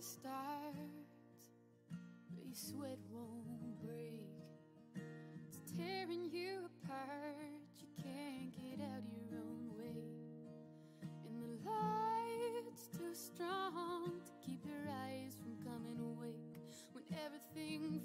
start, but your sweat won't break. It's tearing you apart. You can't get out your own way. And the light's too strong to keep your eyes from coming awake. When everything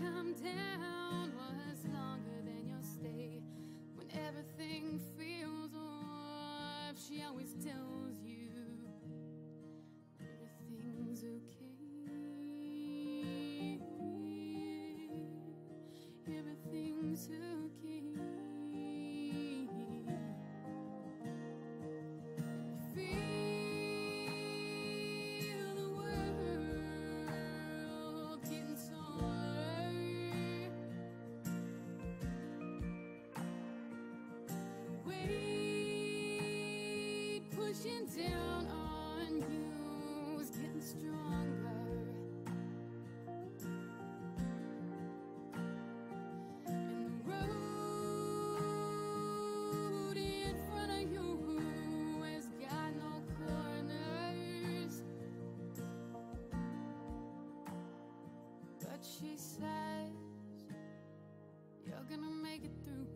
come down was longer than your stay. When everything feels off, she always tells down on you is getting stronger. And the road in front of you has got no corners. But she says you're gonna make it through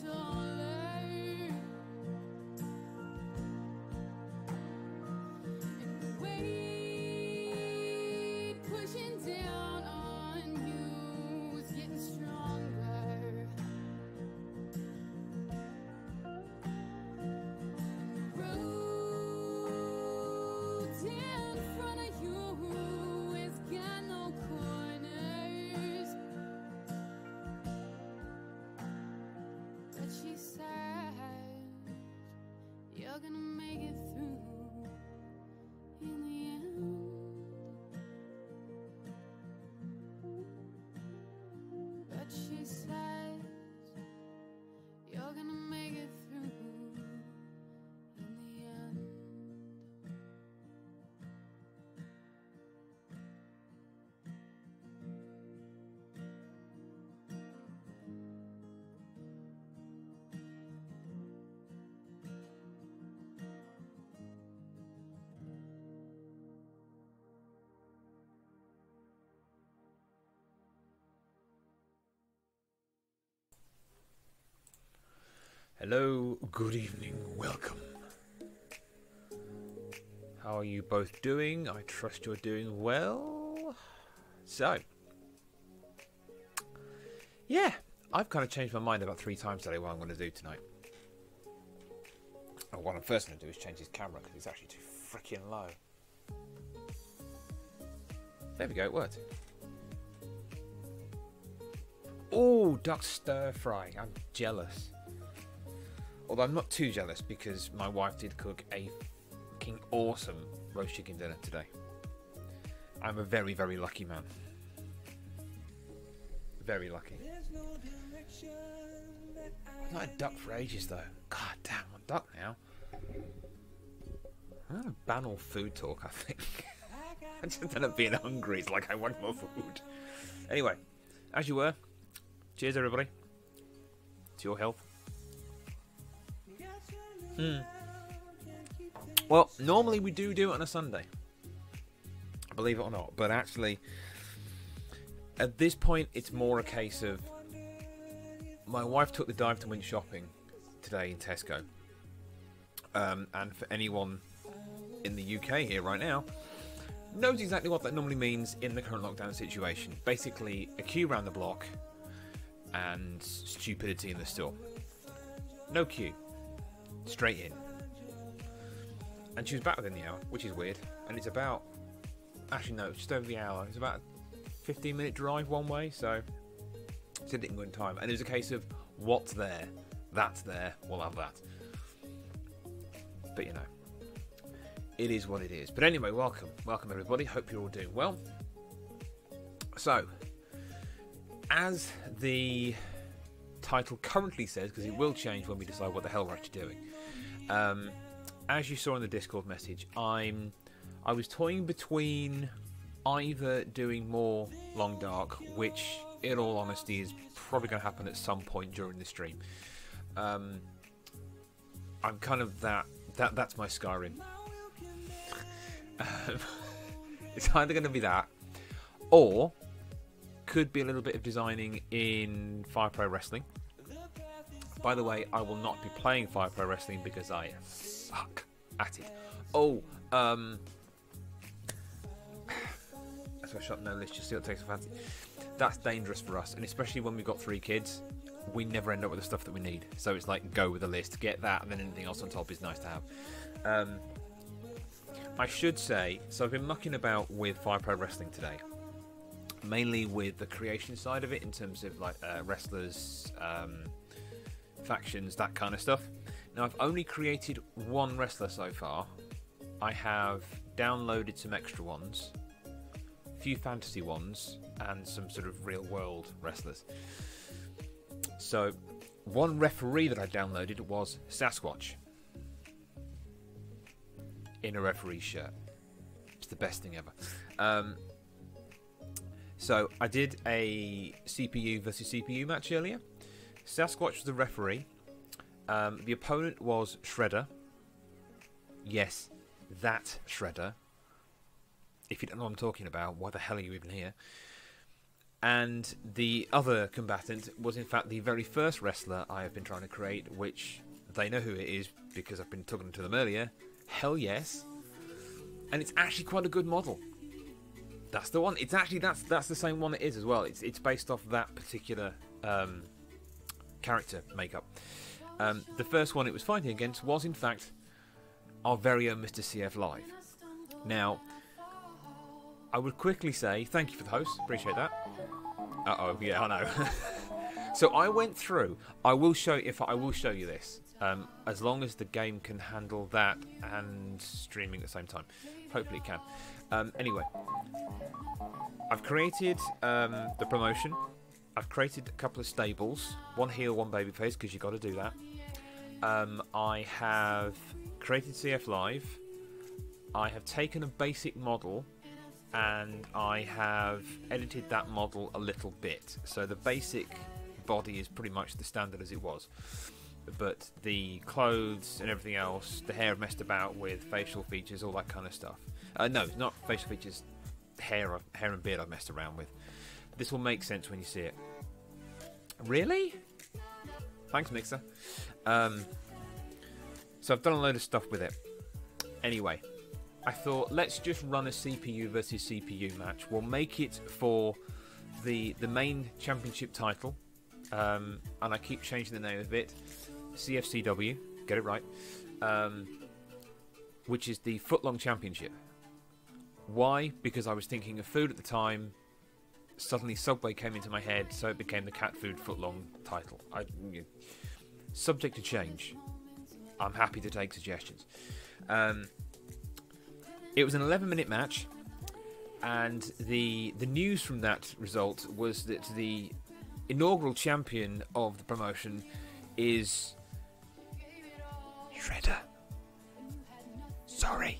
getting Hello, good evening, welcome. How are you both doing? I trust you're doing well. So, yeah, I've kind of changed my mind about three times today what I'm going to do tonight. Oh, what I'm first going to do is change his camera because it's actually too freaking low. There we go, it worked. Oh, duck stir fry. I'm jealous. Although I'm not too jealous because my wife did cook a fucking awesome roast chicken dinner today. I'm a very, very lucky man. Very lucky. I've not had duck for ages though. God damn, I'm duck now. I'm gonna ban all food talk, I think. I just end up being hungry. It's like I want more food. Anyway, as you were, cheers everybody. To your health. Well, normally we do do it on a Sunday. Believe it or not. But actually, at this point, it's more a case of my wife took the dive to win shopping today in Tesco. Um, and for anyone in the UK here right now, knows exactly what that normally means in the current lockdown situation. Basically, a queue around the block and stupidity in the store. No queue, straight in. And she was back within the hour, which is weird. And it's about, actually no, just over the hour. It's about a 15 minute drive one way, so it didn't go in time. And it was a case of what's there, that's there, we'll have that. But you know, it is what it is. But anyway, welcome, welcome everybody. Hope you're all doing well. So, as the title currently says, because it will change when we decide what the hell we're actually doing. Um, as you saw in the Discord message, I'm I was toying between either doing more Long Dark, which, in all honesty, is probably going to happen at some point during the stream. Um, I'm kind of that that that's my Skyrim. Um, it's either going to be that, or could be a little bit of designing in Fire Pro Wrestling. By the way, I will not be playing Fire Pro Wrestling because I suck at it. Oh, um, so I shot no list just see what takes a fancy. That's dangerous for us, and especially when we've got three kids, we never end up with the stuff that we need. So it's like go with the list, get that, and then anything else on top is nice to have. Um, I should say, so I've been mucking about with Fire Pro Wrestling today, mainly with the creation side of it in terms of like uh, wrestlers, um, factions, that kind of stuff. Now I've only created one wrestler so far. I have downloaded some extra ones, a few fantasy ones, and some sort of real world wrestlers. So, one referee that I downloaded was Sasquatch in a referee shirt. It's the best thing ever. Um, so I did a CPU versus CPU match earlier. Sasquatch was the referee. Um, the opponent was Shredder. Yes, that Shredder. If you don't know what I'm talking about, why the hell are you even here? And the other combatant was, in fact, the very first wrestler I have been trying to create, which they know who it is because I've been talking to them earlier. Hell yes. And it's actually quite a good model. That's the one. It's actually that's that's the same one it is as well. It's it's based off that particular um, character makeup. Um, the first one it was fighting against was in fact our very own Mr. CF Live. Now, I would quickly say thank you for the host. Appreciate that. Uh oh, yeah, I know. so I went through. I will show if I will show you this. Um, as long as the game can handle that and streaming at the same time. Hopefully it can. Um, anyway, I've created um, the promotion. I've created a couple of stables, one heel, one babyface, because you've got to do that. Um, I have created CF Live. I have taken a basic model and I have edited that model a little bit. So the basic body is pretty much the standard as it was but the clothes and everything else, the hair I've messed about with, facial features, all that kind of stuff. Uh, no, not facial features, hair, hair and beard I've messed around with. This will make sense when you see it. Really? Thanks, Mixer. Um, so I've done a load of stuff with it. Anyway, I thought let's just run a CPU versus CPU match. We'll make it for the the main championship title, um, and I keep changing the name of it. CFCW, get it right, um, which is the Footlong Championship. Why? Because I was thinking of food at the time. Suddenly, Subway came into my head, so it became the cat food footlong title. I, subject to change. I'm happy to take suggestions. Um, it was an 11 minute match, and the the news from that result was that the inaugural champion of the promotion is Shredder. Sorry.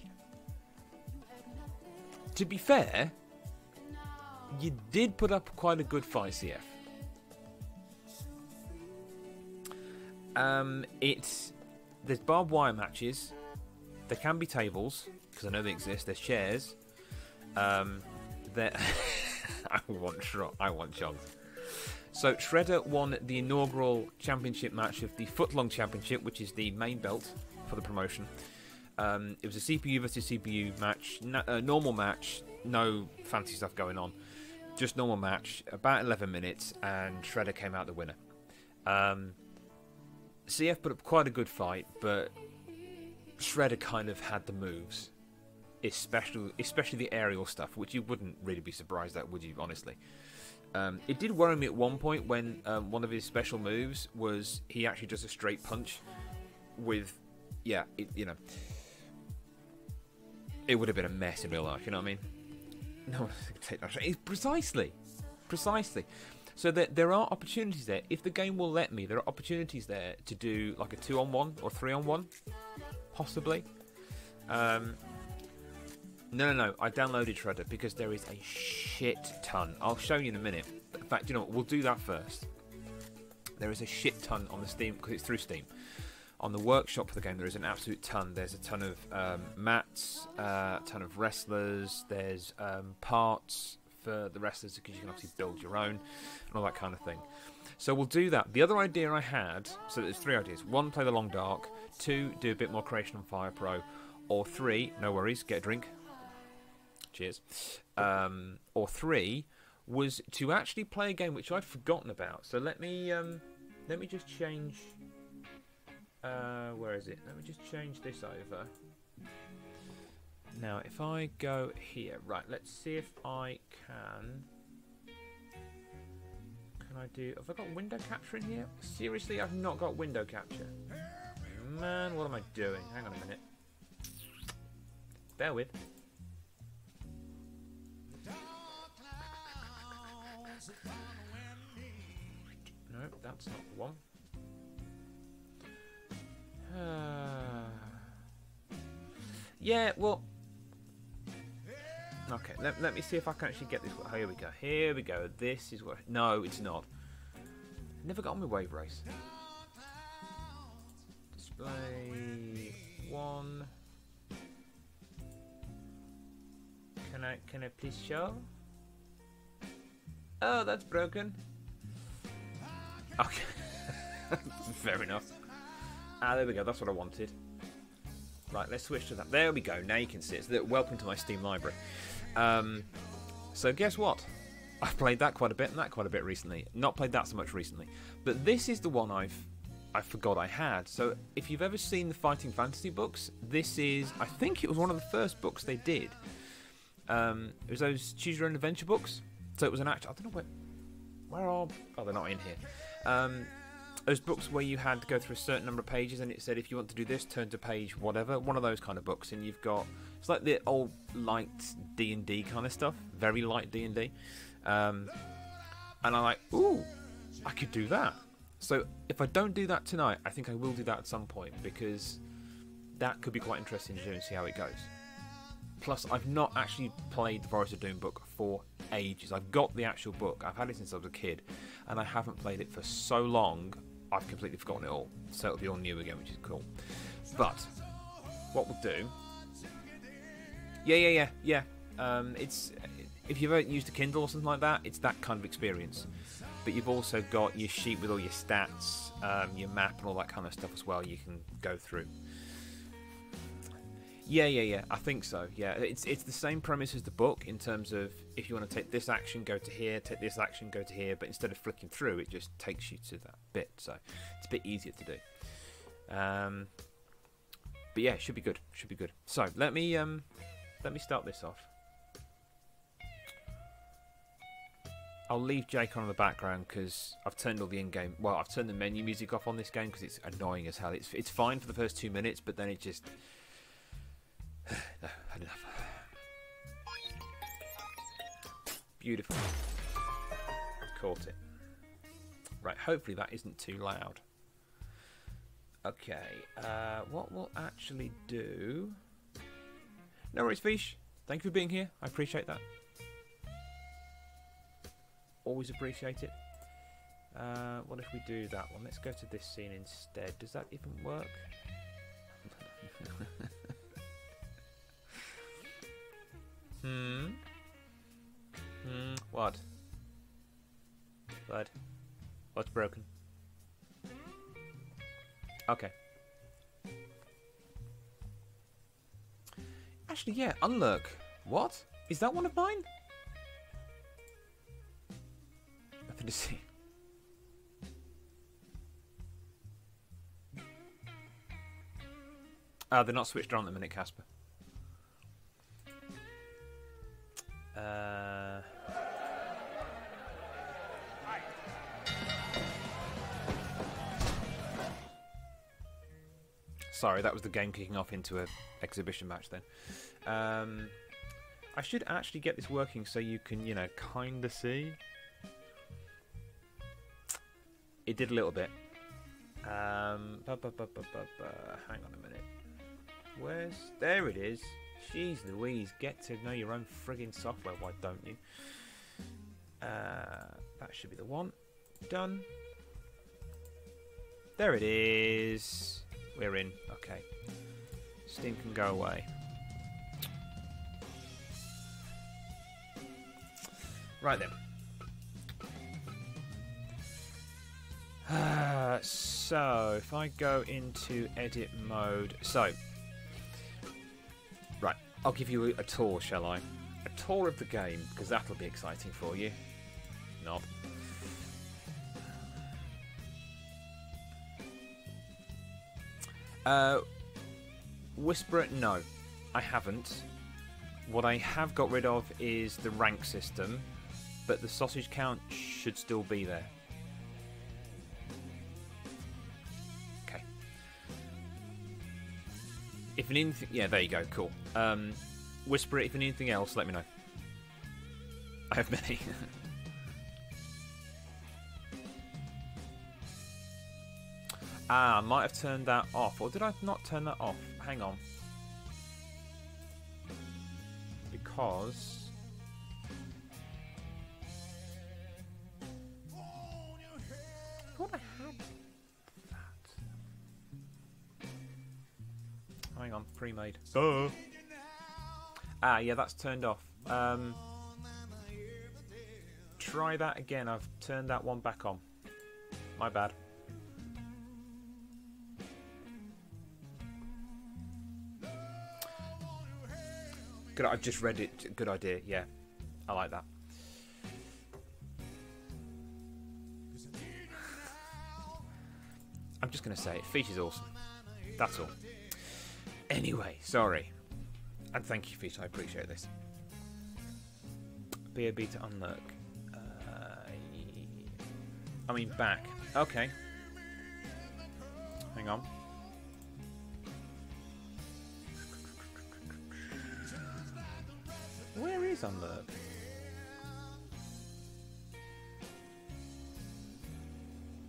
To be fair, you did put up quite a good fight, CF. Um, it there's barbed wire matches. There can be tables because I know they exist. There's chairs. Um, there. I want Shro- I want chunks. So Shredder won the inaugural championship match of the Footlong Championship, which is the main belt for the promotion. Um, it was a CPU versus CPU match, na- uh, normal match, no fancy stuff going on, just normal match. About 11 minutes, and Shredder came out the winner. Um, CF put up quite a good fight, but Shredder kind of had the moves, especially especially the aerial stuff, which you wouldn't really be surprised at, would you? Honestly. Um, it did worry me at one point when um, one of his special moves was he actually does a straight punch with, yeah, it, you know, it would have been a mess in real life. You know what I mean? No, precisely, precisely. So there, there are opportunities there. If the game will let me, there are opportunities there to do like a two on one or three on one, possibly. Um, no, no, no. I downloaded Shredder because there is a shit ton. I'll show you in a minute. In fact, you know what? We'll do that first. There is a shit ton on the Steam because it's through Steam. On the workshop for the game, there is an absolute ton. There's a ton of um, mats, uh, a ton of wrestlers. There's um, parts for the wrestlers because you can obviously build your own and all that kind of thing. So we'll do that. The other idea I had, so there's three ideas. One, play the long dark. Two, do a bit more creation on Fire Pro. Or three, no worries, get a drink. Cheers. Um, or three was to actually play a game which I've forgotten about. So let me um, let me just change. Uh, where is it? Let me just change this over. Now, if I go here, right, let's see if I can. Can I do. Have I got window capture in here? Seriously, I've not got window capture. Man, what am I doing? Hang on a minute. Bear with. No, that's not the one. yeah, well. Okay, let, let me see if I can actually get this. Oh, here we go. Here we go. This is what. No, it's not. Never got on with Wave Race. Display one. Can I can I please show? Oh, that's broken. Okay. Fair enough. Ah, there we go. That's what I wanted. Right, let's switch to that. There we go. Now you can see it. Welcome to my Steam library. Um, so guess what? I've played that quite a bit and that quite a bit recently. Not played that so much recently, but this is the one I've I forgot I had. So if you've ever seen the Fighting Fantasy books, this is I think it was one of the first books they did. Um, it was those Choose Your Own Adventure books. So it was an actual. I don't know where. Where are? Oh, they're not in here. Um, those books where you had to go through a certain number of pages, and it said if you want to do this, turn to page whatever. One of those kind of books, and you've got it's like the old light D and D kind of stuff, very light D and D. Um, and I'm like, ooh, I could do that. So if I don't do that tonight, I think I will do that at some point because that could be quite interesting to do and see how it goes. Plus, I've not actually played the Forest of Doom book for ages. I've got the actual book. I've had it since I was a kid, and I haven't played it for so long. I've completely forgotten it all. So it'll be all new again, which is cool. But what we'll do? Yeah, yeah, yeah, yeah. Um, it's if you've ever used a Kindle or something like that, it's that kind of experience. But you've also got your sheet with all your stats, um, your map, and all that kind of stuff as well. You can go through. Yeah, yeah, yeah. I think so. Yeah, it's it's the same premise as the book in terms of if you want to take this action, go to here. Take this action, go to here. But instead of flicking through, it just takes you to that bit. So it's a bit easier to do. Um, but yeah, should be good. Should be good. So let me um, let me start this off. I'll leave Jake on in the background because I've turned all the in-game. Well, I've turned the menu music off on this game because it's annoying as hell. It's it's fine for the first two minutes, but then it just had enough. Beautiful. Caught it. Right, hopefully that isn't too loud. Okay, uh, what we'll actually do... No worries, Fish. Thank you for being here. I appreciate that. Always appreciate it. Uh, what if we do that one? Let's go to this scene instead. Does that even work? hmm. Hmm. What? What? What's broken? Okay. Actually, yeah, unlurk. What? Is that one of mine? Nothing to see. Ah, they're not switched on at the minute, Casper. Uh... Sorry, that was the game kicking off into an exhibition match then. Um, I should actually get this working so you can, you know, kind of see. It did a little bit. Um, hang on a minute. Where's there? It is. Jeez Louise, get to know your own frigging software. Why don't you? Uh, that should be the one. Done. There it is. We're in. Okay. Steam can go away. Right then. Uh, so, if I go into edit mode. So, I'll give you a, tour, shall I? A tour of the game, because that'll be exciting for you. Not. Uh, Whisperer, no, I haven't. What I have got rid of is the rank system, but the sausage count should still be there. If anything, yeah, there you go, cool. Um, Whisper, it. if anything else, let me know. I have many. ah, I might have turned that off, or did I not turn that off? Hang on. Because. Hang on, pre-made. Duh. Ah, yeah, that's turned off. Um, try that again. I've turned that one back on. My bad. Good. I've just read it. Good idea. Yeah, I like that. I'm just going to say it. Feature's awesome. That's all. Anyway, sorry. And thank you, Feature. I appreciate this. BOB to unlurk. Uh, I mean, back. Okay. Hang on. Where is unlurk?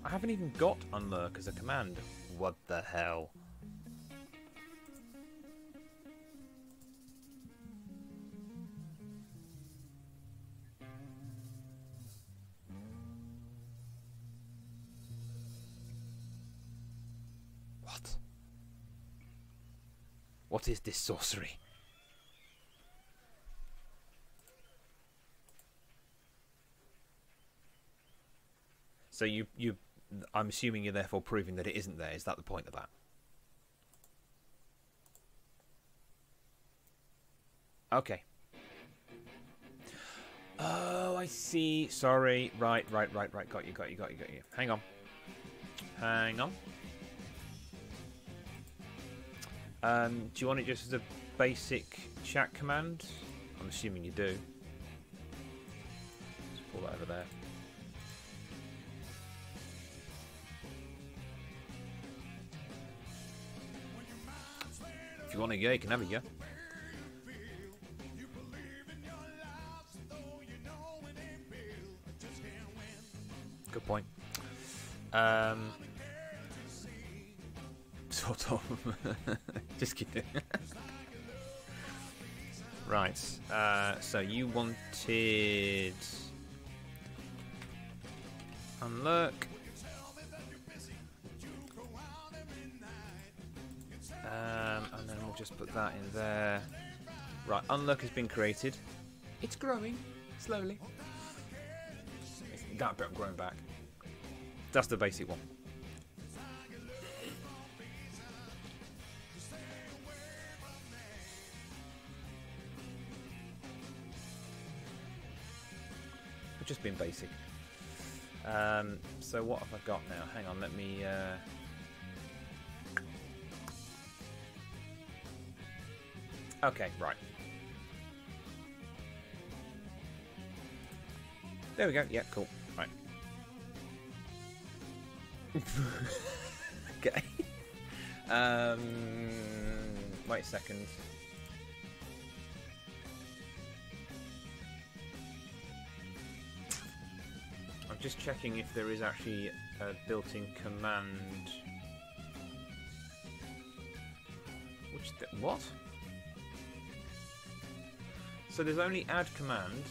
I haven't even got unlurk as a command. What the hell? What is this sorcery? So you you I'm assuming you're therefore proving that it isn't there. Is that the point of that? Okay. Oh, I see. Sorry. Right, right, right, right. Got you, got you, got you, got you. Hang on. Hang on. Um, do you want it just as a basic chat command? I'm assuming you do. Let's pull that over there. If you want a yeah, you can have a yeah. Good point. Um, sort of. Just kidding. right. Uh, so you wanted unlurk. Um, and then we'll just put that in there. Right, unlurk has been created. It's growing slowly. It's that bit I'm growing back. That's the basic one. I've just been basic. Um, so what have I got now? Hang on, let me. Uh... Okay, right. There we go. Yeah, cool. Right. okay. Um, wait a second. Just checking if there is actually a built-in command. Which what? So there's only add command,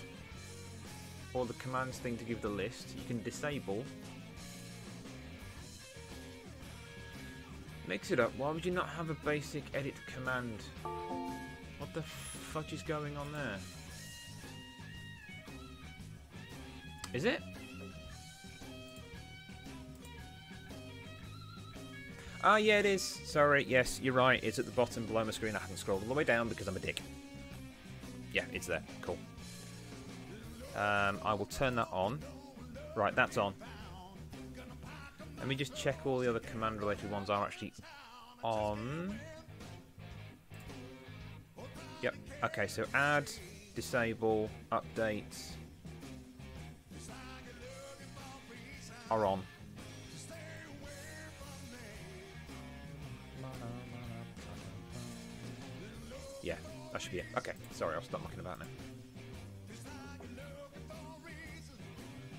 or the commands thing to give the list. You can disable. Mix it up. Why would you not have a basic edit command? What the fudge is going on there? Is it? Ah, yeah, it is. Sorry, yes, you're right. It's at the bottom below my screen. I haven't scrolled all the way down because I'm a dick. Yeah, it's there. Cool. Um, I will turn that on. Right, that's on. Let me just check all the other command-related ones are actually on. Yep. Okay, so add, disable, update are on. That should be it. Okay, sorry, I'll stop mucking about now.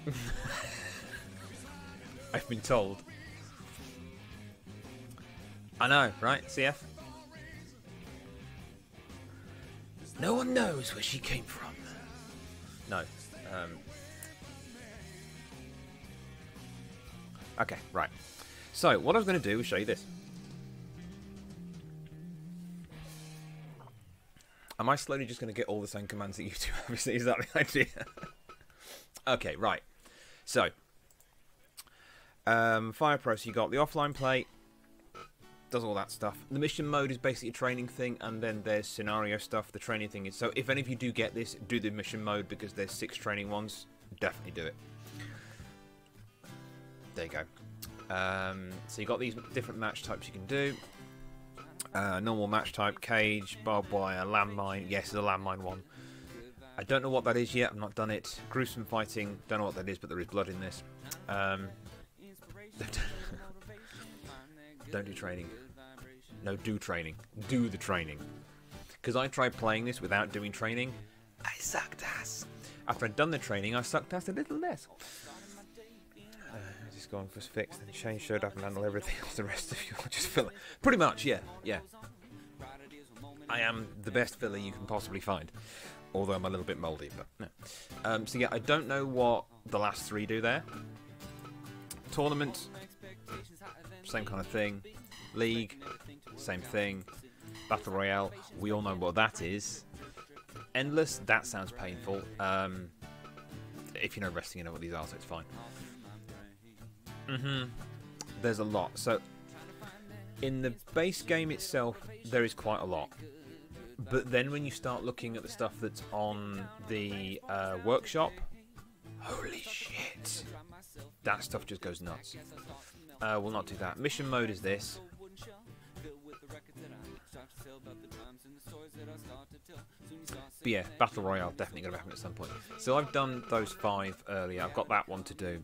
I've been told. I know, right, CF? No one knows where she came from. No. Um, okay, right. So, what I was going to do is show you this. Am I slowly just going to get all the same commands that you do? Obviously, is that the idea? okay, right. So, um, Fire Pro, so you got the offline play, does all that stuff. The mission mode is basically a training thing, and then there's scenario stuff. The training thing is so if any of you do get this, do the mission mode because there's six training ones. Definitely do it. There you go. Um, so you got these different match types you can do. Uh, normal match type, cage, barbed wire, landmine. Yes, a landmine one. I don't know what that is yet. I've not done it. Gruesome fighting. Don't know what that is, but there is blood in this. Um, don't do training. No, do training. Do the training. Because I tried playing this without doing training. I sucked ass. After I'd done the training, I sucked ass a little less. Going for fix, then Shane showed up and handled everything else. The rest of you just filler. Pretty much, yeah, yeah. I am the best filler you can possibly find. Although I'm a little bit mouldy, but no. Um, so yeah, I don't know what the last three do there. Tournament, same kind of thing. League, same thing. Battle Royale, we all know what that is. Endless, that sounds painful. Um, if you know wrestling, you know what these are, so it's fine. Hmm There's a lot. So, in the base game itself, there is quite a lot. But then when you start looking at the stuff that's on the uh, workshop, holy shit. That stuff just goes nuts. Uh, we'll not do that. Mission mode is this. But yeah, Battle Royale definitely going to happen at some point. So I've done those five earlier. I've got that one to do.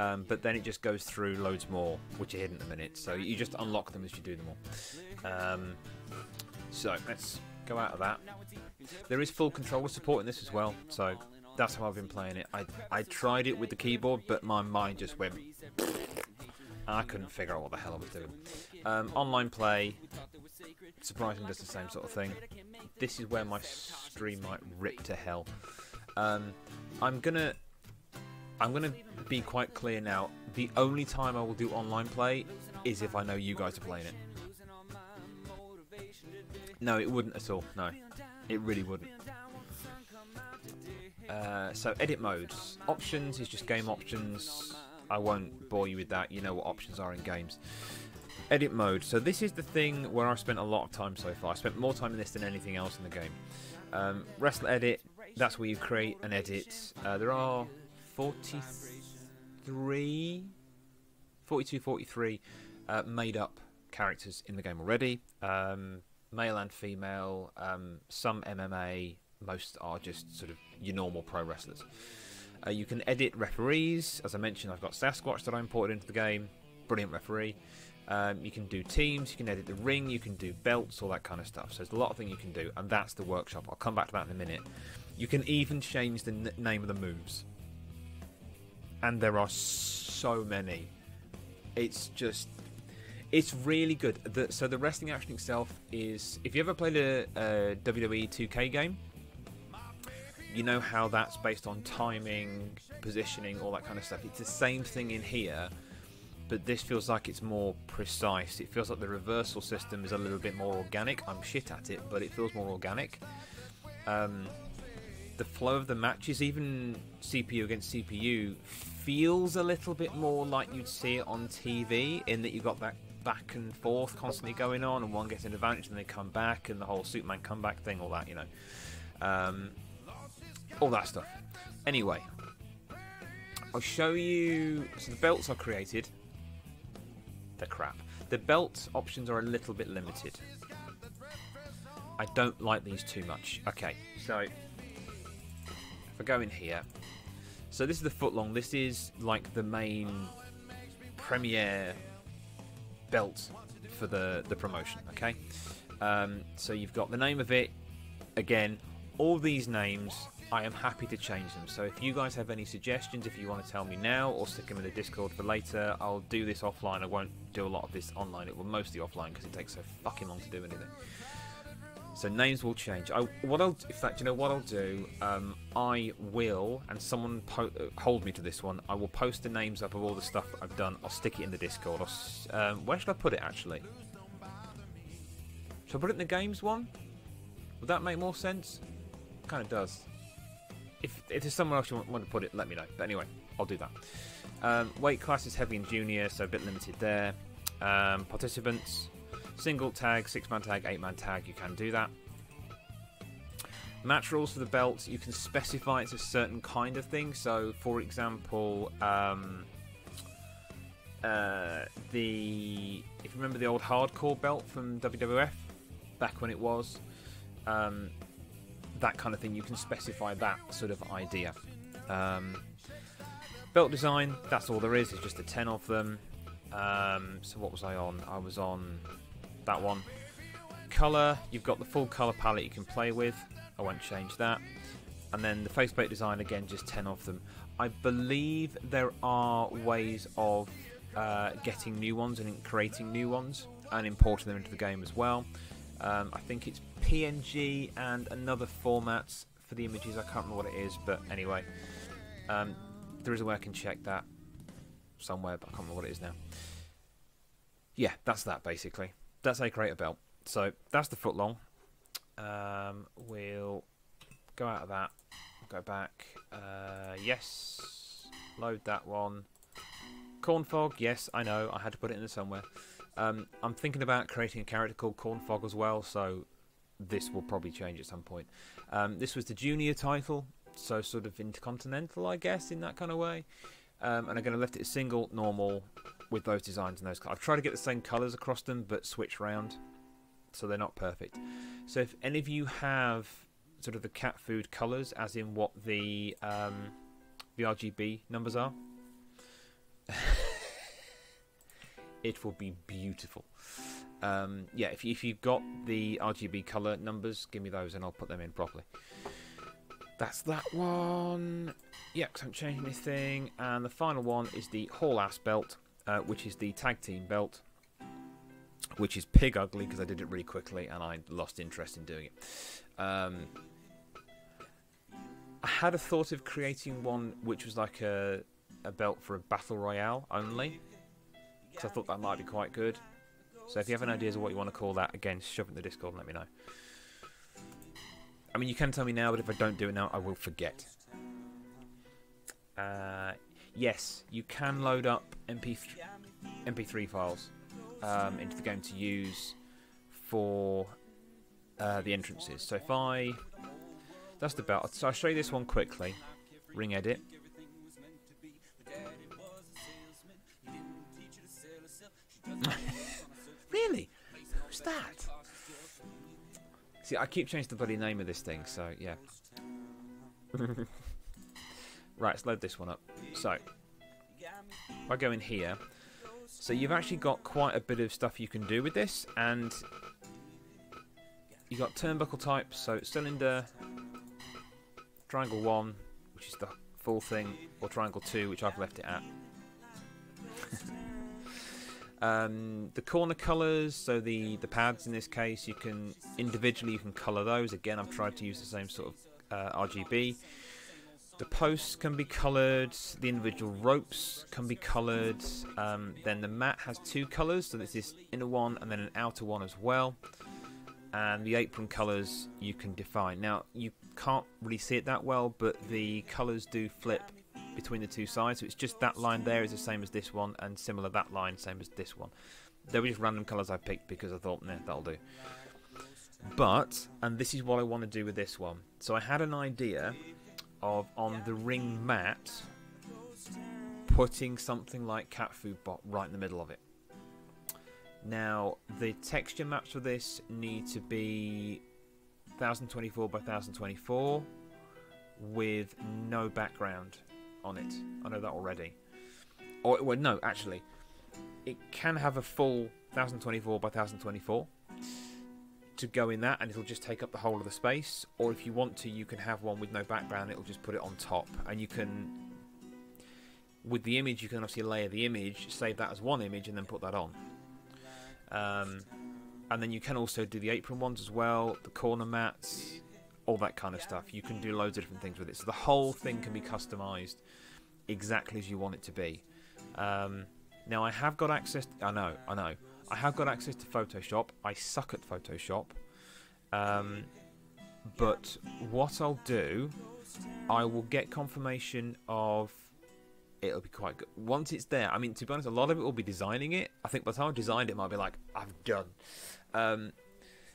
Um, but then it just goes through loads more, which are hidden in a minute. So you just unlock them as you do them all. Um, so let's go out of that. There is full controller support in this as well. So that's how I've been playing it. I, I tried it with the keyboard, but my mind just went... I couldn't figure out what the hell I was doing. Um, online play, surprisingly does the same sort of thing. This is where my stream might rip to hell. Um, I'm gonna, I'm gonna be quite clear now. The only time I will do online play is if I know you guys are playing it. No, it wouldn't at all. No, it really wouldn't. Uh, so edit modes. Options is just game options. I won't bore you with that. You know what options are in games. Edit mode. So this is the thing where I've spent a lot of time so far. I spent more time in this than anything else in the game. Um, wrestle edit. That's where you create and edit. Uh, there are 43, 42, 43 uh, made up characters in the game already. Um, male and female. Um, some MMA. Most are just sort of your normal pro wrestlers. Uh, you can edit referees. As I mentioned, I've got Sasquatch that I imported into the game. Brilliant referee. Um, you can do teams, you can edit the ring, you can do belts, all that kind of stuff. So there's a lot of things you can do, and that's the workshop. I'll come back to that in a minute. You can even change the name of the moves. And there are so many. It's just. It's really good. The, so the wrestling action itself is. If you ever played a, a WWE 2K game, you know how that's based on timing, positioning, all that kind of stuff. It's the same thing in here, but this feels like it's more precise. It feels like the reversal system is a little bit more organic. I'm shit at it, but it feels more organic. Um, the flow of the matches, even CPU against CPU, feels a little bit more like you'd see it on TV, in that you've got that back and forth constantly going on, and one gets an advantage, and they come back, and the whole Superman comeback thing, all that, you know. Um, all that stuff. Anyway, I'll show you. So the belts are created. They're crap. The belt options are a little bit limited. I don't like these too much. Okay, so if I go in here, so this is the foot long. This is like the main premier belt for the the promotion. Okay, um, so you've got the name of it. Again, all these names I am happy to change them. So if you guys have any suggestions, if you want to tell me now or stick them in the Discord for later, I'll do this offline. I won't do a lot of this online. It will mostly offline because it takes so fucking long to do anything. So names will change. I, what I'll, in fact, you know what I'll do? Um, I will, and someone uh, hold me to this one. I will post the names up of all the stuff I've done. I'll stick it in the Discord. Um, where should I put it actually? Should I put it in the games one? Would that make more sense? Kind of does. If, if there's somewhere else you want, want to put it, let me know. But anyway, I'll do that. Um, weight class is heavy and junior, so a bit limited there. Um, participants, single tag, six man tag, eight man tag, you can do that. Match rules for the belt, you can specify it's a certain kind of thing. So, for example, um, uh, the if you remember the old hardcore belt from WWF back when it was, um, that kind of thing. You can specify that sort of idea. Um, belt design, that's all there is. It's just the 10 of them. Um, so what was I on? I was on that one. Color, you've got the full color palette you can play with. I won't change that. And then the faceplate design, again, just 10 of them. I believe there are ways of uh, getting new ones and creating new ones and importing them into the game as well. Um, I think it's PNG and another format for the images. I can't remember what it is, but anyway, um, there is a way I can check that somewhere, but I can't remember what it is now. Yeah, that's that basically. That's how you create a belt. So that's the foot long. Um, we'll go out of that, go back. Uh, yes, load that one. Corn fog, yes, I know. I had to put it in there somewhere. Um, I'm thinking about creating a character called Corn Fog as well, so this will probably change at some point. Um, this was the junior title, so sort of intercontinental, I guess, in that kind of way. Um, and I'm going to left it single, normal, with those designs and those. I've tried to get the same colours across them, but switch round, so they're not perfect. So if any of you have sort of the cat food colours, as in what the um, the RGB numbers are, it will be beautiful. Um, yeah, if, if you've got the RGB color numbers, give me those and I'll put them in properly. That's that one. Yeah, because I haven't changed anything. And the final one is the Hall Ass belt, uh, which is the tag team belt, which is pig ugly because I did it really quickly and I lost interest in doing it. Um, I had a thought of creating one which was like a, a belt for a battle royale only because I thought that might be quite good. So if you have any ideas of what you want to call that, again, shove it in the Discord and let me know. I mean, you can tell me now, but if I don't do it now, I will forget. Uh, yes, you can load up MP MP3 files um, into the game to use for uh, the entrances. So if I that's the belt. So I'll show you this one quickly. Ring edit. really? Who's that? See, I keep changing the bloody name of this thing, so yeah. right, let's load this one up. So, if I go in here, so you've actually got quite a bit of stuff you can do with this, and you've got turnbuckle types, so cylinder, triangle 1, which is the full thing, or triangle 2, which I've left it at. um, the corner colours, so the, the pads in this case, you can individually you can colour those. Again, I've tried to use the same sort of uh, RGB. The posts can be coloured, the individual ropes can be coloured. Um, then the mat has two colours, so this inner one and then an outer one as well. And the apron colours you can define. Now, you can't really see it that well, but the colours do flip between the two sides. So it's just that line there is the same as this one, and similar that line, same as this one. They were just random colours I picked because I thought, nah, that'll do. But, and this is what I want to do with this one. So I had an idea of on the ring mat putting something like cat food bot right in the middle of it. Now, the texture maps for this need to be 1024 by 1024 with no background on it. I know that already. Or well, no, actually, it can have a full 1024 by 1024 to go in that, and it'll just take up the whole of the space. Or if you want to, you can have one with no background. It'll just put it on top, and you can. With the image, you can obviously layer the image, save that as one image, and then put that on. Um, and then you can also do the apron ones as well, the corner mats, all that kind of stuff. You can do loads of different things with it. So the whole thing can be customized exactly as you want it to be. Um, now I have got access. To, I know, I know. I have got access to Photoshop. I suck at Photoshop. Um, but what I'll do, I will get confirmation of. It'll be quite good once it's there. I mean, to be honest, a lot of it will be designing it. I think by the time I've designed it, it might be like I've done. Um,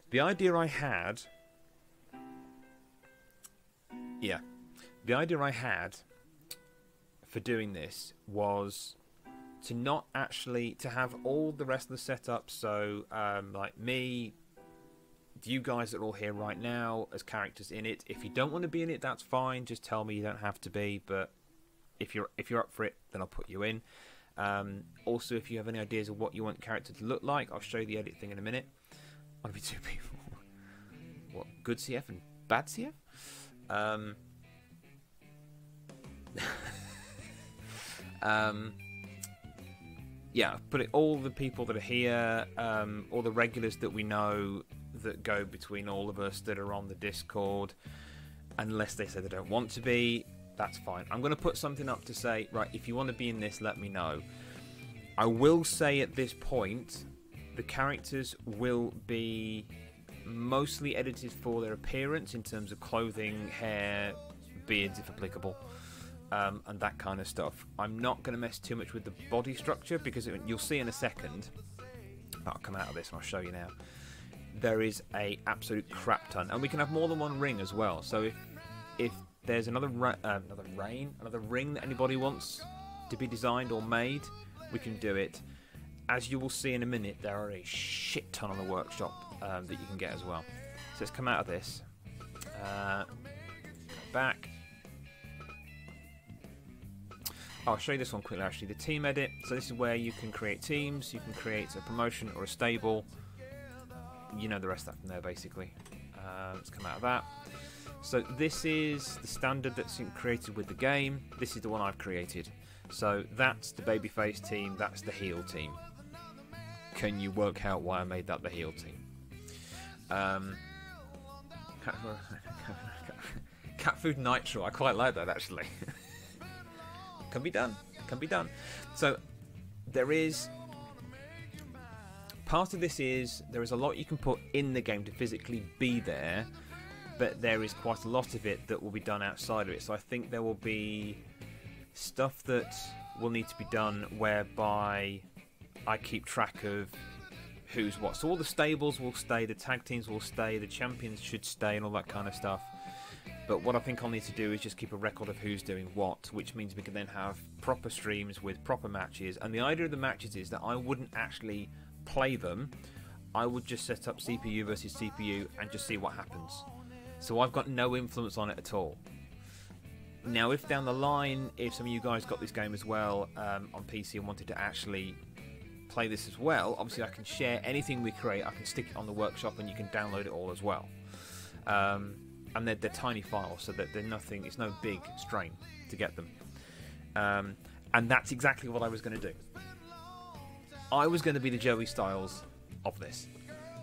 the idea I had, yeah, the idea I had for doing this was to not actually to have all the rest of the setup. So, um, like me, you guys that are all here right now as characters in it. If you don't want to be in it, that's fine. Just tell me you don't have to be. But if you're if you're up for it, then I'll put you in. Um, also, if you have any ideas of what you want character to look like, I'll show you the edit thing in a minute. To be two people? what good CF and bad CF? Um, um, yeah, put it all the people that are here, um, all the regulars that we know that go between all of us that are on the Discord, unless they say they don't want to be, that's fine. I'm going to put something up to say, right, if you want to be in this, let me know. I will say at this point, the characters will be mostly edited for their appearance in terms of clothing, hair, beards, if applicable um, and that kind of stuff. I'm not going to mess too much with the body structure because it, you'll see in a second. I'll come out of this and I'll show you now. There is a absolute crap ton, and we can have more than one ring as well. So if if there's another uh, another rain, another ring that anybody wants to be designed or made, we can do it. As you will see in a minute, there are a shit ton on the workshop um, that you can get as well. So let's come out of this. Uh, back I'll show you this one quickly actually. The team edit. So this is where you can create teams, you can create a promotion or a stable. You know the rest of that from there basically. Uh, let's come out of that. So this is the standard that's created with the game. This is the one I've created. So that's the babyface team, that's the heel team. Can you work out why I made that the heel team? Um, cat food nitro. I quite like that actually. can be done. Can be done. So there is part of this is there is a lot you can put in the game to physically be there, but there is quite a lot of it that will be done outside of it. So I think there will be stuff that will need to be done whereby I keep track of who's what. So all the stables will stay, the tag teams will stay, the champions should stay, and all that kind of stuff. But what I think I'll need to do is just keep a record of who's doing what, which means we can then have proper streams with proper matches. And the idea of the matches is that I wouldn't actually play them, I would just set up CPU versus CPU and just see what happens. So I've got no influence on it at all. Now, if down the line, if some of you guys got this game as well um, on PC and wanted to actually play this as well, obviously I can share anything we create. I can stick it on the workshop and you can download it all as well. Um, and they're, they're, tiny files, so that they're nothing. It's no big strain to get them. Um, and that's exactly what I was going to do. I was going to be the Joey Styles of this,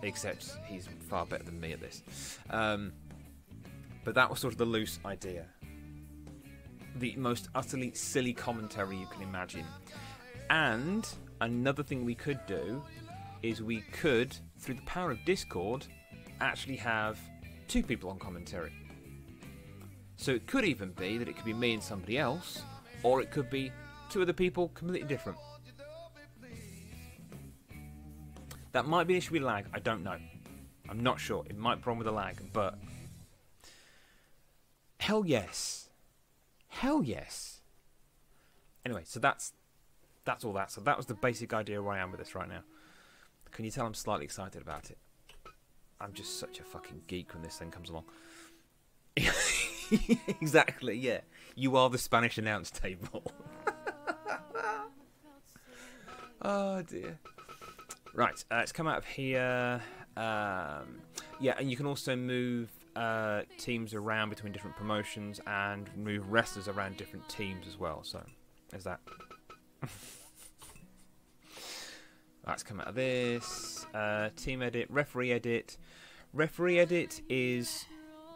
except he's far better than me at this. Um, but that was sort of the loose idea. The most utterly silly commentary you can imagine. And another thing we could do is we could, through the power of Discord, actually have two people on commentary. So it could even be that it could be me and somebody else, or it could be two other people completely different. That might be an issue with lag. I don't know. I'm not sure. It might be wrong with the lag, but hell yes, hell yes. Anyway, so that's that's all that. So that was the basic idea where I am with this right now. Can you tell I'm slightly excited about it? I'm just such a fucking geek when this thing comes along. exactly, yeah. You are the Spanish announce table. oh dear. Right, uh, let's come out of here. Um, yeah, and you can also move uh, teams around between different promotions and move wrestlers around different teams as well. So, there's that. Let's come out of this. Uh, team edit, referee edit. Referee edit is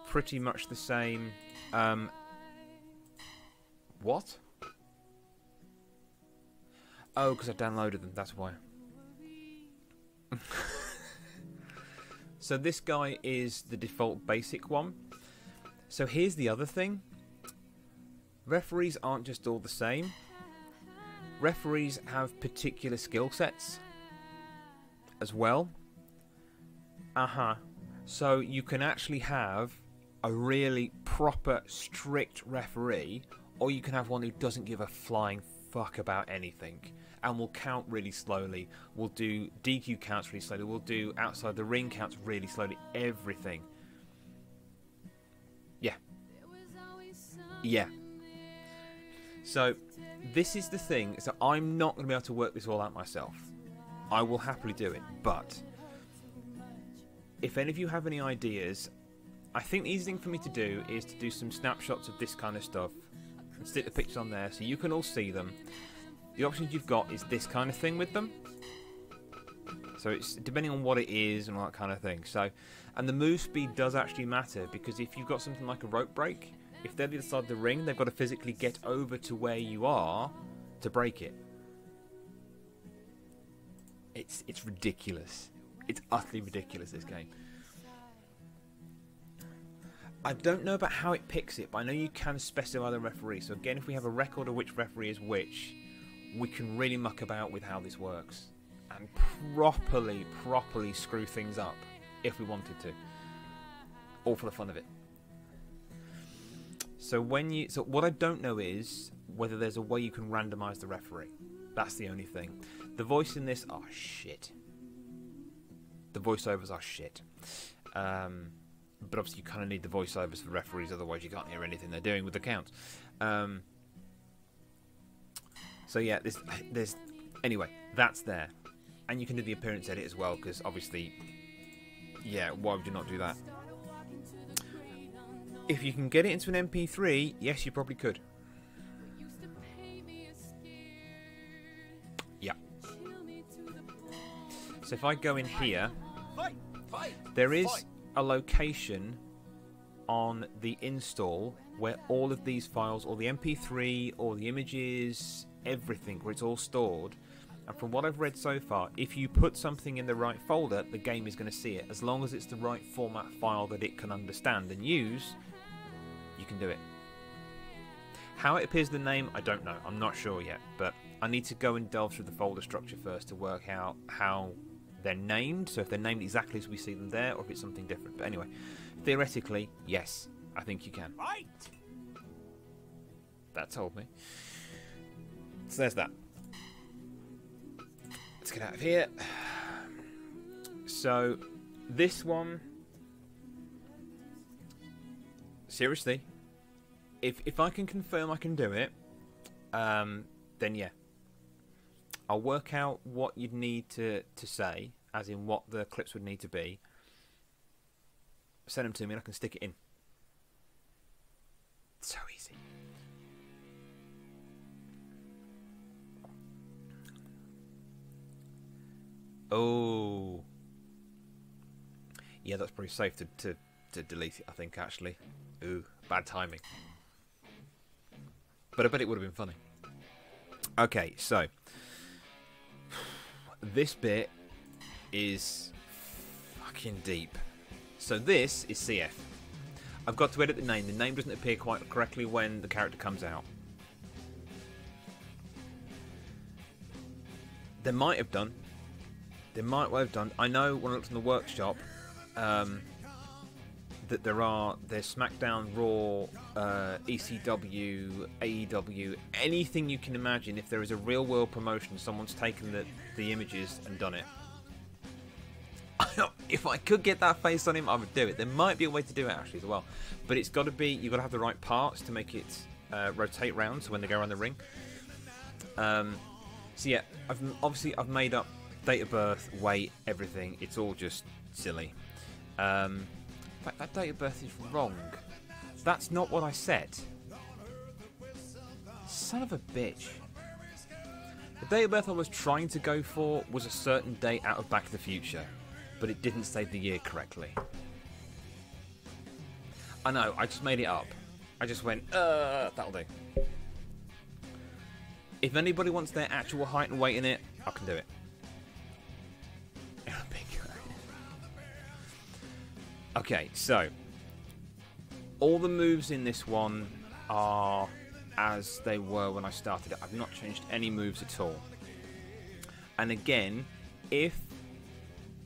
pretty much the same. Um, what? Oh, because I downloaded them, that's why. so this guy is the default basic one. So here's the other thing. Referees aren't just all the same. Referees have particular skill sets as well. Uh huh. So you can actually have a really proper, strict referee, or you can have one who doesn't give a flying fuck about anything and will count really slowly. We'll do DQ counts really slowly. We'll do outside the ring counts really slowly. Everything. Yeah. Yeah. So, this is the thing. So, I'm not going to be able to work this all out myself. I will happily do it. But, if any of you have any ideas, I think the easy thing for me to do is to do some snapshots of this kind of stuff and stick the pictures on there so you can all see them the options you've got is this kind of thing with them. So it's depending on what it is and all that kind of thing. So, and the move speed does actually matter because if you've got something like a rope break, if they're the other side of the ring, they've got to physically get over to where you are to break it. It's it's ridiculous. It's utterly ridiculous. This game. I don't know about how it picks it, but I know you can specify the referee. So again, if we have a record of which referee is which, we can really muck about with how this works and properly, properly screw things up if we wanted to. All for the fun of it. So when you so what I don't know is whether there's a way you can randomize the referee. That's the only thing. The voice in this are shit. The voiceovers are shit. Um, but obviously you kind of need the voiceovers for referees, otherwise you can't hear anything they're doing with the counts. Um, so yeah, there's there's anyway that's there, and you can do the appearance edit as well because obviously, yeah, why would you not do that? If you can get it into an MP3, yes, you probably could. So if I go in here, there is a location on the install where all of these files, or the MP3, or the images, everything where it's all stored And from what I've read so far, if you put something in the right folder, the game is going to see it. As long as it's the right format file that it can understand and use, you can do it. How it appears in the name, I don't know. I'm not sure yet, but I need to go and delve through the folder structure first to work out how they're named. So if they're named exactly as we see them there, or if it's something different. But anyway, theoretically, yes, I think you can. Right. That told me. So there's that. Let's get out of here. So, this one. Seriously, if if I can confirm I can do it, um, then yeah. I'll work out what you'd need to to say, as in what the clips would need to be. Send them to me, and I can stick it in. So easy. Oh. Yeah, that's pretty safe to, to, to delete it, I think, actually. Ooh, bad timing. But I bet it would have been funny. Okay, so. This bit is fucking deep. So this is CF. I've got to edit the name. The name doesn't appear quite correctly when the character comes out. They might have done. They might well have done. I know when I looked in the workshop um, that there are there's SmackDown, Raw, uh, ECW, AEW, anything you can imagine. If there is a real world promotion, someone's taken the the images and done it. if I could get that face on him, I would do it. There might be a way to do it actually as well, but it's got to be you've got to have the right parts to make it uh, rotate round. So when they go around the ring. Um, so yeah, I've obviously I've made up date of birth, weight, everything. It's all just silly. Um, in fact, that date of birth is wrong. That's not what I said. Son of a bitch. The date of birth I was trying to go for was a certain date out of Back to the Future, but it didn't say the year correctly. I know, I just made it up. I just went, uh, that'll do. If anybody wants their actual height and weight in it, I can do it. Okay, so all the moves in this one are as they were when I started it. I've not changed any moves at all. And again, if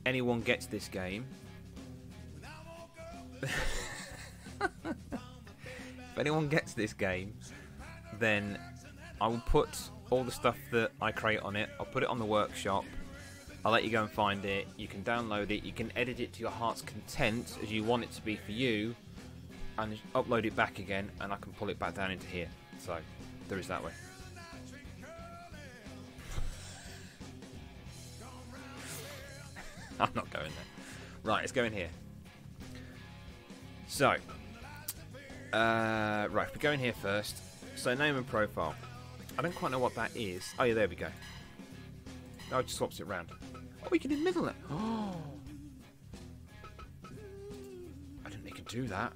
anyone gets this game, if anyone gets this game, then I will put all the stuff that I create on it. I'll put it on the workshop I'll let you go and find it. You can download it. You can edit it to your heart's content as you want it to be for you, and upload it back again, and I can pull it back down into here. So there is that way. I'm not going there. Right, let's go in here. So, uh, right, we go in here first. So name and profile. I don't quite know what that is. Oh yeah, there we go. Oh, it just swaps it around. Oh, we can in middle it. Oh. I didn't think it could do that.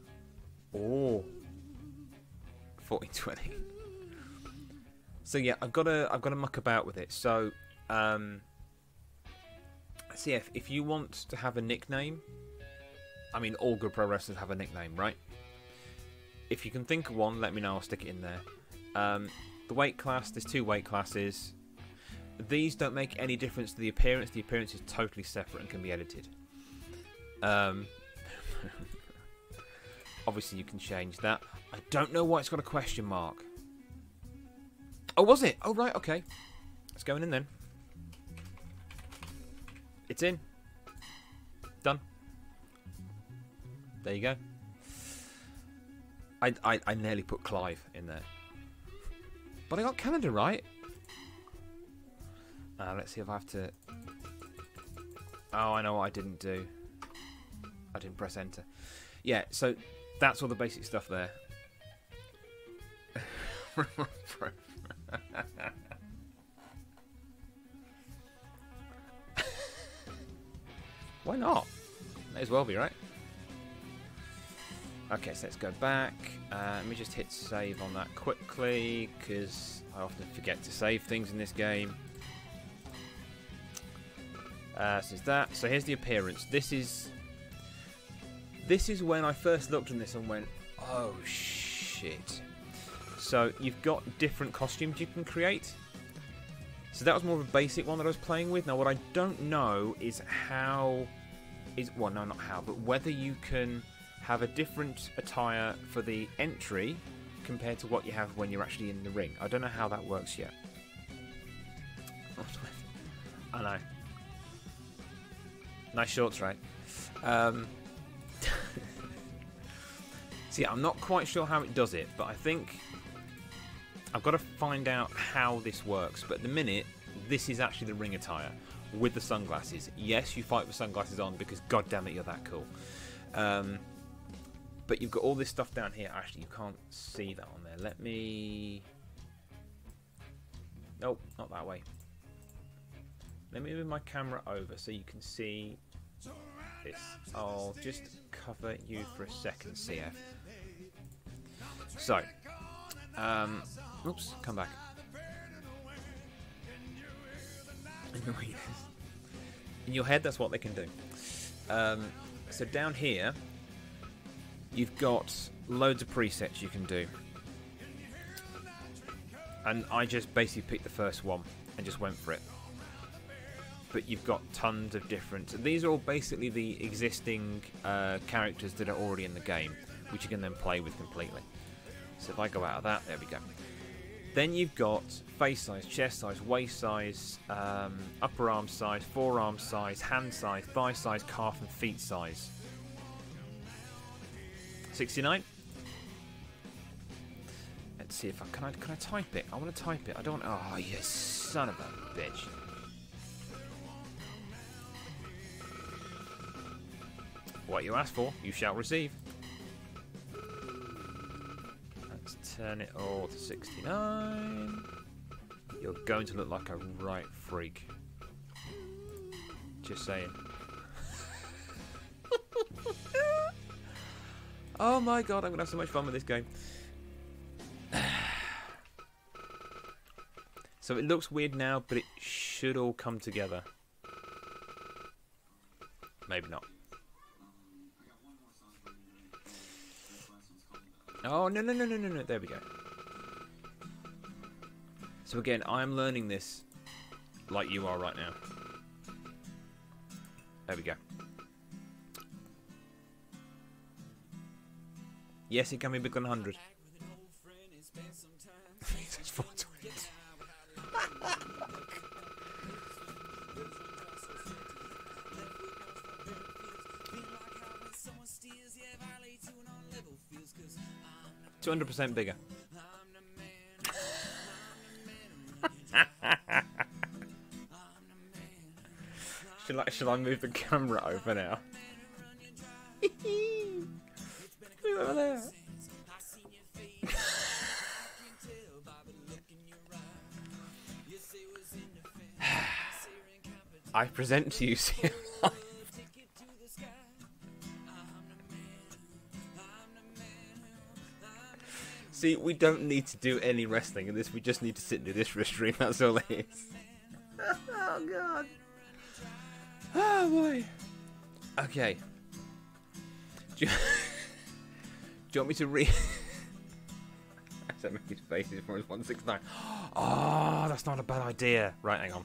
Oh. 4020. So yeah, I've got to I've got to muck about with it. So um CF, if you want to have a nickname, I mean all good pro wrestlers have a nickname, right? If you can think of one, let me know, I'll stick it in there. Um, the weight class, there's two weight classes. These don't make any difference to the appearance. The appearance is totally separate and can be edited. Um, obviously, you can change that. I don't know why it's got a question mark. Oh, was it? Oh, right, okay. It's going in then. It's in. Done. There you go. I, I, I nearly put Clive in there. But I got Canada right. Uh, let's see if I have to... Oh, I know what I didn't do. I didn't press enter. Yeah, so that's all the basic stuff there. Why not? May as well be, right? Okay, so let's go back. Uh, let me just hit save on that quickly, because I often forget to save things in this game. Uh, so that. So here's the appearance. This is this is when I first looked on this and went, oh shit. So you've got different costumes you can create. So that was more of a basic one that I was playing with. Now what I don't know is how is well no not how, but whether you can have a different attire for the entry compared to what you have when you're actually in the ring. I don't know how that works yet. I know. Nice shorts, right? Um, see, I'm not quite sure how it does it, but I think I've got to find out how this works. But at the minute, this is actually the ring attire with the sunglasses. Yes, you fight with sunglasses on because, god damn it, you're that cool. Um, but you've got all this stuff down here. Actually, you can't see that on there. Let me. Nope, not that way. Let me move my camera over so you can see this. I'll just cover you for a second, CF. So, um, oops, come back. In your head, that's what they can do. Um, so down here, you've got loads of presets you can do. And I just basically picked the first one and just went for it but you've got tons of different. These are all basically the existing uh, characters that are already in the game, which you can then play with completely. So if I go out of that, there we go. Then you've got face size, chest size, waist size, um, upper arm size, forearm size, hand size, thigh size, calf and feet size. 69. Let's see if I can I can I type it. I want to type it. I don't. Oh, you son of a bitch. What you ask for, you shall receive. Let's turn it all to 69. You're going to look like a right freak. Just saying. oh my god, I'm going to have so much fun with this game. so it looks weird now, but it should all come together. Maybe not. Oh, no, no, no, no, no, no. There we go. So again, I'm learning this like you are right now. There we go. Yes, it can be bigger than 100. 200% bigger. should, I, should I move the camera over now? over there. I present to you See, we don't need to do any wrestling in this. We just need to sit and do this for a stream. That's all it is. oh god. Oh boy. Okay. Do you, do you want me to read? I said make his faces for his 169. Oh, ah, that's not a bad idea. Right, hang on.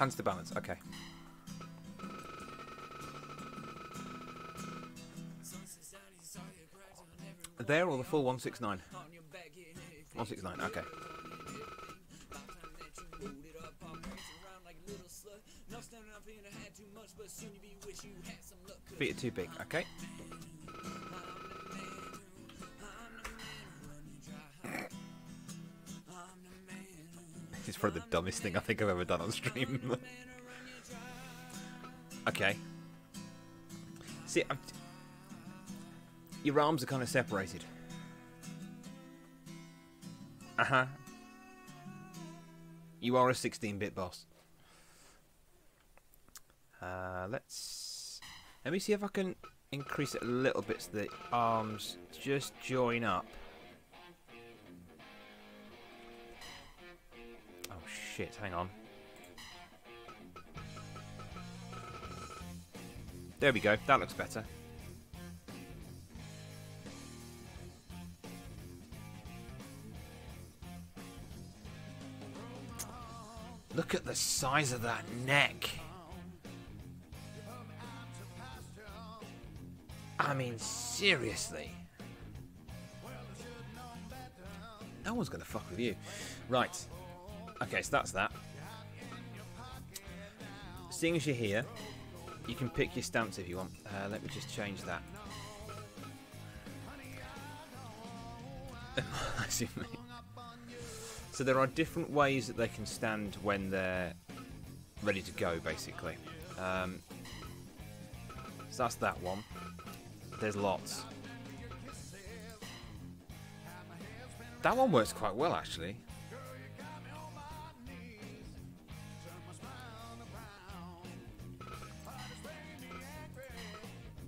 Hands to balance, okay. there or the full 169? 169, okay. Feet are too big, okay. Probably the dumbest thing I think I've ever done on stream. okay. See, I'm, your arms are kind of separated. Uh huh. You are a 16-bit boss. Uh, let's let me see if I can increase it a little bit so the arms just join up. Shit! Hang on. There we go. That looks better. Look at the size of that neck. I mean, seriously. No one's going to fuck with you. Right. Okay, so that's that. Seeing as you're here, you can pick your stance if you want. Uh, let me just change that. So there are different ways that they can stand when they're ready to go, basically. Um, so that's that one. There's lots. That one works quite well, actually.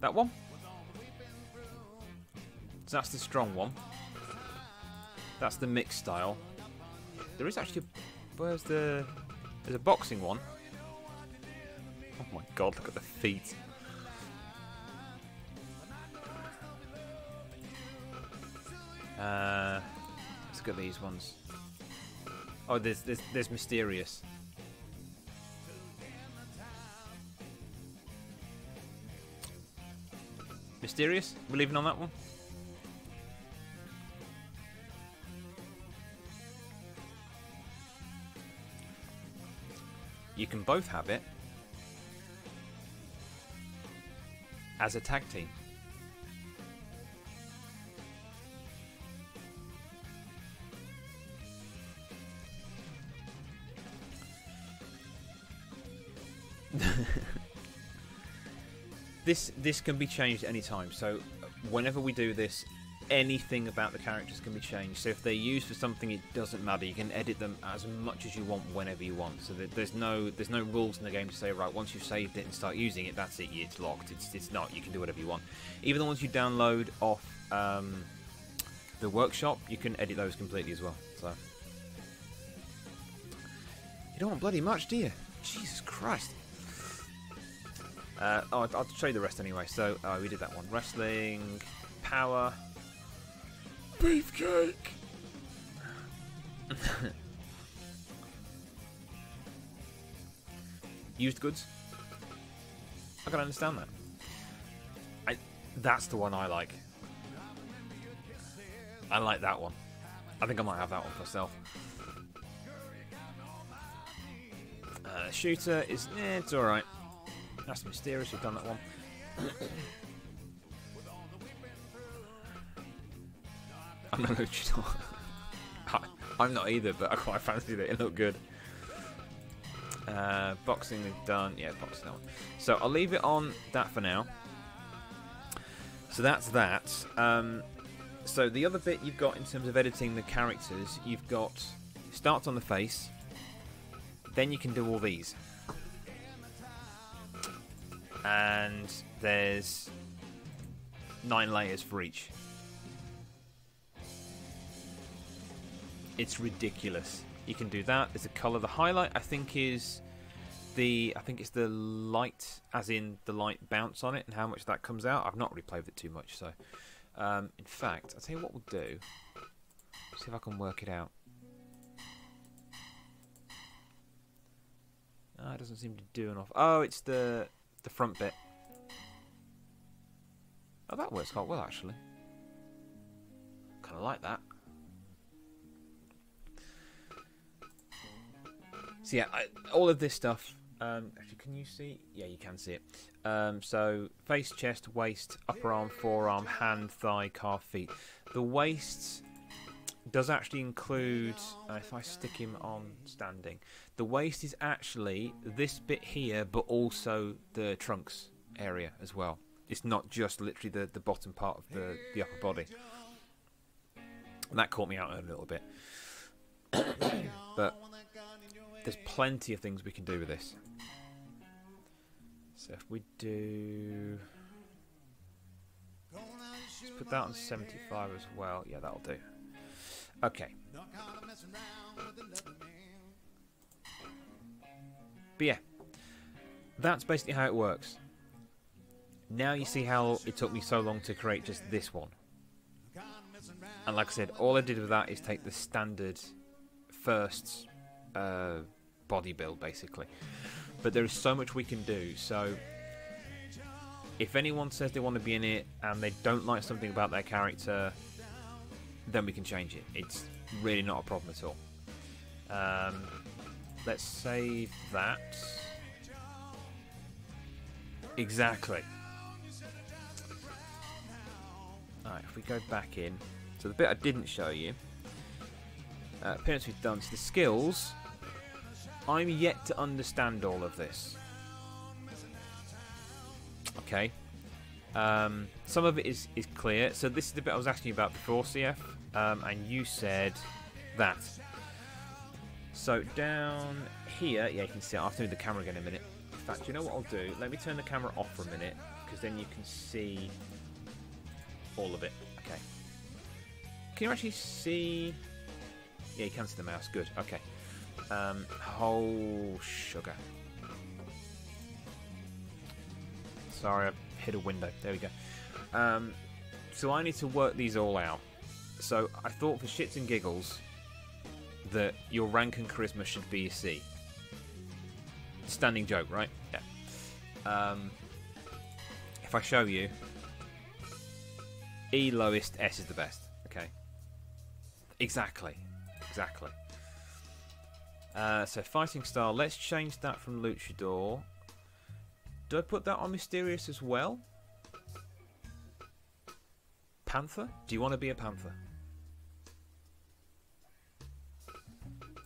That one? So that's the strong one. That's the mixed style. There is actually... Where's the... There's a boxing one. Oh my god, look at the feet. Uh, let's look at these ones. Oh, there's, there's, there's Mysterious. Mysterious? We're leaving on that one? You can both have it as a tag team. This this can be changed anytime. So whenever we do this, anything about the characters can be changed. So if they're used for something, it doesn't matter. You can edit them as much as you want whenever you want. So there's no there's no rules in the game to say right once you've saved it and start using it, that's it. It's locked. It's it's not. You can do whatever you want. Even the ones you download off um, the workshop, you can edit those completely as well. So you don't want bloody much, do you? Jesus Christ. Uh, oh, I'll show you the rest anyway. So uh, we did that one. Wrestling, power, beefcake. Used goods. I can understand that. I, that's the one I like. I like that one. I think I might have that one for myself. Uh, shooter is, eh, it's alright. That's mysterious, we've done that one. I'm not luchador. I'm not either, but I quite fancied it. It looked good. Uh, boxing done. Yeah, boxing that one. So I'll leave it on that for now. So that's that. Um, so the other bit you've got in terms of editing the characters, you've got starts on the face. Then you can do all these and there's nine layers for each. It's ridiculous. You can do that. There's a color. The highlight, I think, is the I think it's the light, as in the light bounce on it, and how much that comes out. I've not really played with it too much, so um, in fact, I'll tell you what we'll do. See if I can work it out. Ah, it doesn't seem to do enough. Oh, it's the the front bit. Oh, that works quite well, actually. Kind of like that. So yeah, I, all of this stuff. Um, actually, can you see? Yeah, you can see it. Um, so face, chest, waist, upper arm, forearm, hand, thigh, calf, feet. The waist does actually include, uh, if I stick him on standing, the waist is actually this bit here, but also the trunks area as well. It's not just literally the, the bottom part of the, the upper body. And that caught me out a little bit. but there's plenty of things we can do with this. So if we do... Let's put that on 75 as well. Yeah, that'll do. Okay. But yeah, that's basically how it works. Now you see how it took me so long to create just this one. And like I said, all I did with that is take the standard first uh, body build, basically. But there is so much we can do. So if anyone says they want to be in it and they don't like something about their character, then we can change it. It's really not a problem at all. Um, let's save that. Exactly. Alright, if we go back in. So the bit I didn't show you. Uh, appearance we've done. So the skills. I'm yet to understand all of this. Okay. Um, some of it is, is clear. So this is the bit I was asking you about before, CF. Um, and you said that. So down here, yeah, you can see. I'll have to move the camera again in a minute. In fact, you know what I'll do? Let me turn the camera off for a minute, because then you can see all of it. Okay. Can you actually see? Yeah, you can see the mouse. Good. Okay. Um, whole sugar. Sorry, I hit a window. There we go. Um, so I need to work these all out. So I thought for shits and giggles that your rank and charisma should be a C. Standing joke, right? Yeah. Um, if I show you, E lowest, S is the best. Okay. Exactly. Exactly. Uh, so fighting style, let's change that from luchador. Do I put that on mysterious as well? Panther? Do you want to be a panther?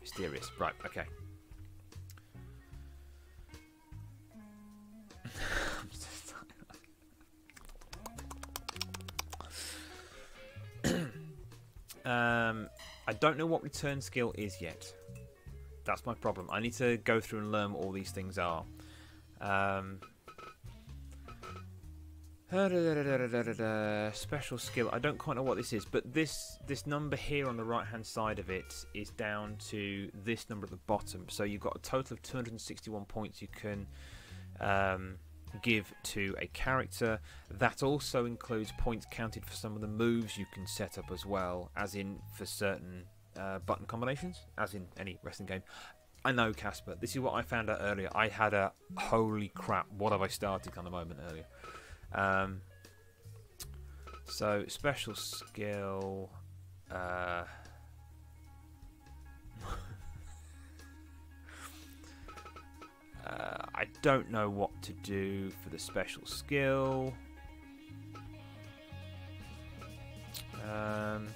Mysterious. Right, okay. um, I don't know what return skill is yet. That's my problem. I need to go through and learn what all these things are. Um, Special skill. I don't quite know what this is, but this this number here on the right hand side of it is down to this number at the bottom. So you've got a total of 261 points you can um, give to a character. That also includes points counted for some of the moves you can set up as well, as in for certain uh, button combinations, as in any wrestling game. I know, Casper. This is what I found out earlier. I had a holy crap, what have I started kind of moment earlier. Um, so special skill. Uh, uh, I don't know what to do for the special skill. Um,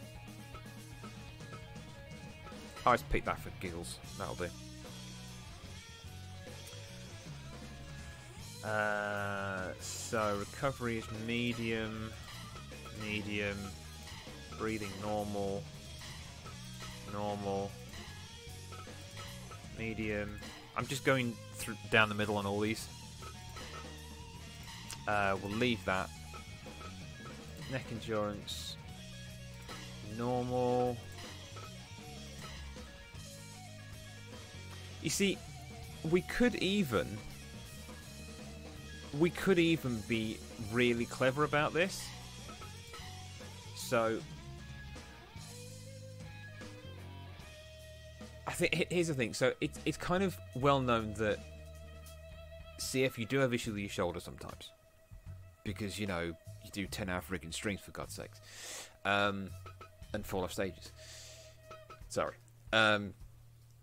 I'll just pick that for giggles. That'll do. Uh, so recovery is medium, medium, breathing normal, normal, medium. I'm just going through down the middle on all these. Uh, we'll leave that. Neck endurance, normal. You see, we could even we could even be really clever about this. So, I think here's the thing. So it's it's kind of well known that CF you do have issues with your shoulder sometimes because you know you do ten hour frigging strings for God's sakes, um, and fall off stages. Sorry. Um,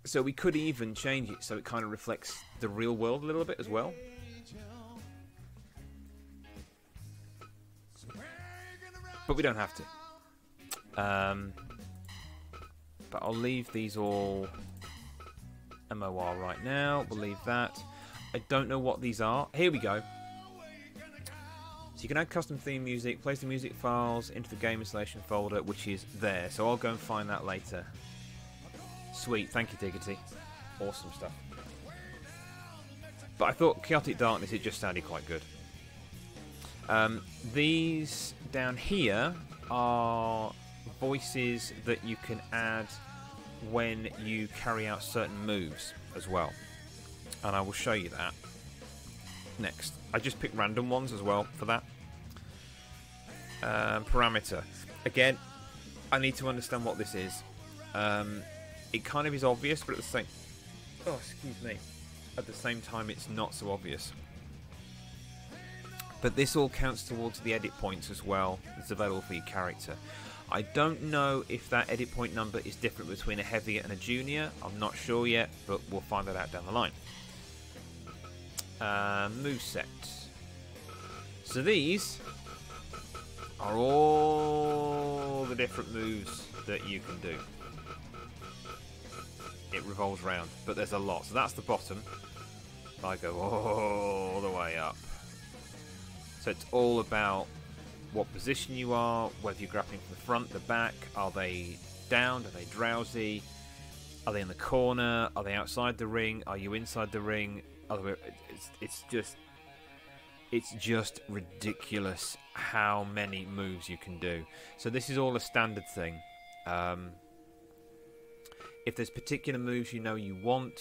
so we could even change it so it kind of reflects the real world a little bit as well. But we don't have to. Um, but I'll leave these all MOR right now. We'll leave that. I don't know what these are. Here we go. So you can add custom theme music, place the music files into the game installation folder, which is there. So I'll go and find that later. Sweet, thank you, Diggity. Awesome stuff. But I thought Chaotic Darkness, it just sounded quite good. Um, these down here are voices that you can add when you carry out certain moves as well. And I will show you that next. I just picked random ones as well for that. Um, parameter. Again, I need to understand what this is. Um, it kind of is obvious, but at the same... Oh, excuse me. At the same time, it's not so obvious. But this all counts towards the edit points as well that's available for your character. I don't know if that edit point number is different between a heavy and a junior. I'm not sure yet, but we'll find that out down the line. Uh, move. So these are all the different moves that you can do. It revolves round, but there's a lot. So that's the bottom. I go all the way up. So it's all about what position you are, whether you're grappling from the front, the back, are they down, are they drowsy, are they in the corner, are they outside the ring, are you inside the ring, it's, it's just it's just ridiculous how many moves you can do. So this is all a standard thing. Um, if there's particular moves you know you want,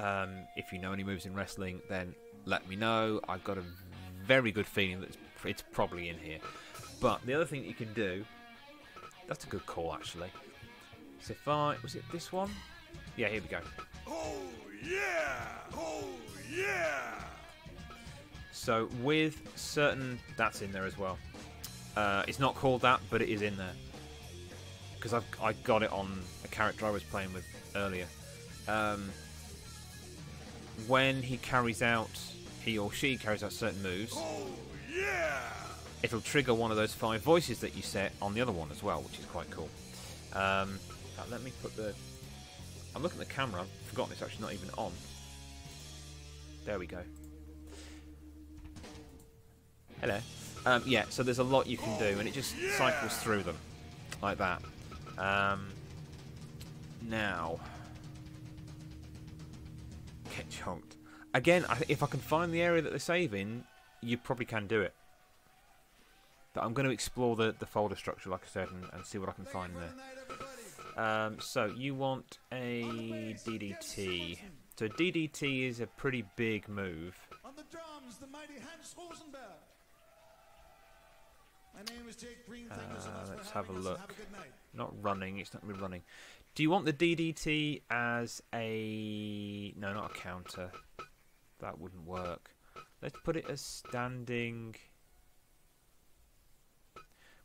um, if you know any moves in wrestling, then let me know. I've got a very good feeling that it's probably in here. But the other thing that you can do, that's a good call actually. So if I, was it this one? Yeah, here we go. Oh yeah! Oh yeah! So with certain, that's in there as well. Uh, it's not called that, but it is in there because I've I got it on a character I was playing with earlier. Um, when he carries out, he or she carries out certain moves. Oh, yeah! It'll trigger one of those five voices that you set on the other one as well, which is quite cool. Um, let me put the. I'm looking at the camera. I've forgotten it's actually not even on. There we go. Hello. Um, yeah, so there's a lot you can do, and it just yeah. cycles through them like that. Um, now, get chunked. Again, I, if I can find the area that they're saving, you probably can do it. But I'm going to explore the, the folder structure, like I said, and, and see what I can find there. Um, so, you want a DDT. So, DDT is a pretty big move. On the drums, the mighty Hans uh, let's have a look. Not running, it's not really running. Do you want the DDT as a... No, not a counter. That wouldn't work. Let's put it as standing...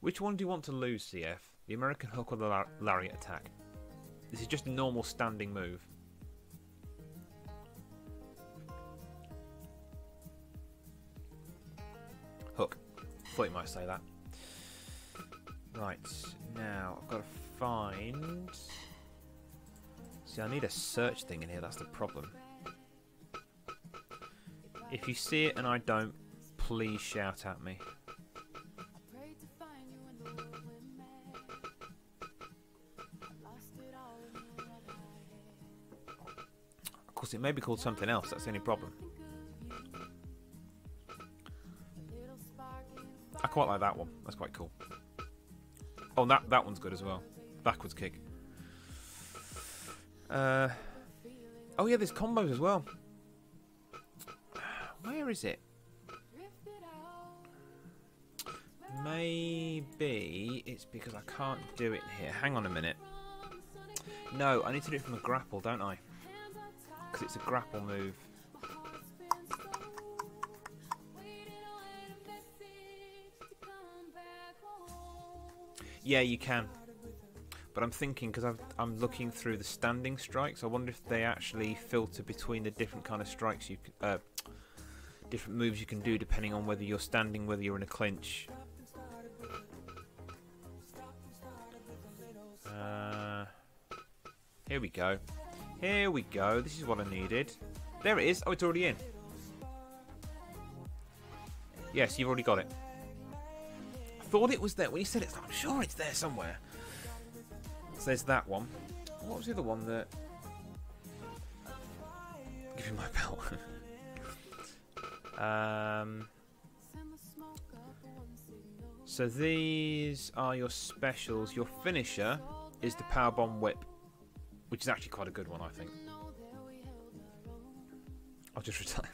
Which one do you want to lose, CF? The American Hook or the lar Lariat Attack? This is just a normal standing move. Hook. Thought you might say that. Right, now I've got to find... See, I need a search thing in here, that's the problem. If you see it and I don't, please shout at me. Of course, it may be called something else, that's the only problem. I quite like that one, that's quite cool. Oh, that that one's good as well. Backwards kick. Uh, oh yeah, there's combos as well. Where is it? Maybe it's because I can't do it here. Hang on a minute. No, I need to do it from a grapple, don't I? Because it's a grapple move. Yeah, you can. But I'm thinking because I'm looking through the standing strikes. I wonder if they actually filter between the different kind of strikes you, uh, different moves you can do depending on whether you're standing, whether you're in a clinch. Uh, Here we go. Here we go. This is what I needed. There it is. Oh, it's already in. Yes, you've already got it. I thought it was there. When you said it, I'm sure it's there somewhere. So there's that one. What was the other one that... Give me my belt. um... So these are your specials. Your finisher is the power bomb whip, which is actually quite a good one, I think. I'll just retire.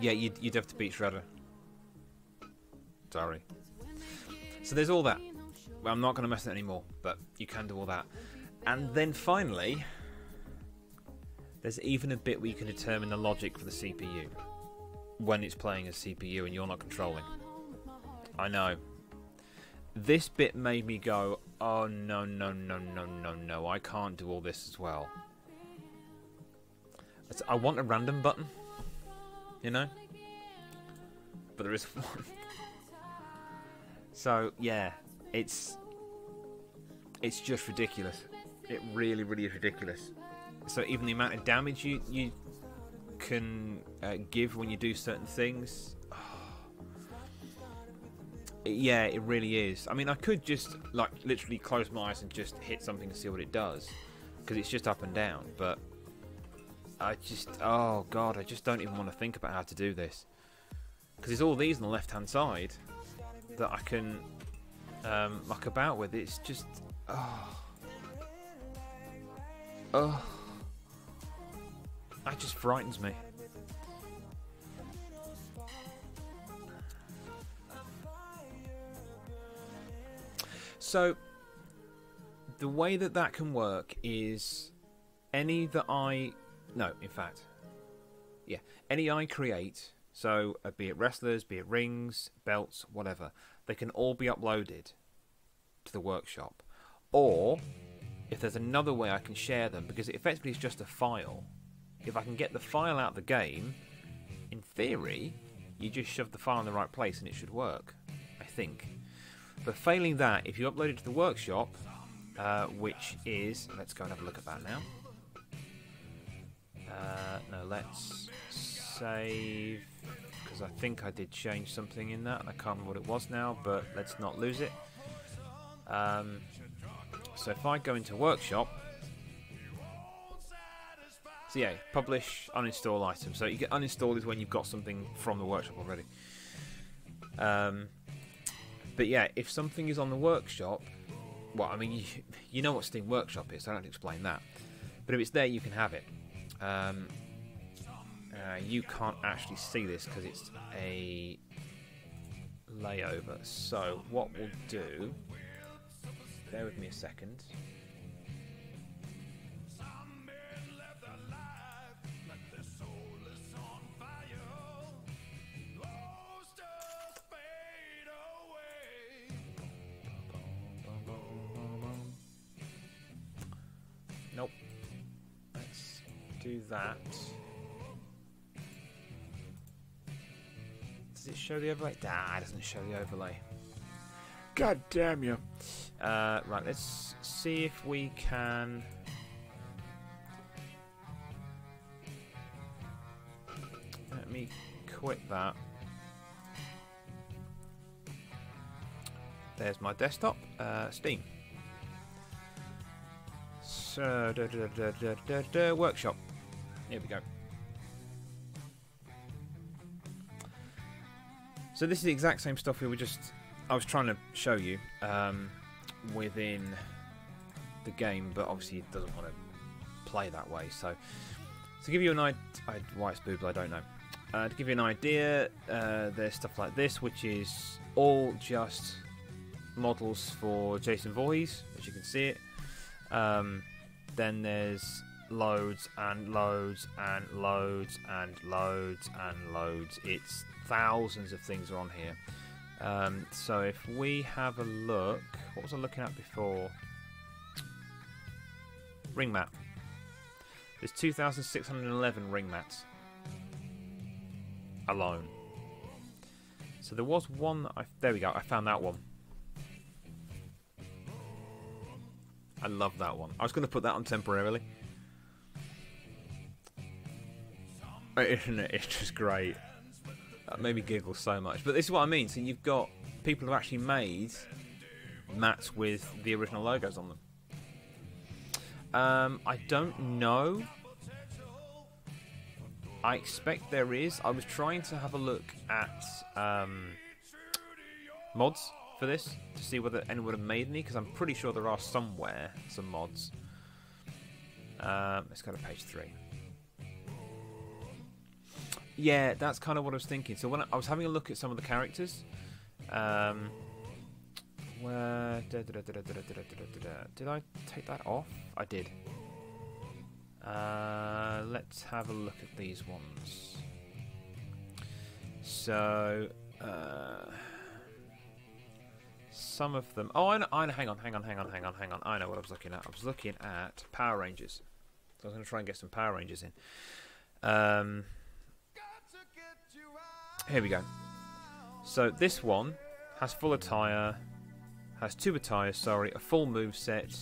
yeah, you'd, you'd have to beat Shredder. Sorry. So there's all that. Well, I'm not going to mess it anymore, but you can do all that. And then finally, there's even a bit where you can determine the logic for the CPU when it's playing as CPU and you're not controlling. I know. This bit made me go, oh no, no, no, no, no, no, I can't do all this as well. I want a random button, you know? But there is one. so, yeah, it's it's just ridiculous. It really, really is ridiculous. So even the amount of damage you, you can uh, give when you do certain things yeah, it really is. I mean, I could just like literally close my eyes and just hit something to see what it does, because it's just up and down. But I just, oh god, I just don't even want to think about how to do this, because it's all these on the left-hand side that I can um, muck about with. It's just, oh, oh, that just frightens me. So, the way that that can work is any that I. No, in fact. Yeah, any I create, so uh, be it wrestlers, be it rings, belts, whatever, they can all be uploaded to the workshop. Or, if there's another way I can share them, because it effectively is just a file, if I can get the file out of the game, in theory, you just shove the file in the right place and it should work. I think. But failing that, if you upload it to the workshop, uh, which is, let's go and have a look at that now. Uh, no, let's save, because I think I did change something in that. I can't remember what it was now, but let's not lose it. Um, so if I go into workshop, so yeah, publish, uninstall item. So you get uninstall is when you've got something from the workshop already. Um, but yeah, if something is on the workshop, well, I mean, you, you know what Steam Workshop is, so I don't have to explain that. But if it's there, you can have it. Um, uh, you can't actually see this because it's a layover. So what we'll do, bear with me a second. Do that. Does it show the overlay? Nah, it doesn't show the overlay. God damn you. Uh, right, let's see if we can... Let me quit that. There's my desktop, uh, Steam. So, da, da, da, workshop. Here we go. So this is the exact same stuff we were just... I was trying to show you um, within the game, but obviously it doesn't want to play that way. So to give you an idea... Why it's booble, I don't know. Uh, to give you an idea, uh, there's stuff like this, which is all just models for Jason Voorhees, as you can see it. Um, then there's loads and loads and loads and loads and loads. It's thousands of things are on here. Um, so if we have a look, what was I looking at before? Ring mat. There's 2,611 ring mats alone. So there was one. I, there we go. I found that one. I love that one. I was going to put that on temporarily. Isn't it? It's just great. That made me giggle so much. But this is what I mean. So you've got people who actually made mats with the original logos on them. Um, I don't know. I expect there is. I was trying to have a look at um, mods for this to see whether anyone have made any, because I'm pretty sure there are somewhere some mods. Um, let's go to page three. Yeah, that's kind of what I was thinking. So when I, I was having a look at some of the characters, um, where did I take that off? I did. Uh, let's have a look at these ones. So, uh, some of them. Oh, I know, I know. Hang on, hang on, hang on, hang on, hang on. I know what I was looking at. I was looking at Power Rangers. So I was going to try and get some Power Rangers in. Um, here we go. So this one has full attire, has two attires, sorry, a full move set,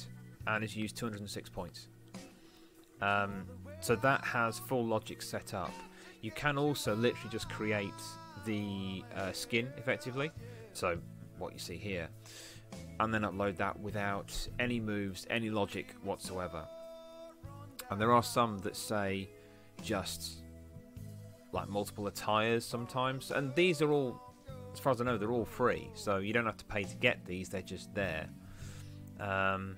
and is used 206 points. Um, so that has full logic set up. You can also literally just create the uh, skin effectively. So what you see here, and then upload that without any moves, any logic whatsoever. And there are some that say just like multiple attires sometimes, and these are all, as far as I know, they're all free, so you don't have to pay to get these; they're just there. Um,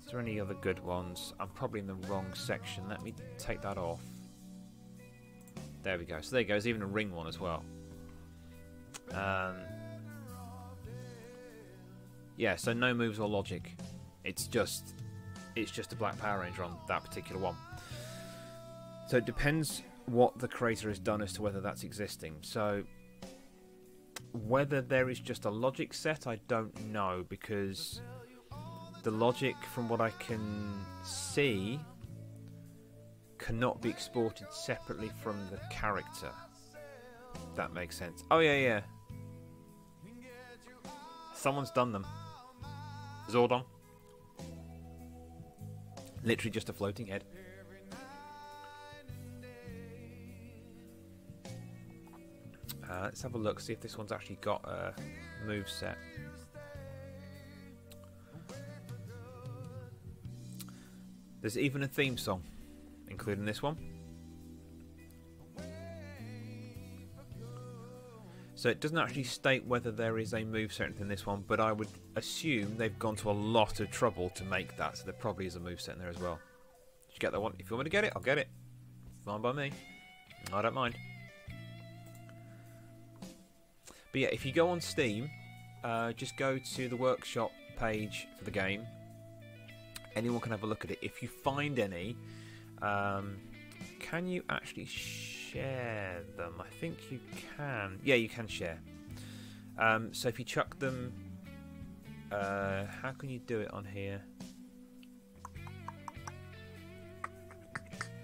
is there any other good ones? I'm probably in the wrong section. Let me take that off. There we go. So there goes even a ring one as well. Um, yeah, so no moves or logic. It's just it's just a Black Power Ranger on that particular one. So it depends what the creator has done as to whether that's existing. So whether there is just a logic set, I don't know because the logic, from what I can see, cannot be exported separately from the character. That makes sense. Oh yeah, yeah. Someone's done them. Zordon. Literally just a floating head. Uh, let's have a look, see if this one's actually got a move set. There's even a theme song, including this one. So it doesn't actually state whether there is a move set in this one, but I would assume they've gone to a lot of trouble to make that, so there probably is a move set in there as well. Did you get that one? If you want me to get it, I'll get it. Fine by me. I don't mind. But yeah, if you go on Steam, uh, just go to the workshop page for the game. Anyone can have a look at it. If you find any, um, can you actually share them? I think you can. Yeah, you can share. Um, so if you chuck them, uh, how can you do it on here?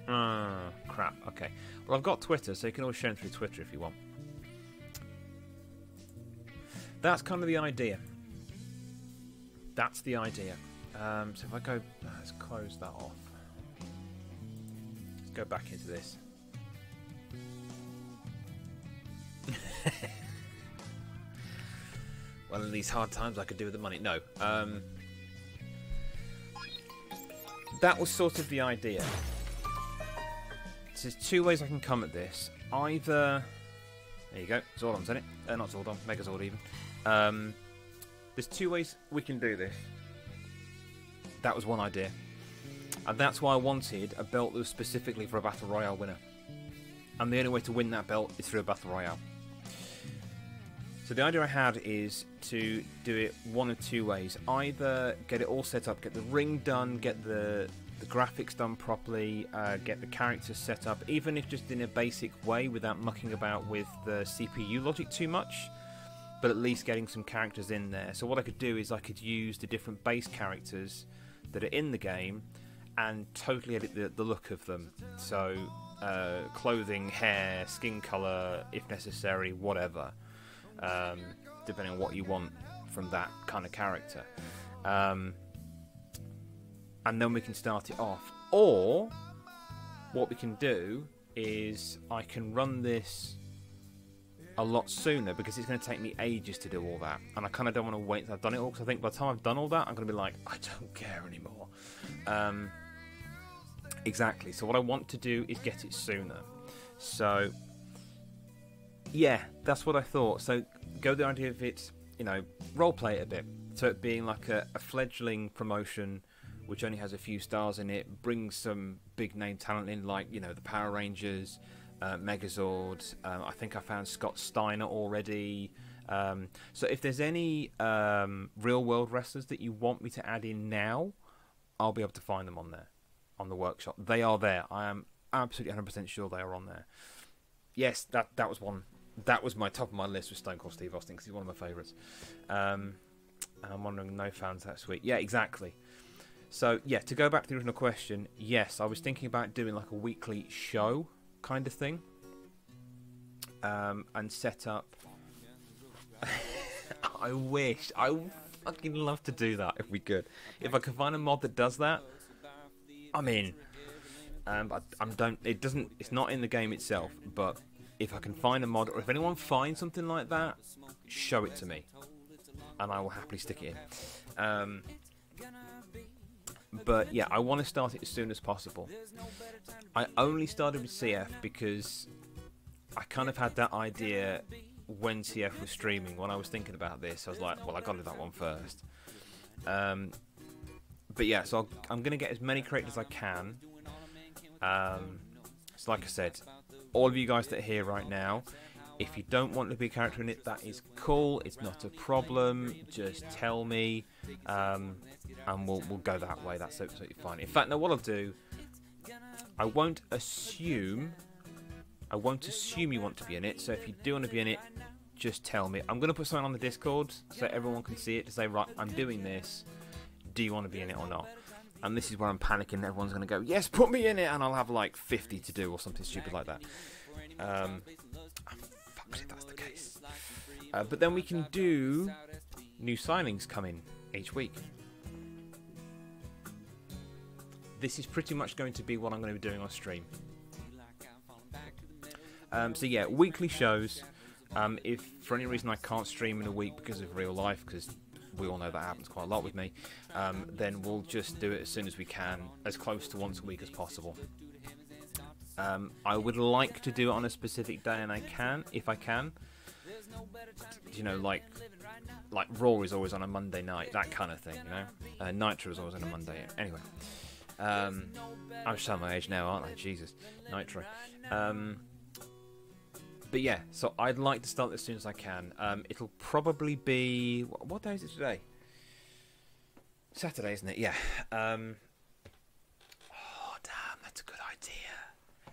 Oh, crap. Okay. Well, I've got Twitter, so you can always share them through Twitter if you want. That's kind of the idea. That's the idea. Um, so if I go, let's close that off. Let's go back into this. well, in these hard times, I could do with the money. No. Um, that was sort of the idea. So there's two ways I can come at this. Either... There you go. Zordon's in it. Uh, not Zordon. Megazord even. Um, there's two ways we can do this. That was one idea. And that's why I wanted a belt that was specifically for a Battle Royale winner. And the only way to win that belt is through a Battle Royale. So the idea I had is to do it one of two ways. Either get it all set up, get the ring done, get the, the graphics done properly, uh, get the characters set up, even if just in a basic way without mucking about with the CPU logic too much, but at least getting some characters in there. So what I could do is I could use the different base characters that are in the game and totally edit the, the look of them. So uh, clothing, hair, skin color, if necessary, whatever, um, depending on what you want from that kind of character. Um, and then we can start it off. Or what we can do is I can run this a lot sooner because it's going to take me ages to do all that, and I kind of don't want to wait until I've done it all because I think by the time I've done all that, I'm going to be like, I don't care anymore. Um, exactly. So what I want to do is get it sooner. So yeah, that's what I thought. So go the idea of it, you know, role play it a bit. So it being like a, a fledgling promotion which only has a few stars in it, brings some big name talent in, like you know the Power Rangers, uh, Megazord. Um, I think I found Scott Steiner already. Um, so if there's any um, real world wrestlers that you want me to add in now, I'll be able to find them on there, on the workshop. They are there. I am absolutely 100% sure they are on there. Yes, that that was one. That was my top of my list with Stone Cold Steve Austin because he's one of my favourites. Um, and I'm wondering, no fans that sweet. Yeah, exactly. So yeah, to go back to the original question, yes, I was thinking about doing like a weekly show kind of thing, um, and set up. I wish I fucking love to do that if we could. If I could find a mod that does that, I'm in. Um, I, I'm don't. It doesn't. It's not in the game itself, but if I can find a mod, or if anyone finds something like that, show it to me, and I will happily stick it in. Um, but yeah, I want to start it as soon as possible. I only started with CF because I kind of had that idea when CF was streaming. When I was thinking about this, I was like, well, I got to do that one first. Um, but yeah, so i am going to get as many characters as I can. Um, so like I said, all of you guys that are here right now, if you don't want to be a character in it, that is cool. It's not a problem. Just tell me, um, and we'll we'll go that way. That's absolutely fine. In fact, now what I'll do, I won't assume. I won't assume you want to be in it. So if you do want to be in it, just tell me. I'm going to put something on the Discord so everyone can see it to say, right, I'm doing this. Do you want to be in it or not? And this is where I'm panicking. Everyone's going to go, yes, put me in it, and I'll have like 50 to do or something stupid like that. Um, if that's the case. Uh, but then we can do new signings coming each week. This is pretty much going to be what I'm going to be doing on stream. Um, so yeah, weekly shows. Um, if for any reason I can't stream in a week because of real life, because we all know that happens quite a lot with me, um, then we'll just do it as soon as we can, as close to once a week as possible. Um, I would like to do it on a specific day, and I can if I can. You know, like like Raw is always on a Monday night, that kind of thing. You know, uh, Nitro is always on a Monday. Anyway, um, I'm showing my age now, aren't I? Jesus, Nitro. Um, but yeah, so I'd like to start as soon as I can. Um, it'll probably be what day is it today? Saturday, isn't it? Yeah. Um, oh damn, that's a good idea.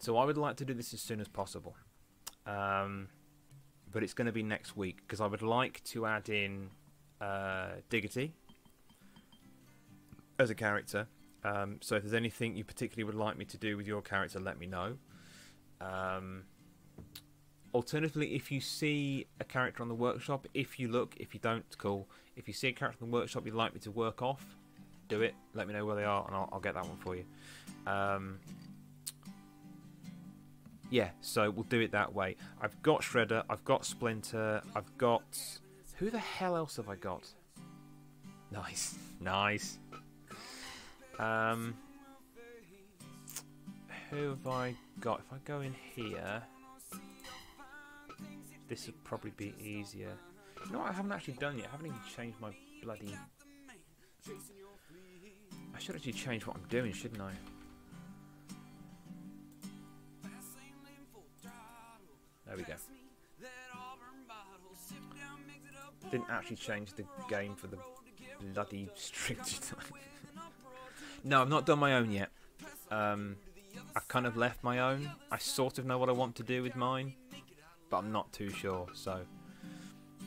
So I would like to do this as soon as possible. Um, but it's going to be next week because I would like to add in uh, Diggity as a character. Um, so if there's anything you particularly would like me to do with your character, let me know. Um, alternatively, if you see a character on the workshop, if you look, if you don't, cool. If you see a character on the workshop you'd like me to work off, do it. Let me know where they are, and I'll, I'll get that one for you. Um, yeah, so we'll do it that way. I've got Shredder, I've got Splinter, I've got. Who the hell else have I got? Nice, nice. Um, who have I got? If I go in here, this would probably be easier. You know what I haven't actually done yet? I haven't even changed my bloody. I should actually change what I'm doing, shouldn't I? There we go. Didn't actually change the game for the bloody strict. no, I've not done my own yet. Um, I kind of left my own. I sort of know what I want to do with mine, but I'm not too sure. So,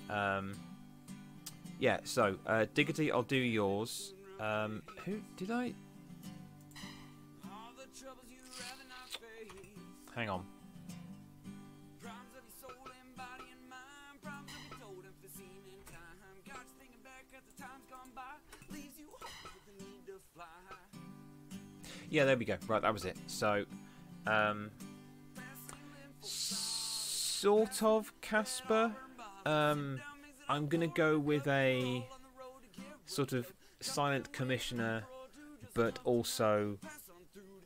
um, yeah. So, uh, Diggity, I'll do yours. Um, who did I? Hang on. Yeah, there we go. Right, that was it. So, um, sort of Casper. Um, I'm gonna go with a sort of silent commissioner, but also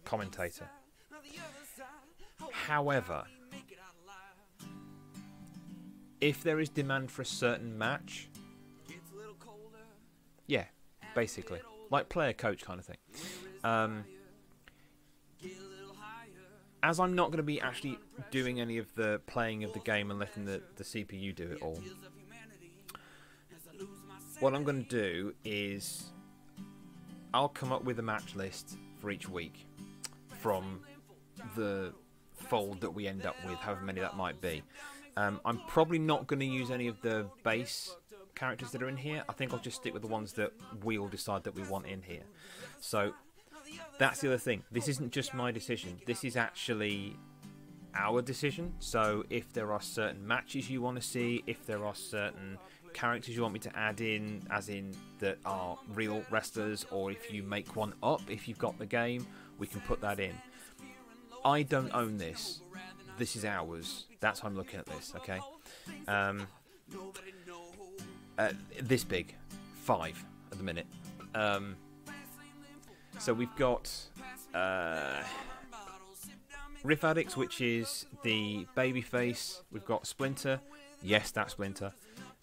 commentator. However, if there is demand for a certain match, yeah, basically, like player coach kind of thing. Um, as I'm not going to be actually doing any of the playing of the game and letting the, the CPU do it all, what I'm going to do is I'll come up with a match list for each week from the fold that we end up with, however many that might be. Um, I'm probably not going to use any of the base characters that are in here. I think I'll just stick with the ones that we all decide that we want in here. So that's the other thing. This isn't just my decision. This is actually our decision. So if there are certain matches you want to see, if there are certain characters you want me to add in, as in that are real wrestlers, or if you make one up, if you've got the game, we can put that in. I don't own this. This is ours. That's how I'm looking at this. Okay. Um, uh, this big, five at the minute. Um, so we've got uh, Riff Addicts, which is the baby face. We've got Splinter. Yes, that's Splinter.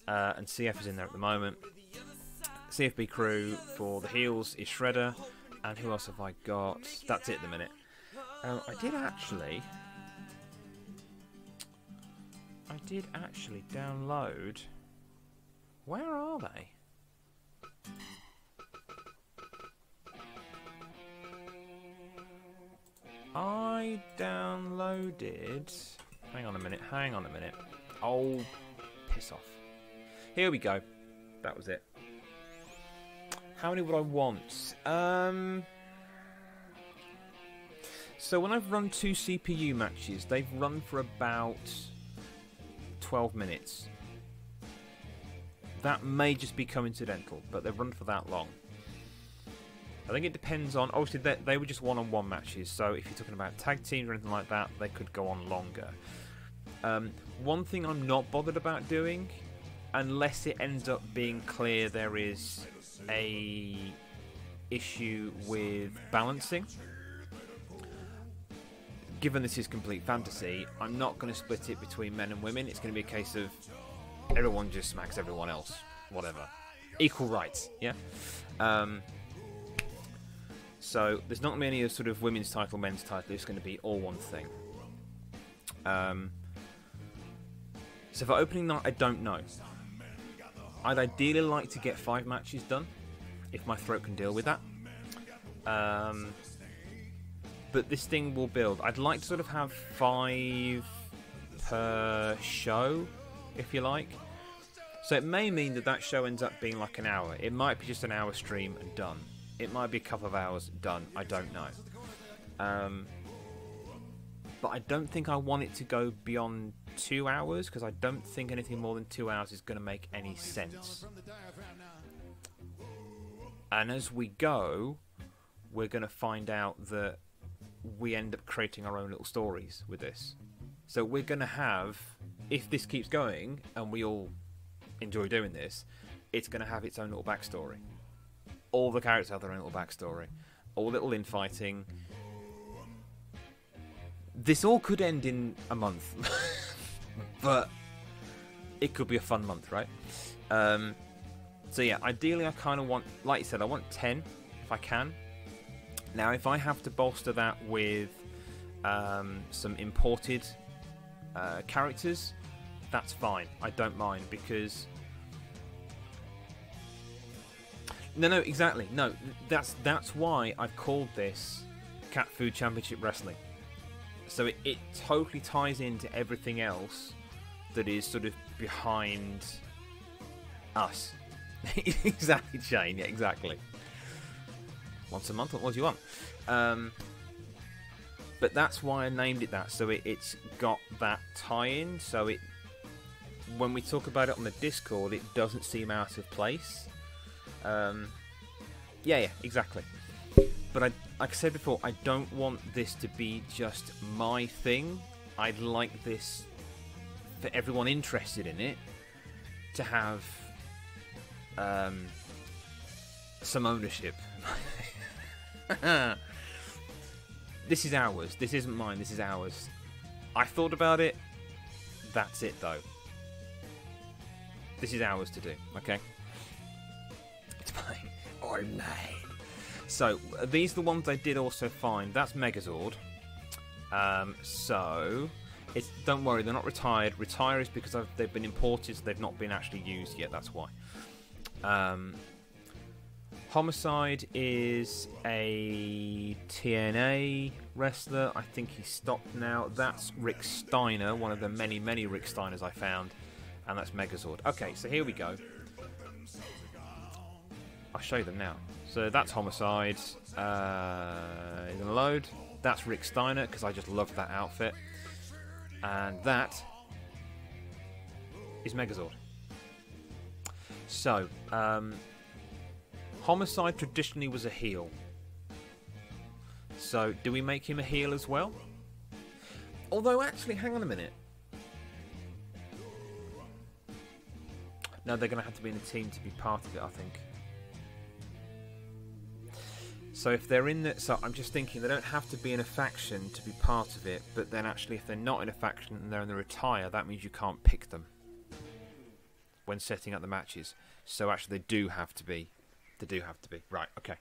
Uh, and CF is in there at the moment. CFB crew for the heels is Shredder. And who else have I got? That's it at the minute. Um, I did actually. I did actually download. Where are they? I downloaded. Hang on a minute. Hang on a minute. Oh, piss off. Here we go. That was it. How many would I want? Um. So when I've run two CPU matches, they've run for about 12 minutes. That may just be coincidental, but they've run for that long. I think it depends on. Obviously, they, they were just one-on-one matches, so if you're talking about tag teams or anything like that, they could go on longer. Um, one thing I'm not bothered about doing, unless it ends up being clear there is a issue with balancing. Given this is complete fantasy, I'm not going to split it between men and women. It's going to be a case of everyone just smacks everyone else, whatever. Equal rights, yeah. Um, so there's not many of sort of women's title, men's title. It's going to be all one thing. Um, so for opening night, I don't know. I'd ideally like to get five matches done, if my throat can deal with that. Um, but this thing will build. I'd like to sort of have five per show, if you like. So it may mean that that show ends up being like an hour. It might be just an hour stream and done. It might be a couple of hours done. I don't know. Um, but I don't think I want it to go beyond two hours because I don't think anything more than two hours is going to make any sense. And as we go, we're going to find out that we end up creating our own little stories with this. So we're going to have, if this keeps going and we all enjoy doing this, it's going to have its own little backstory. All the characters have their own little backstory, all little infighting. This all could end in a month, but it could be a fun month, right? Um, so yeah, ideally, I kind of want, like you said, I want ten if I can. Now, if I have to bolster that with um, some imported uh, characters, that's fine. I don't mind because no, no, exactly. No, that's that's why I've called this Cat Food Championship Wrestling. So it, it totally ties into everything else that is sort of behind us. exactly, Shane. Yeah, exactly. Once a month, what do you want? Um, but that's why I named it that. So it, it's got that tie-in. So it, when we talk about it on the Discord, it doesn't seem out of place. Um, yeah, yeah, exactly. but I, like I said before, I don't want this to be just my thing. I'd like this for everyone interested in it to have um, some ownership. this is ours. This isn't mine. This is ours. I thought about it. That's it, though. This is ours to do. Okay. Mine or. So uh, these are the ones I did also find. That's Megazord. Um, so it's don't worry, they're not retired. Retire is because I've, they've been imported, so they've not been actually used yet. That's why. Um, Homicide is a TNA wrestler. I think he's stopped now. That's Rick Steiner, one of the many, many Rick Steiners I found. And that's Megazord. Okay, so here we go. I'll show you them now. So that's Homicide. Uh, the load. That's Rick Steiner, because I just love that outfit. And that is Megazord. So, um, Homicide traditionally was a heel. So, do we make him a heel as well? Although, actually, hang on a minute. No, they're going to have to be in the team to be part of it, I think. So if they're in the, so I'm just thinking they don't have to be in a faction to be part of it, but then actually if they're not in a faction and they're in the retire, that means you can't pick them when setting up the matches. So actually they do have to be, they do have to be right. Okay.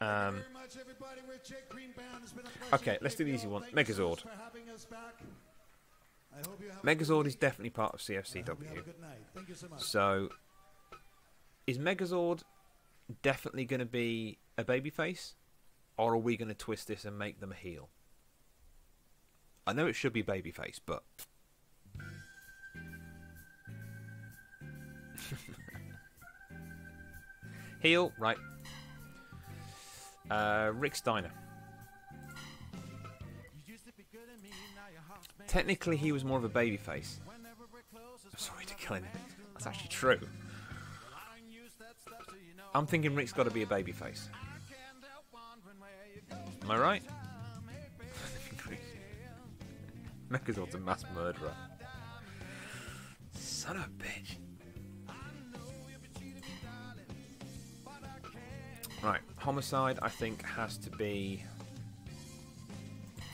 Um, okay, let's do the easy one. Megazord. Megazord is definitely part of CFCW. So, is Megazord definitely going to be a babyface, or are we going to twist this and make them a heel? I know it should be babyface, but heel, right? Uh, Rick Steiner. Technically, he was more of a babyface. I'm sorry to kill him. That's actually true. I'm thinking Rick's got to be a babyface. Am I right? Megazord's a mass murderer. Son of a bitch. Right, homicide. I think has to be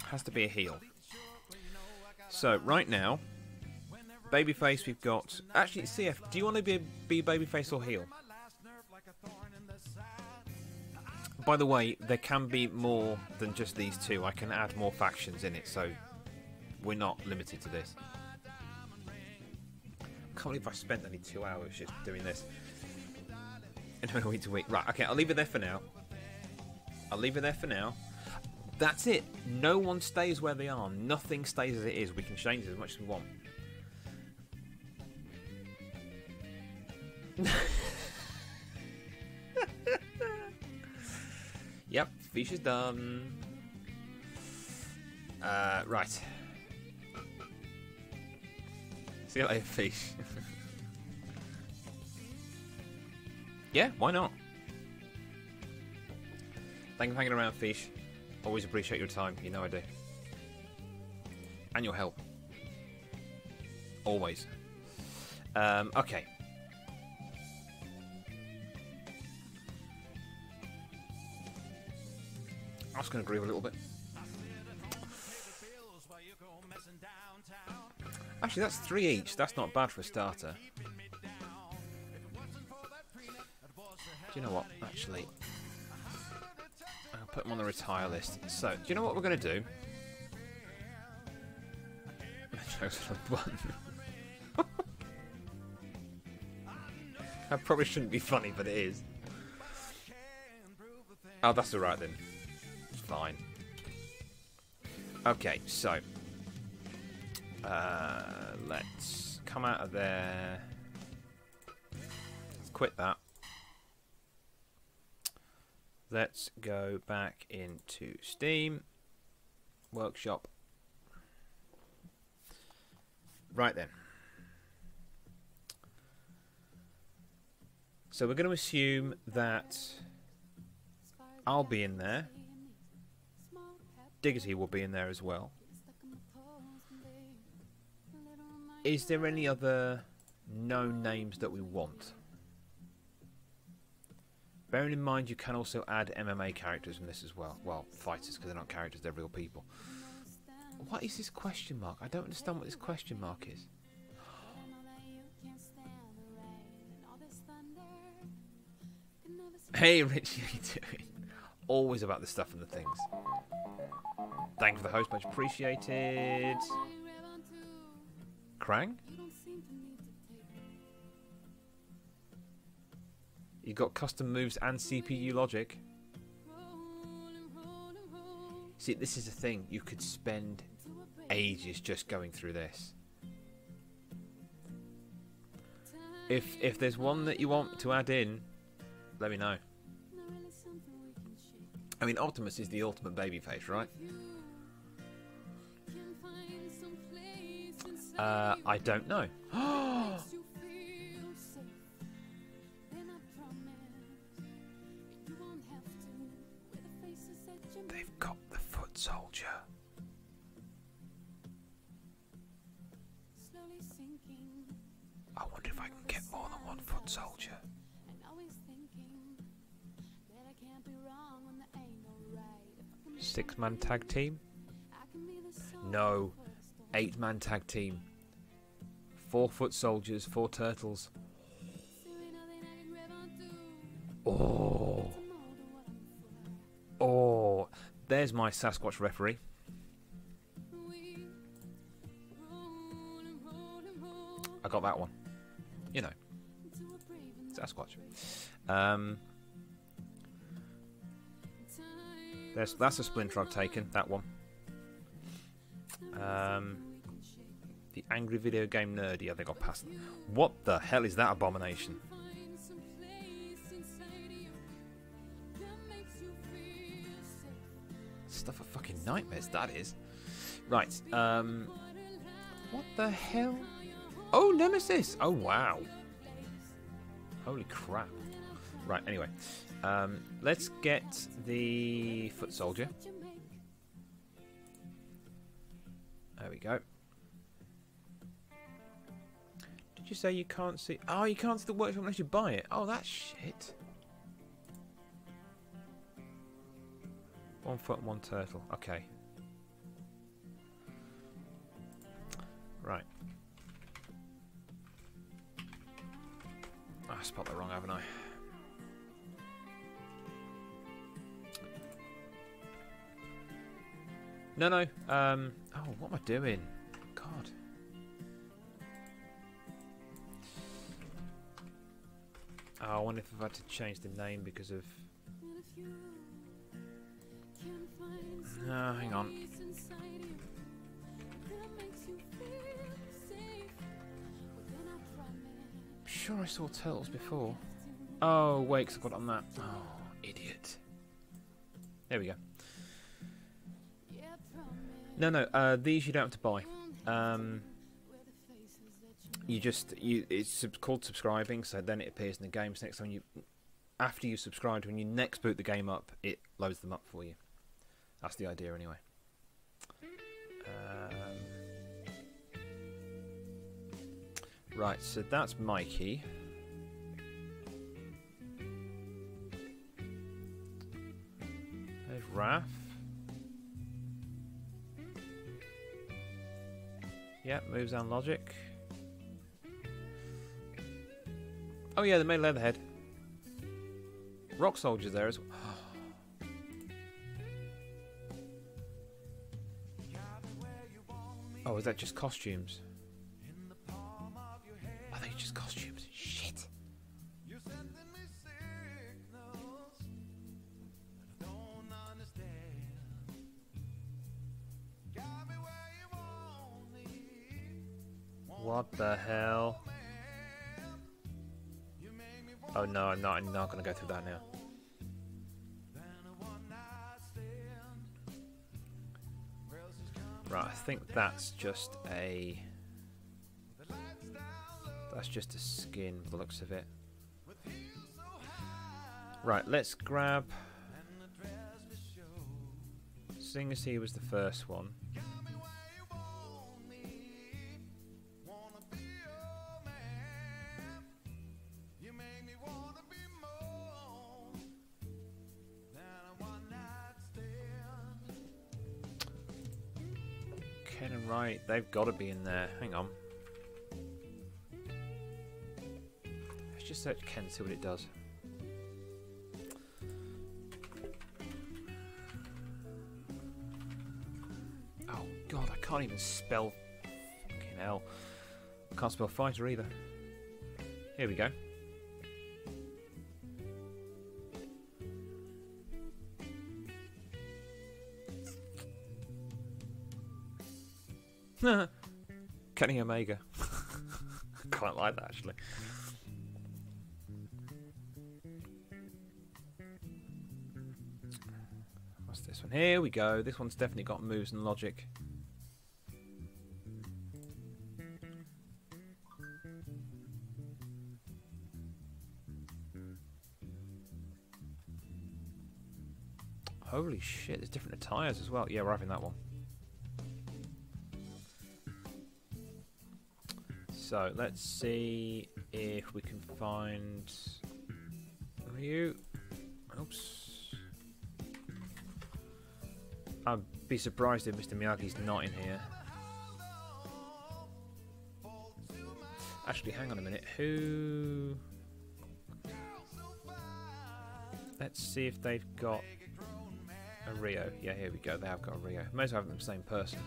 has to be a heel. So right now, babyface. We've got actually CF. Do you want to be be babyface or heel? By the way, there can be more than just these two. I can add more factions in it, so we're not limited to this. I can't believe I spent only two hours just doing this. And week to week. Right, okay, I'll leave it there for now. I'll leave it there for now. That's it. No one stays where they are. Nothing stays as it is. We can change it as much as we want. Fish is done. Uh, right. See you later, fish. yeah, why not? Thank you for hanging around, fish. Always appreciate your time. You know I do. And your help. Always. Um, okay. I was going to grieve a little bit. Actually, that's three each. That's not bad for a starter. Do you know what? Actually, I'll put them on the retire list. So, do you know what we're going to do? that probably shouldn't be funny, but it is. Oh, that's alright then fine. Okay, so uh, let's come out of there. Let's quit that. Let's go back into Steam Workshop. Right then. So we're going to assume that I'll be in there. Diggity will be in there as well. Is there any other known names that we want? Bearing in mind you can also add MMA characters in this as well. Well, fighters, because they're not characters, they're real people. What is this question mark? I don't understand what this question mark is. Hey Richie, how you doing? Always about the stuff and the things. Thank you for the host, much appreciated. Krang? You got custom moves and CPU logic. See, this is the thing. You could spend ages just going through this. If if there's one that you want to add in, let me know. I mean, Optimus is the ultimate babyface, right? Uh, I don't know. Six man tag team? No. Eight man tag team. Four foot soldiers, four turtles. Oh. Oh. There's my Sasquatch referee. I got that one. You know. Sasquatch. Um, there's, that's a splinter I've taken, that one. Um, the angry video game nerdy, I think I passed. What the hell is that abomination? Stuff of fucking nightmares, that is. Right, um, what the hell? Oh, Nemesis! Oh, wow. Holy crap. Right, anyway. Um, let's get the foot soldier. There we go. Did you say you can't see? Oh, you can't see the workshop unless you buy it. Oh, that's shit. One foot and one turtle. Okay. Right. I spot that wrong, haven't I? No, no. Um. Oh, what am I doing? God. Oh, I wonder if I've had to change the name because of. No, hang on. I'm sure I saw turtles before. Oh, wait, cause I got on that. Oh, idiot. There we go. No, no, uh, these you don't have to buy. Um, you just you it's called subscribing, so then it appears in the games. So next time you, after you subscribed, when you next boot the game up, it loads them up for you. That's the idea, anyway. Um, right, so that's Mikey. There's Raph. Yep, moves on logic. Oh yeah, they made Leatherhead. Rock Soldier's there as well. Oh, is that just costumes? Go through that now. Right, I think that's just a. That's just a skin, the looks of it. Right, let's grab seeing as he was the first one. They've got to be in there. Hang on. Let's just search Ken, see what it does. Oh god, I can't even spell fucking hell. I can't spell fighter either. Here we go. Kenny Omega. Quite like that actually. What's this one? Here we go. This one's definitely got moves and logic. Holy shit, there's different attires as well. Yeah, we're having that one. So let's see if we can find Ryu. Oops. I'd be surprised if Mr. Miyagi's not in here. Actually, hang on a minute. Who? Let's see if they've got a Ryu. Yeah, here we go. They have got a Ryu. As well have the same person.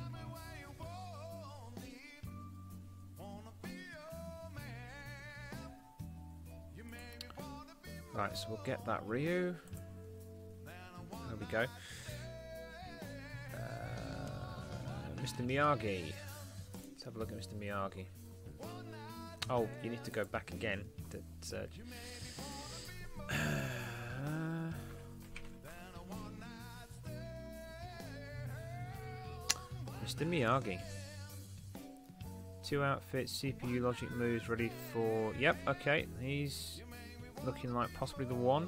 Right, so we'll get that Ryu. There we go. Uh, Mr. Miyagi. Let's have a look at Mr. Miyagi. Oh, you need to go back again to search. Uh, Mr. Miyagi. Two outfits, CPU logic moves ready for. Yep, okay. He's looking like possibly the one.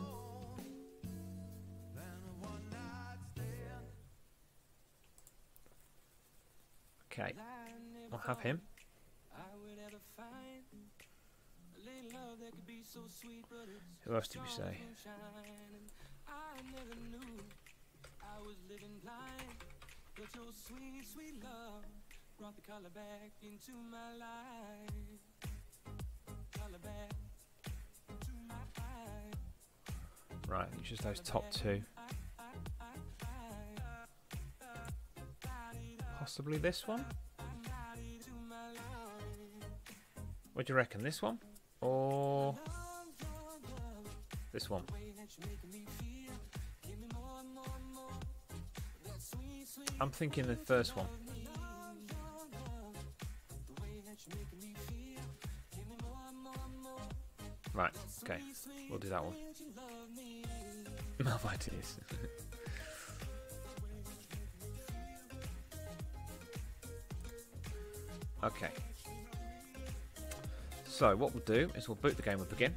Okay, I'll have him. Who else did we say? I never knew I was living blind. But your sweet, sweet love brought the color back into my life. Color back Right, it's just those top two. Possibly this one? What do you reckon? This one? Or this one? I'm thinking the first one. Right, okay. We'll do that one. Okay. So, what we'll do is we'll boot the game up again.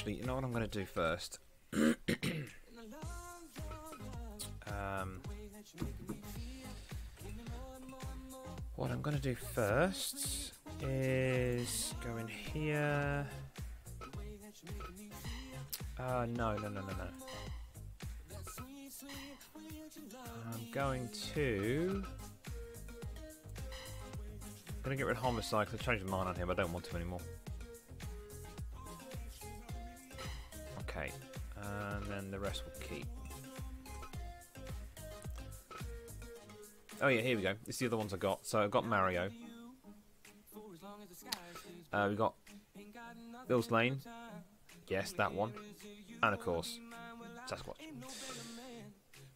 Actually, you know what I'm going to do first? um, what I'm going to do first is go in here. Uh, no, no, no, no, no. I'm going to. I'm going to get rid of homicide because I changed my mind on him. I don't want him anymore. Will keep. Oh yeah, here we go. Is the other ones I got. So I've got Mario. Uh, we got Bill's Lane. Yes, that one. And of course, Sasquatch.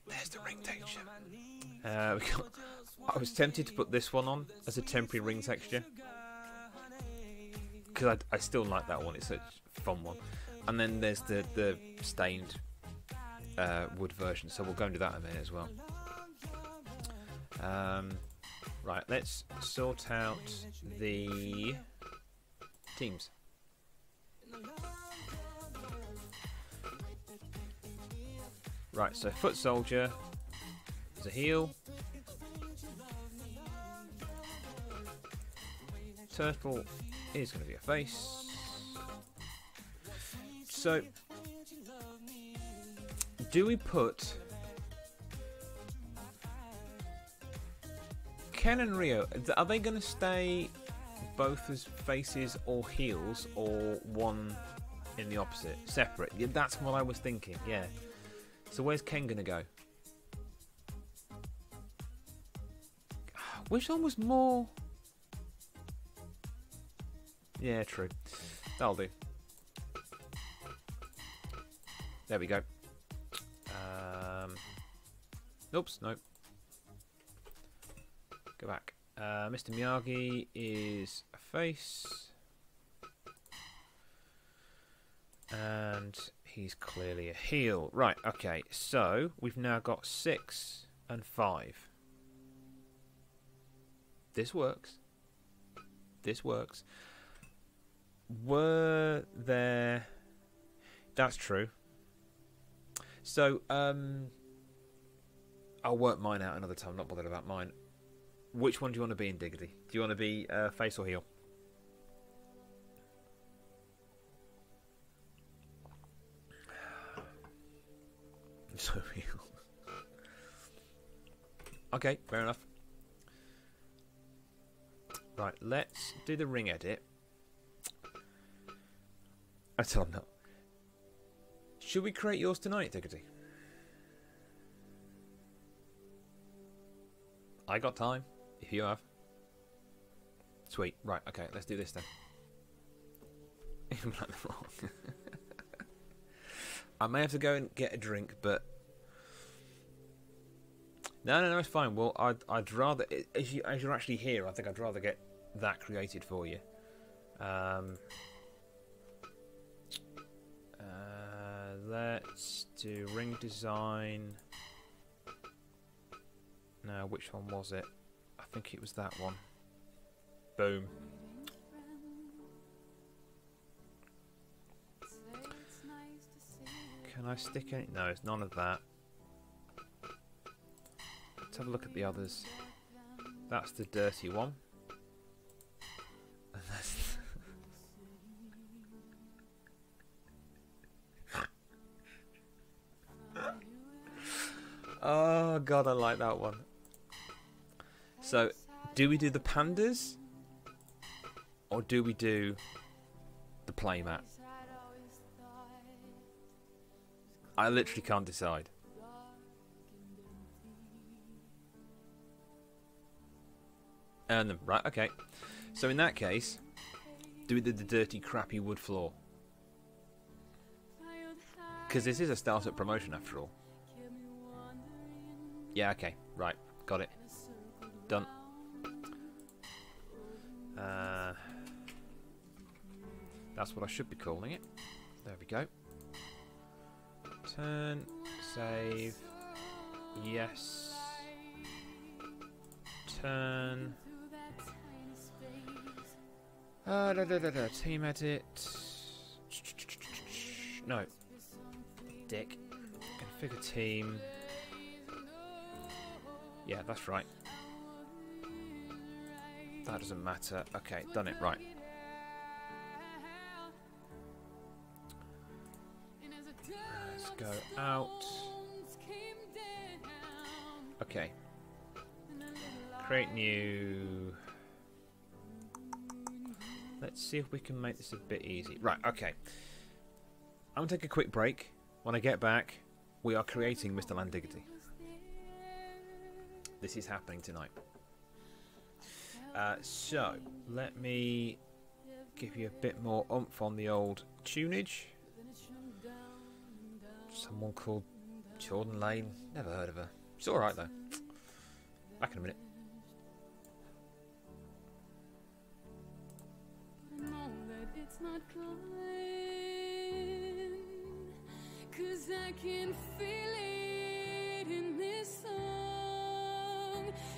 There's the ring texture. Uh, we got, I was tempted to put this one on as a temporary ring texture. Because I, I still like that one, it's such a fun one. And then there's the, the stained uh, wood version, so we'll go into that in a minute as well. Um, right, let's sort out the teams. Right, so foot soldier is a heel. Turtle is going to be a face. So, do we put Ken and Ryu? Are they going to stay both as faces or heels, or one in the opposite, separate? Yeah, that's what I was thinking. Yeah. So where's Ken going to go? Which one was more? Yeah, true. That'll do. There we go. Oops, nope. Go back. Uh, Mr. Miyagi is a face. And he's clearly a heel. Right, okay, so we've now got six and five. This works. This works. Were there. That's true. So, um. I'll work mine out another time, not bothered about mine. Which one do you want to be in Diggity? Do you want to be uh, face or heel? So heel. okay, fair enough. Right, let's do the ring edit. I tell him not. Should we create yours tonight, Diggity? I got time, if you have. Sweet. Right, okay, let's do this then. I may have to go and get a drink, but no, no, no, it's fine. Well, I'd, I'd rather as you as you're actually here, I think I'd rather get that created for you. Um, uh, let's do ring design. Now, which one was it? I think it was that one. Boom. Can I stick any? No, it's none of that. Let's have a look at the others. That's the dirty one. oh god, I like that one. So, do we do the pandas? Or do we do the playmat? I literally can't decide. Earn them. Right, okay. So in that case, do we do the dirty, crappy wood floor? Because this is a startup promotion after all. Yeah, okay. Right. Got it. Uh, that's what I should be calling it. There we go. Turn. Save. Yes. Turn. Uh, da, da, da, da. Team edit. No. Dick. Configure team. Yeah, that's right. That doesn't matter. Okay, done it. Right. Let's go out. Okay. Create new. Let's see if we can make this a bit easy. Right, okay. I'm going to take a quick break. When I get back, we are creating Mr. Landiggity. This is happening tonight. Uh, so, let me give you a bit more oomph on the old tunage. Someone called Jordan Lane. Never heard of her. It's alright though. Back in a minute.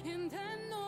And I know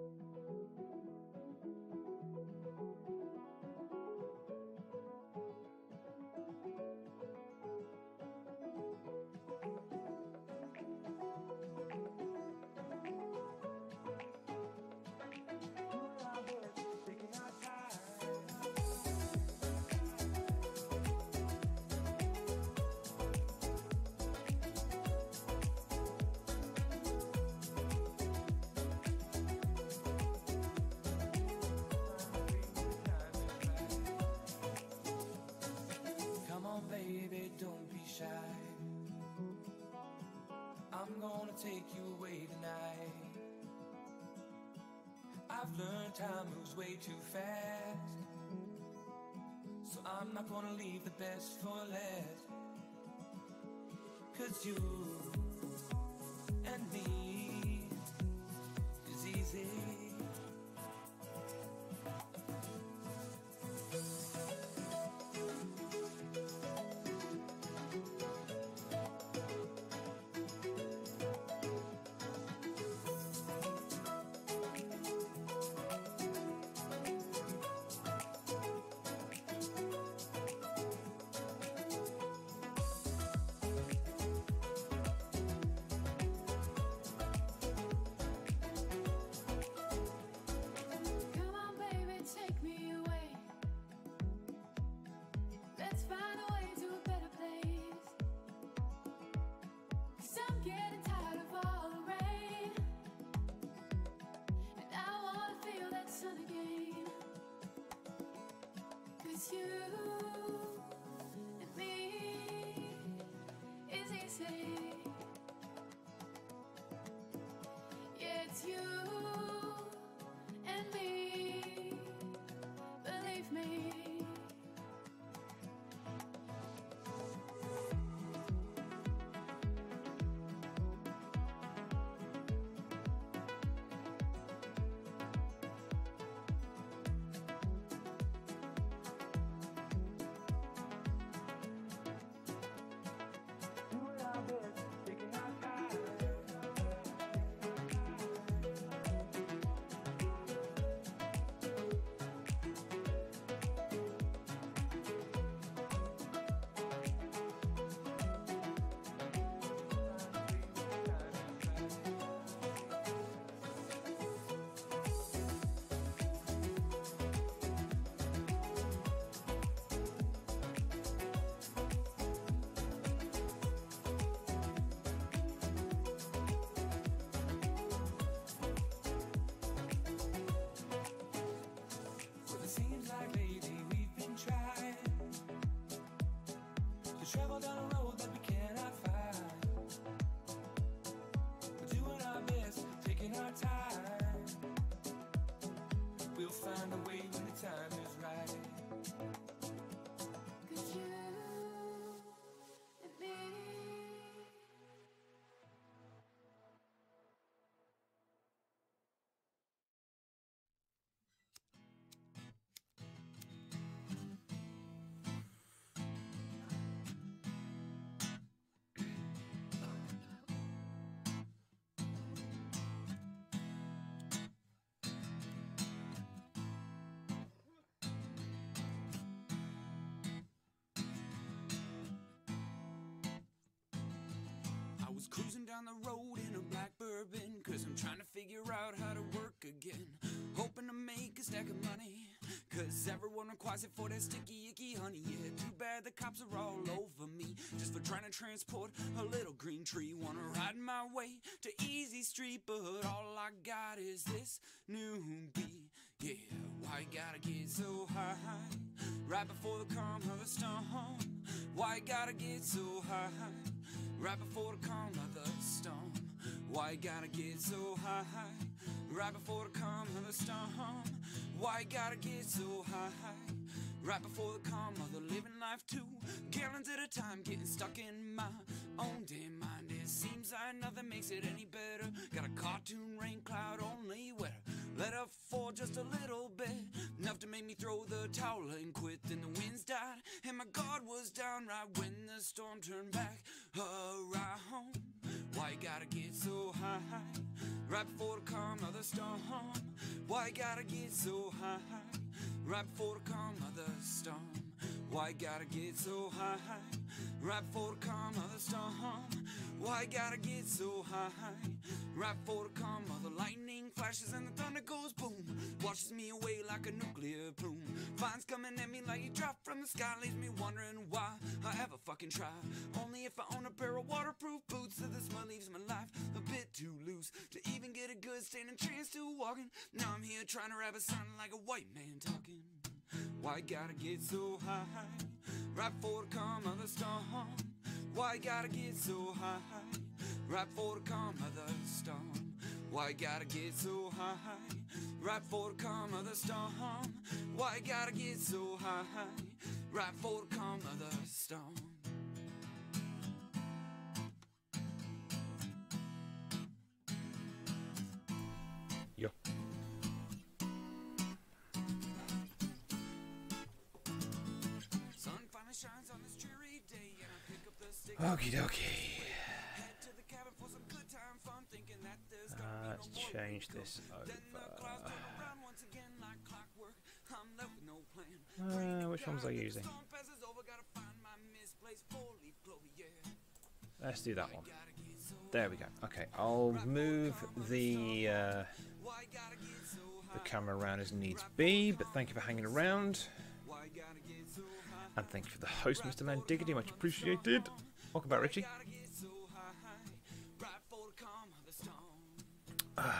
Come I'm gonna take you away tonight. I've learned time moves way too fast. So I'm not gonna leave the best for last. Cause you and me is easy. Down the road in a black bourbon. Cause I'm trying to figure out how to work again. Hoping to make a stack of money. Cause everyone requires it for that sticky icky honey. Yeah, too bad the cops are all over me. Just for trying to transport a little green tree. Wanna ride my way to Easy Street, but all I got is this new beat. Yeah, why you gotta get so high? Right before the calm of the storm. Why gotta get so high? Right before the calm of the storm. Why gotta get so high? Right before the calm of the storm. Why gotta get so high? Right before the calm of the living life two gallons at a time, getting stuck in my own damn mind. It seems like nothing makes it any better. Got a cartoon rain cloud only weather. Let up for just a little bit, enough to make me throw the towel and quit. Then the winds died, and my guard was down right when the storm turned back around. Why you gotta get so high? Right before calm the storm. Why you gotta get so high? Right before calm the storm. Why you gotta get so high? Right for the calm of the storm. Why gotta get so high? Right for the calm of the lightning flashes and the thunder goes boom. Washes me away like a nuclear plume. Fine's coming at me like a drop from the sky. Leaves me wondering why I ever fucking try. Only if I own a pair of waterproof boots. So this one leaves my life a bit too loose to even get a good standing chance to walking. Now I'm here trying to rap a sound like a white man talking. Why gotta get so high? Right before the calm of the storm. Why gotta get so high? Right before the calm of the storm. Why gotta get so high? Right before the calm of the storm. Why gotta get so high? Right before the calm of the storm. Clockwork. I'm left with no plan. Uh, which ones are you using? over. Let's do that one. There we go. Okay, I'll move the uh, the camera around as needs be, but thank you for hanging around. And thank you for the host, Mr. Man Diggity, much appreciated. Welcome back, Richie. Gotta get so high. Right for the calm of the storm.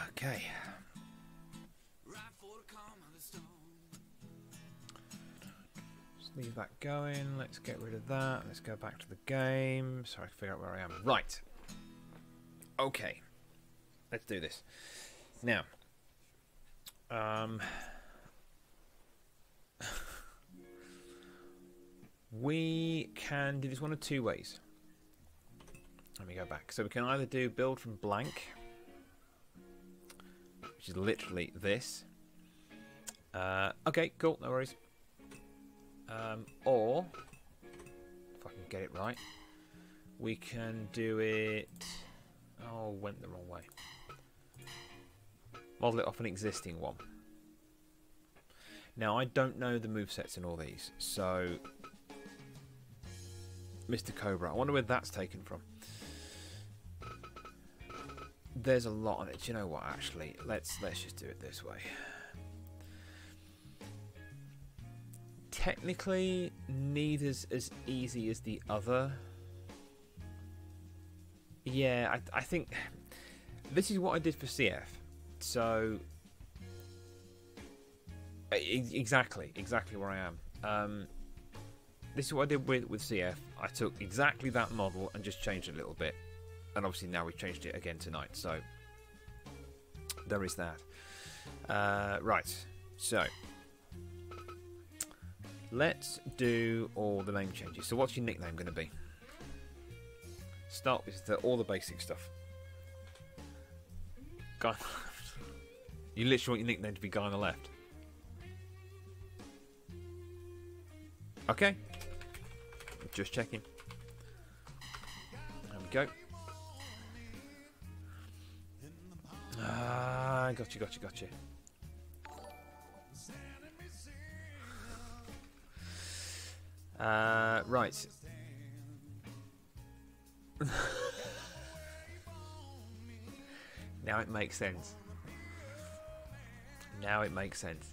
Okay. Right for the calm of the storm. Just leave that going. Let's get rid of that. Let's go back to the game. So I can figure out where I am. Right. Okay. Let's do this. Now. Um. we can do this one of two ways. Let me go back. So we can either do build from blank, which is literally this. Uh, okay, cool, no worries. Um, or, if I can get it right, we can do it. Oh, went the wrong way. Model it off an existing one. Now, I don't know the movesets in all these, so. Mr. Cobra, I wonder where that's taken from. There's a lot on it. Do you know what? Actually, let's let's just do it this way. technically neither's as easy as the other. Yeah, I, I think this is what I did for CF. So exactly, exactly where I am. Um, this is what I did with with CF. I took exactly that model and just changed it a little bit, and obviously now we've changed it again tonight. So there is that. Uh, right, so let's do all the name changes. So what's your nickname going to be? Start with the, all the basic stuff. Guy on the left. You literally want your nickname to be Guy on the left. Okay. Just checking. There we go. Ah, gotcha, gotcha, gotcha. Uh, right. Now it makes sense. Now it makes sense.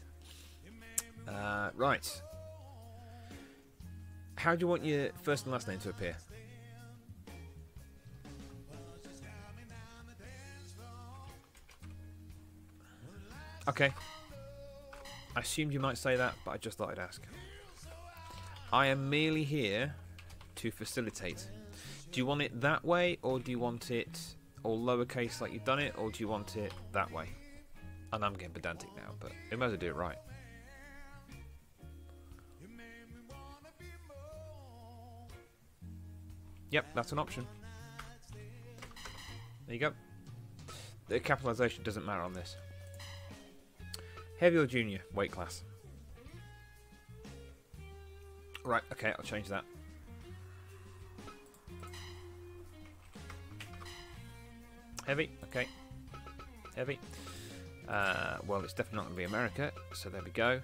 Uh, right. How do you want your first and last name to appear? Okay. I assumed you might say that, but I just thought I'd ask. I am merely here to facilitate. Do you want it that way, or do you want it all lowercase like you've done it, or do you want it that way? And I'm getting pedantic now, but we might as well do it right. Yep, that's an option. There you go. The capitalisation doesn't matter on this. Heavy or junior weight class? Right, okay, I'll change that. Heavy, okay. Heavy. Uh, well, it's definitely not going to be America, so there we go.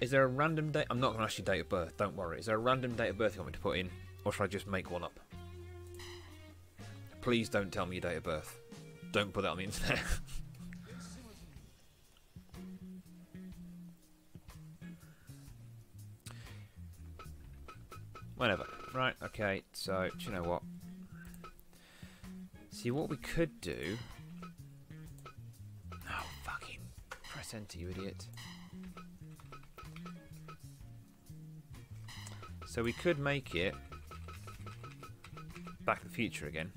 Is there a random date? I'm not going to ask you date of birth, don't worry. Is there a random date of birth you want me to put in? Or should I just make one up? Please don't tell me your date of birth. Don't put that on the internet. Whatever. Right, okay, so, do you know what? See, what we could do... Oh, fucking... Press enter, you idiot. So we could make it... Back to the Future again.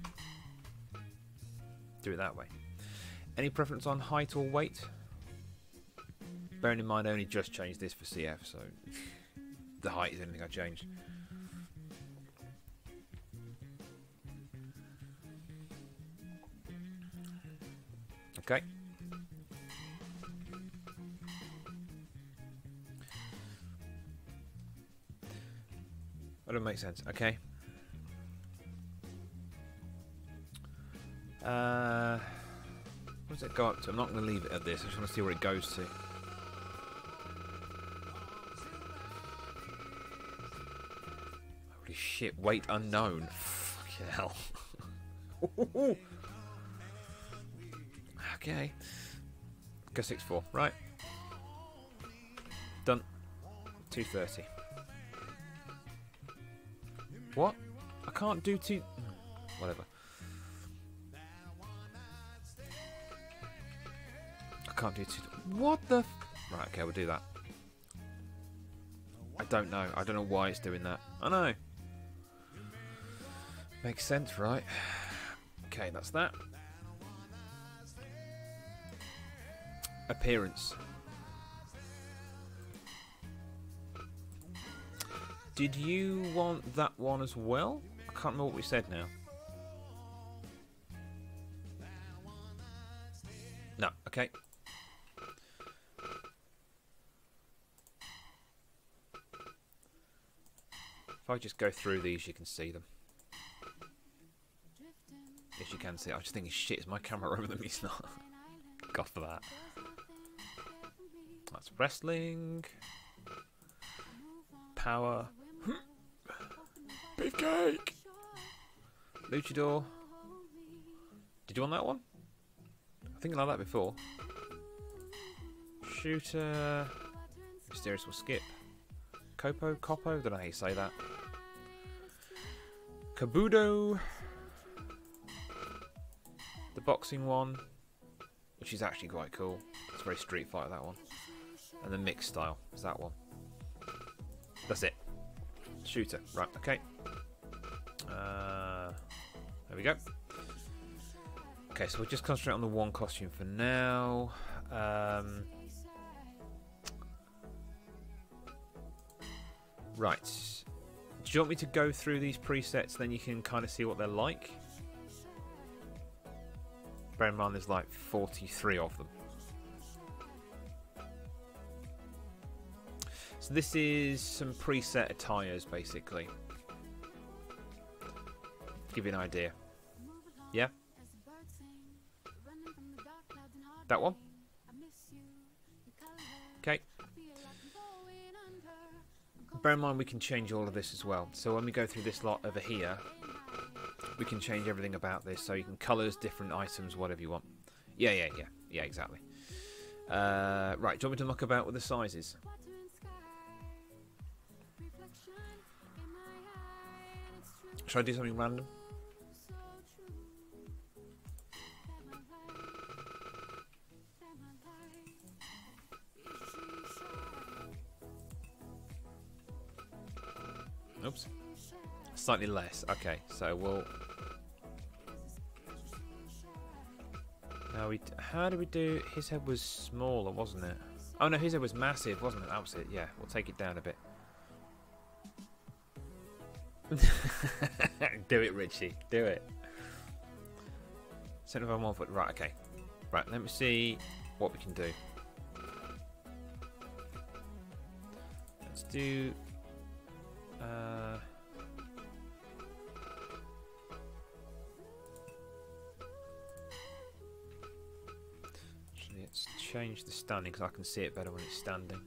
Do it that way. Any preference on height or weight? Bearing in mind I only just changed this for CF, so... the height is anything I changed. Okay. That doesn't make sense. Okay. Uh, what does it go up to? I'm not going to leave it at this. I just want to see where it goes to. Holy shit! Weight unknown. Fucking hell. Okay. Go six four. Right. Done. Two thirty. What? I can't do two. Whatever. I can't do two. What the? right. Okay, we'll do that. I don't know. I don't know why it's doing that. I know. Makes sense, right? Okay, that's that. Appearance. Did you want that one as well? I can't remember what we said now. No, okay. If I just go through these, you can see them. Yes, you can see. I just thinking, shit, is my camera over them? He's not. God for that. That's wrestling. Power. Beefcake! Luchador. Did you want that one? I think I like that before. Shooter. Mysterious will skip. Copo? Copo? Don't know how you say that. Kabuto. The boxing one. Which is actually quite cool. It's very Street Fighter, that one. And the mixed style is that one. That's it. Shooter. Right, okay. Uh, there we go. Okay, so we'll just concentrate on the one costume for now. Um, right. Do you want me to go through these presets, then you can kind of see what they're like? Bear in mind there's like 43 of them. So this is some preset attires, basically. Give you an idea. Yeah? That one? Okay. Bear in mind we can change all of this as well. So when we go through this lot over here, we can change everything about this. So you can colours, different items, whatever you want. Yeah, yeah, yeah. Yeah, exactly. Uh, right, do you want me to muck about with the sizes? Should I do something random? Oops. Slightly less. Okay, so we'll. Now we. How did we do? His head was smaller, wasn't it? Oh no, his head was massive, wasn't it? That was it. Yeah, we'll take it down a bit. do it, Richie. Do it. Center of one foot. Right. Okay. Right. Let me see what we can do. Let's do. Uh, actually, let's change the standing because I can see it better when it's standing.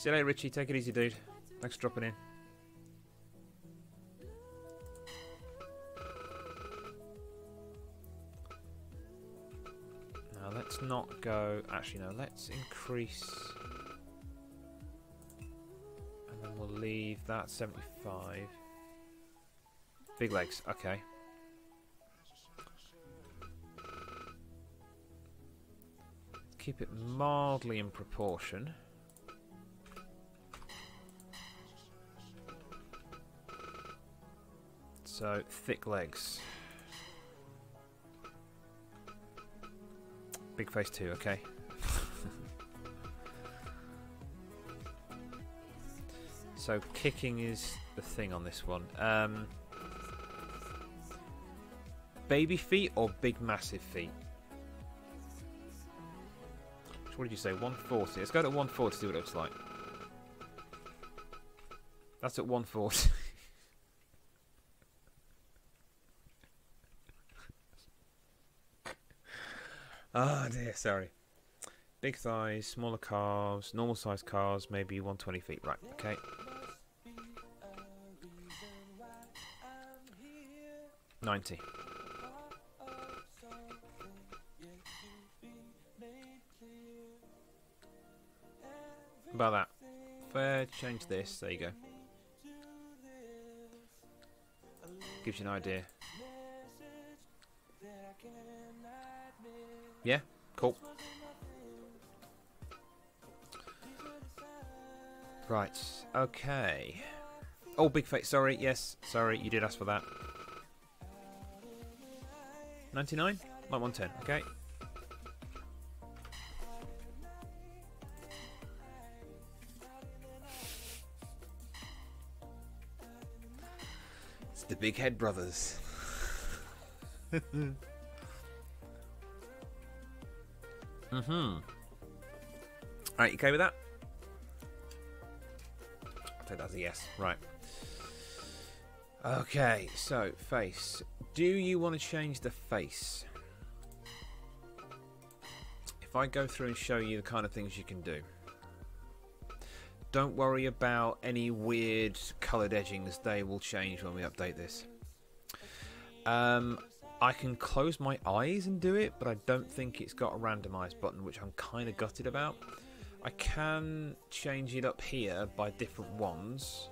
See you later, Richie. Take it easy, dude. Thanks for dropping in. Now let's not go. Actually, no. Let's increase, and then we'll leave that 75. Big legs. Okay. Keep it mildly in proportion. So, thick legs. Big face too, okay. so, kicking is the thing on this one. Um, baby feet or big massive feet? What did you say? 140. Let's go to 140 see what it looks like. That's at 140. Ah, oh dear, sorry. Big thighs, smaller calves, normal sized calves, maybe 120 feet. Right, okay. Ninety. About that. Fair, change this. There you go. Gives you an idea. Yeah, cool. Right, okay. Oh, big face. Sorry, yes, sorry, you did ask for that. 99? Like 110, okay. It's the Big Head Brothers. Mm-hmm. Alright, you okay with that? Take that as a yes. Right. Okay, so face. Do you want to change the face? If I go through and show you the kind of things you can do. Don't worry about any weird coloured edgings, they will change when we update this. Um, I can close my eyes and do it, but I don't think it's got a randomize button, which I'm kind of gutted about. I can change it up here by different ones.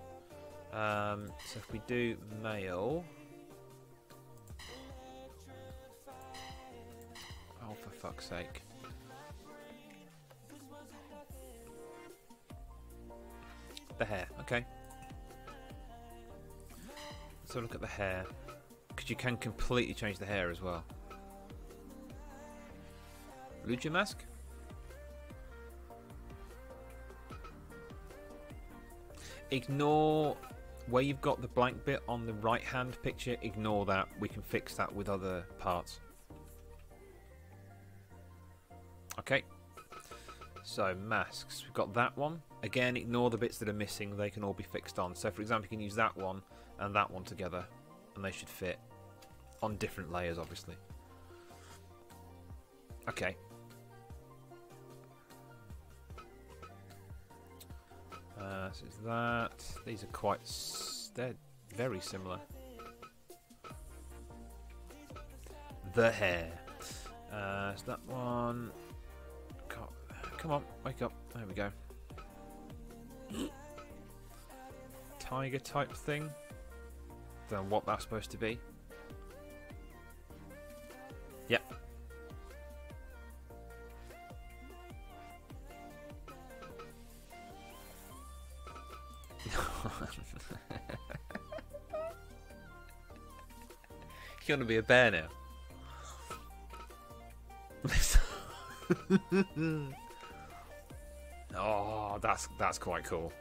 Um, so if we do male. Oh, for fuck's sake. The hair, okay. So look at the hair because you can completely change the hair as well. Lucha mask? Ignore where you've got the blank bit on the right hand picture, ignore that. We can fix that with other parts. Okay. So, masks. We've got that one. Again, ignore the bits that are missing. They can all be fixed on. So, for example, you can use that one and that one together. And they should fit on different layers, obviously. Okay. Uh, so that. These are quite. They're very similar. The hair. Uh, it's that one. Come, come on, wake up. There we go. Tiger type thing. Don't know what that's supposed to be. You want to be a bear now? oh, that's that's quite cool.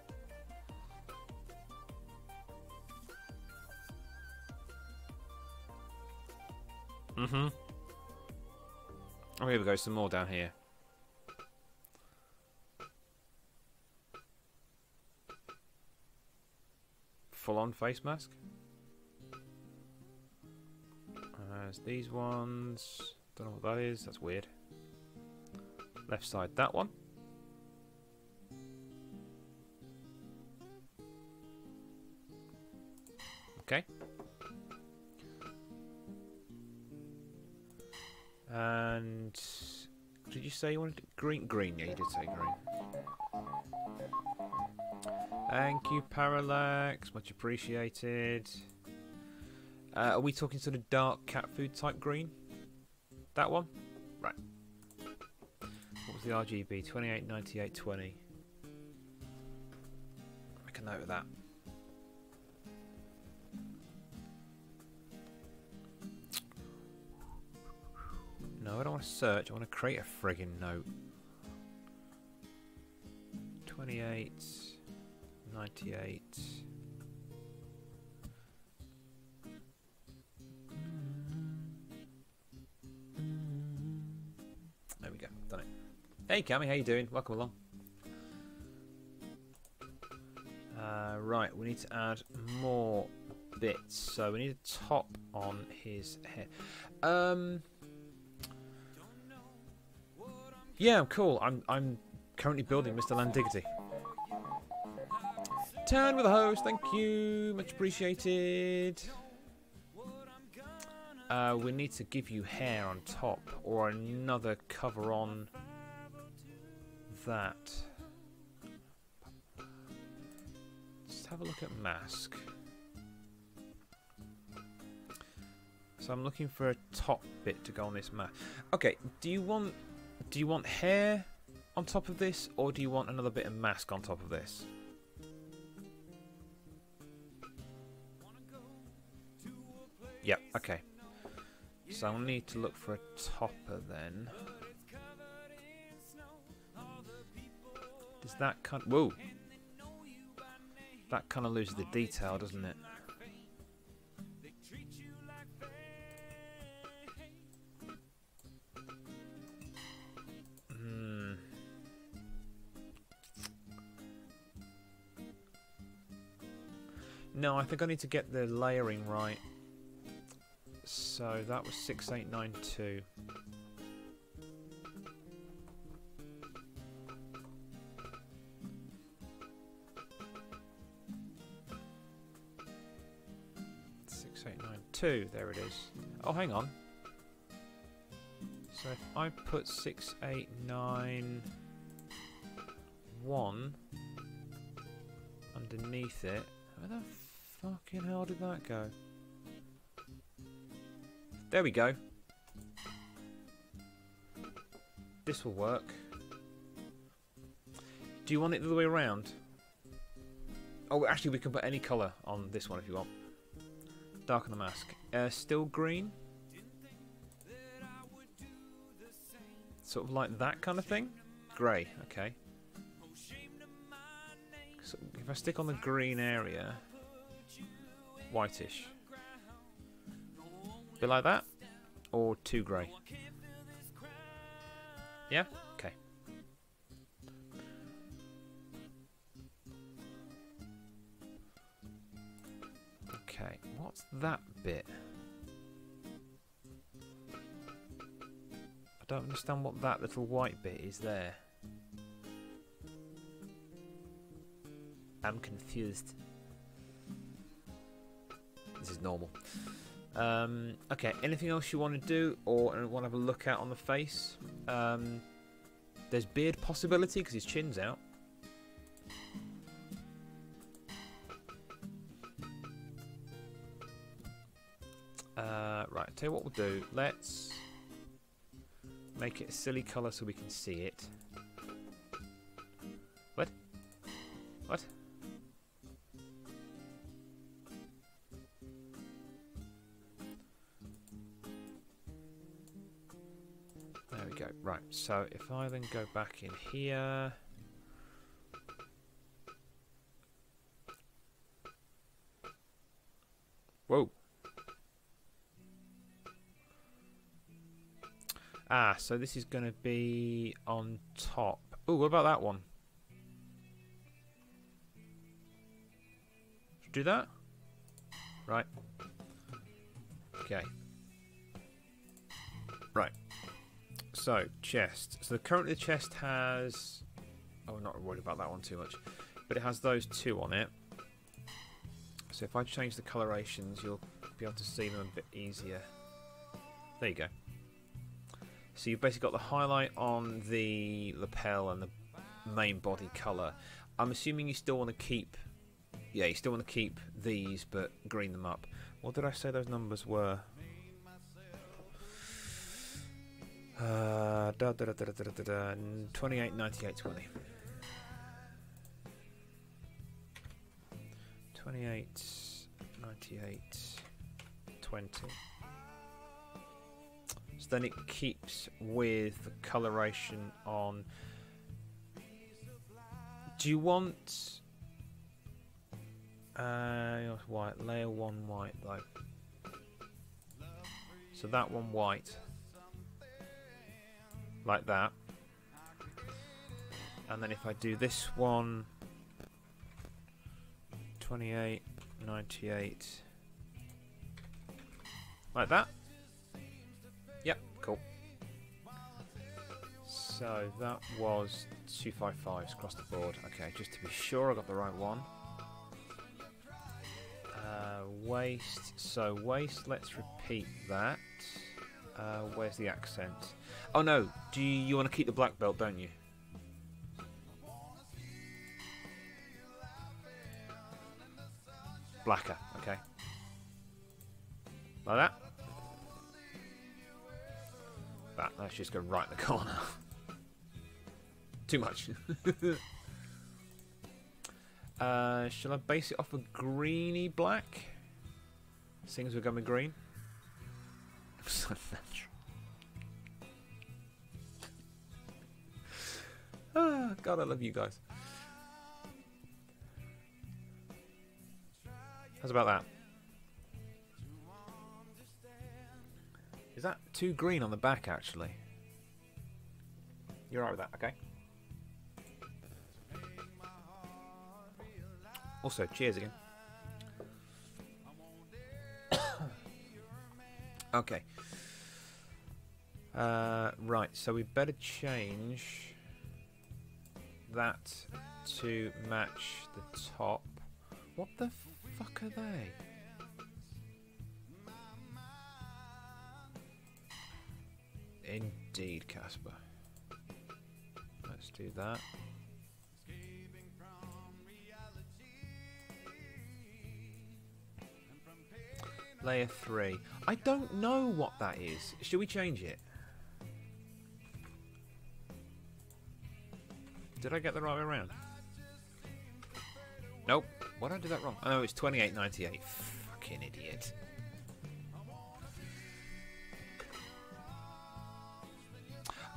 Mm-hmm. Oh, here we go. Some more down here. Full-on face mask. There's these ones. Don't know what that is. That's weird. Left side, that one. Okay. And did you say you wanted green? Green, yeah, you did say green. Thank you, Parallax. Much appreciated. Uh, are we talking sort of dark cat food type green? That one? Right. What was the RGB? 28, 98, 20. Make a note of that. No, I don't want to search. I want to create a friggin' note. 28, 98. Hey, Cammy, how you doing? Welcome along. Uh, right, we need to add more bits. So we need a top on his head. Um. Yeah, cool. I'm I'm currently building Mr. Landiggity. Turn with the host, thank you, much appreciated. Uh, we need to give you hair on top, or another cover on that. Let's have a look at mask. So I'm looking for a top bit to go on this mask. Okay, do you want do you want hair on top of this, or do you want another bit of mask on top of this? Yep, okay. So I'll need to look for a topper then. That kind of... Whoa! That kind of loses the detail, doesn't it? Hmm. No, I think I need to get the layering right. So that was 6892. Two. There it is. Oh, hang on. So if I put six eight nine one underneath it, where the fucking hell did that go? There we go. This will work. Do you want it the other way around? Oh, actually, we can put any colour on this one if you want. Darken the mask. Uh, still green? Sort of like that kind of thing? Grey, okay. So if I stick on the green area, whitish. Bit like that? Or too grey? Yeah? What's that bit? I don't understand what that little white bit is there. I'm confused. This is normal. Um, okay, anything else you want to do or want to have a look at on the face? Um, there's beard possibility because his chin's out. Uh, right, tell you what we'll do. Let's make it a silly colour so we can see it. What? What? There we go. Right, so if I then go back in here... Whoa. Ah, so this is going to be on top. Oh, what about that one? Should do that? Right. Okay. Right. So, chest. So currently the chest has... Oh, I'm not worried about that one too much. But it has those two on it. So if I change the colorations, you'll be able to see them a bit easier. There you go. So you've basically got the highlight on the lapel and the main body colour. I'm assuming you still want to keep... Yeah, you still want to keep these, but green them up. What did I say those numbers were? Uh, da, da, da, da, da, da, da, 28, 98, 20. 28, 98, 20. Then it keeps with the coloration on. Do you want uh, white layer one white though? So that one white, like that, and then if I do this one, 28, 98, like that. So that was 255s across the board. Okay, just to be sure I got the right one. Uh. So waist, let's repeat that. Uh, where's the accent? Oh no, do you, you want to keep the black belt, don't you? Blacker, okay. Like that. That, let's just go right in the corner. Too much. uh, shall I base it off a greeny black? Seeing as we're going green. so natural. Ah, God, I love you guys. How's about that? Is that too green on the back, actually? You're alright with that, okay? Also, cheers again. okay. Uh, right, so we better change that to match the top. What the fuck are they? Indeed, Casper. Let's do that. Layer 3. I don't know what that is. Should we change it? Did I get the right way around? Nope. What did I do that wrong? Oh, it's 28.98. Fucking idiot.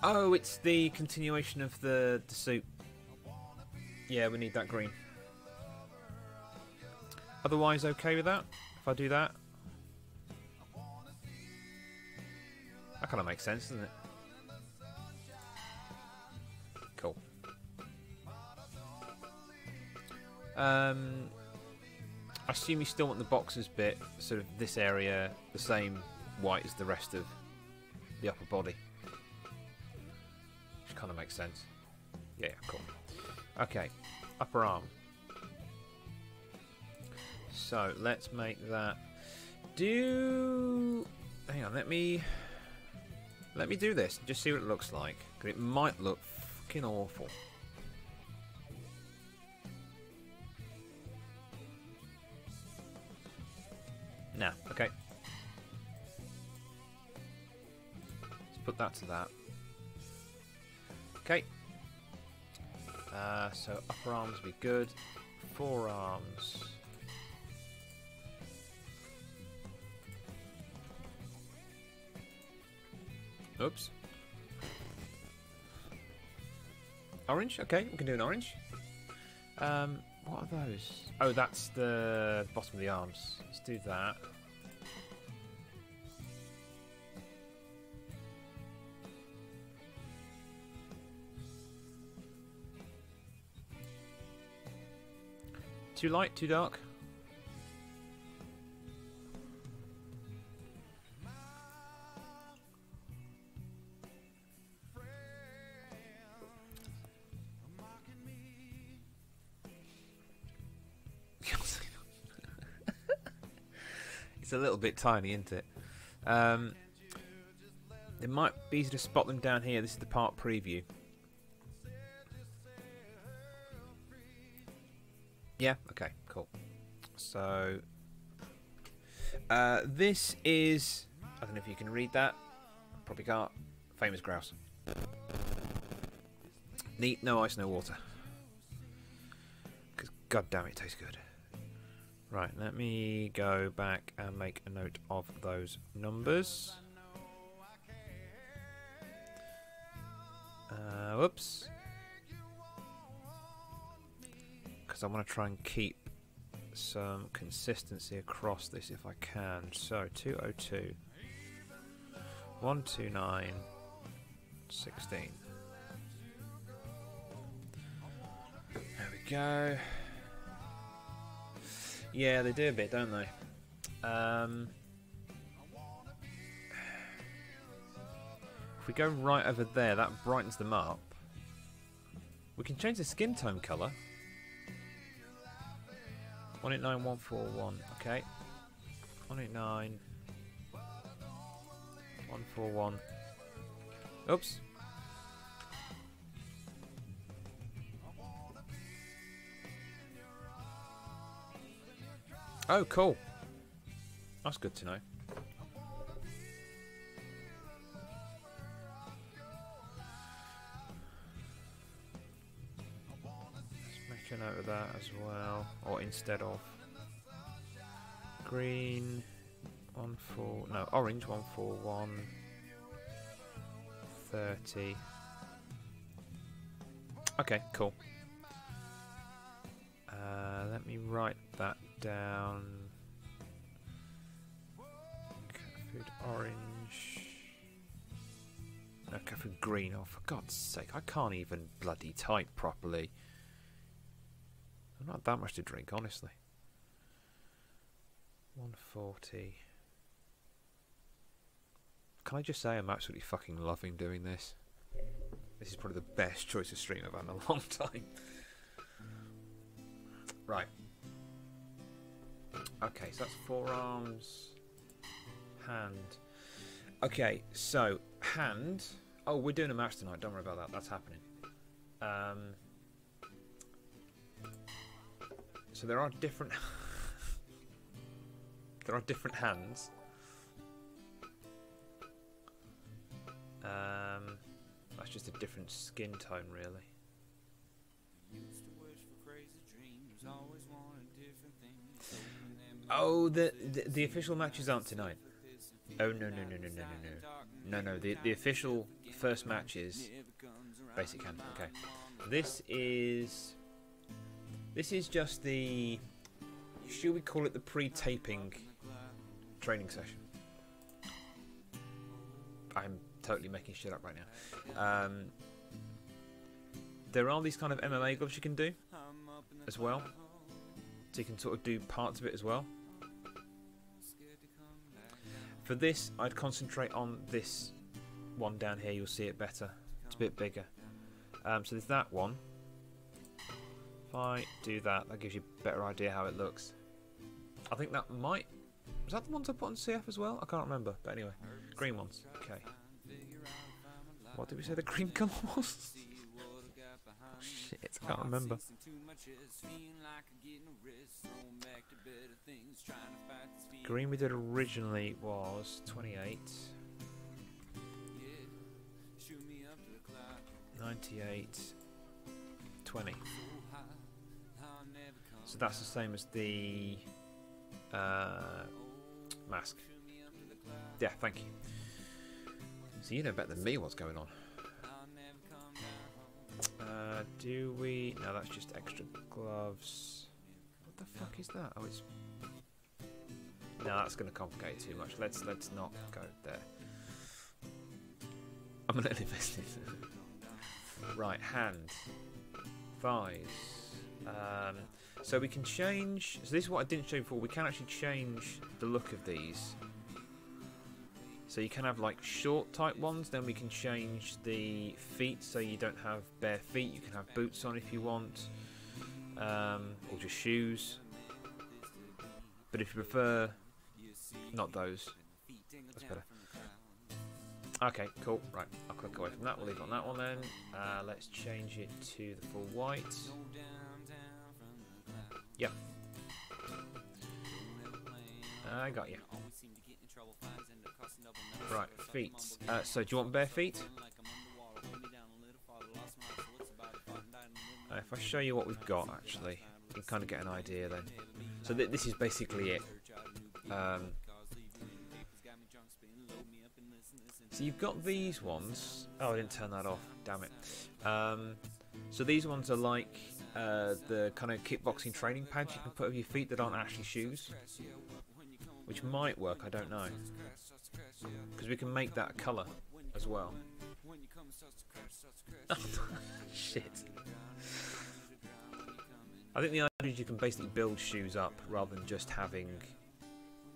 Oh, it's the continuation of the, the suit. Yeah, we need that green. Otherwise, okay with that? If I do that? That kind of makes sense, doesn't it? Cool. Um, I assume you still want the boxes bit, sort of this area, the same white as the rest of the upper body. Which kind of makes sense. Yeah, cool. Okay, upper arm. so let's make that. Do hang on. Let me let me do this. Just see what it looks like. 'cause it might look fucking awful. Nah. Okay. Let's put that to that. Okay. Uh, so upper arms be good. Forearms. Oops. Orange? Okay, we can do an orange. Um, what are those? Oh, that's the bottom of the arms. Let's do that. Too light, too dark? It's a little bit tiny, isn't it? Um, it might be easy to spot them down here. This is the part preview. Yeah. Okay. Cool. So uh, this is. I don't know if you can read that. Probably can't. Famous grouse. Neat. No ice, no water. Because god damn it, tastes good. Right. Let me go back and make a note of those numbers. Uh, whoops. because I want to try and keep some consistency across this if I can. So 202, 129, 16. There we go. Yeah, they do a bit, don't they? Um, if we go right over there, that brightens them up. We can change the skin tone colour. 189141, okay. 189. 141. Oops. Oh, cool. That's good to know. Let's make a note of that as well. Or instead of. Green. One four no orange one four one thirty. Okay, cool. Uh, let me write that down. Orange. No, food green. Oh, for God's sake, I can't even bloody type properly. I've not that much to drink, honestly. 140. Can I just say I'm absolutely fucking loving doing this? This is probably the best choice of stream I've had in a long time. Right. Okay, so that's forearms, hand. Okay, so hand. Oh, we're doing a match tonight. Don't worry about that. That's happening. Um, so there are different. there are different hands. Um, that's just a different skin tone, really. Oh, the, the the official matches aren't tonight. Oh no no no no no no no no no the the official first match is basic hand. Okay, this is this is just the should we call it the pre-taping training session? I'm totally making shit up right now. Um, there are these kind of MMA gloves you can do as well, so you can sort of do parts of it as well. For this, I'd concentrate on this one down here. You'll see it better. It's a bit bigger. Um, so there's that one. If I do that, that gives you a better idea how it looks. I think that might. Was that the ones I put on CF as well? I can't remember. But anyway, green ones. Okay. What did we say the green colour was? Shit, I can't remember. Green we did originally was 28. 98. 20. So that's the same as the uh, mask. Yeah, thank you. So you know better than me what's going on. Uh, do we? No, that's just extra gloves. What the fuck is that? Oh, it's. No, that's going to complicate too much. Let's let's not go there. I'm a little invested. right, hand, thighs. Um, so we can change. So this is what I didn't show before. We can actually change the look of these. So you can have like short type ones. Then we can change the feet so you don't have bare feet. You can have boots on if you want, um, or just shoes. But if you prefer, not those. That's better. Okay, cool. Right, I'll click away from that. We'll leave on that one then. Uh, let's change it to the full white. Yep. I got you. Right, feet. Uh, so, do you want bare feet? Uh, if I show you what we've got, actually, you can kind of get an idea then. So th this is basically it. Um, so you've got these ones. Oh, I didn't turn that off. Damn it. Um, so these ones are like uh, the kind of kickboxing training pads you can put over your feet that aren't actually shoes, which might work. I don't know because we can make that colour as well. Shit. I think the idea is you can basically build shoes up rather than just having.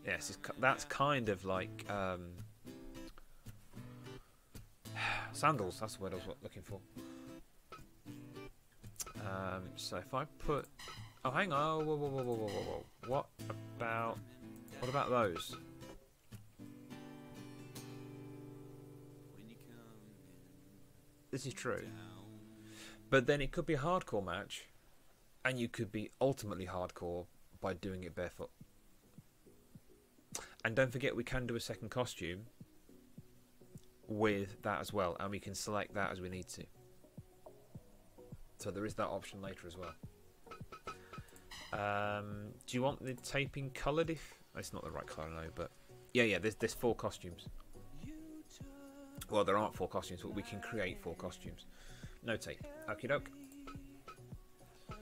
Yes, that's kind of like um, sandals. That's the word I was looking for. Um, so if I put, oh, hang on, whoa, whoa, whoa, whoa, whoa, whoa, what about, what about those? This is true, but then it could be a hardcore match, and you could be ultimately hardcore by doing it barefoot. And don't forget, we can do a second costume with that as well, and we can select that as we need to. So there is that option later as well. Um, do you want the taping coloured? If it's not the right colour, I know, but yeah, yeah. There's there's four costumes. Well, there aren't four costumes, but we can create four costumes. No tape. Okie doke. Uh,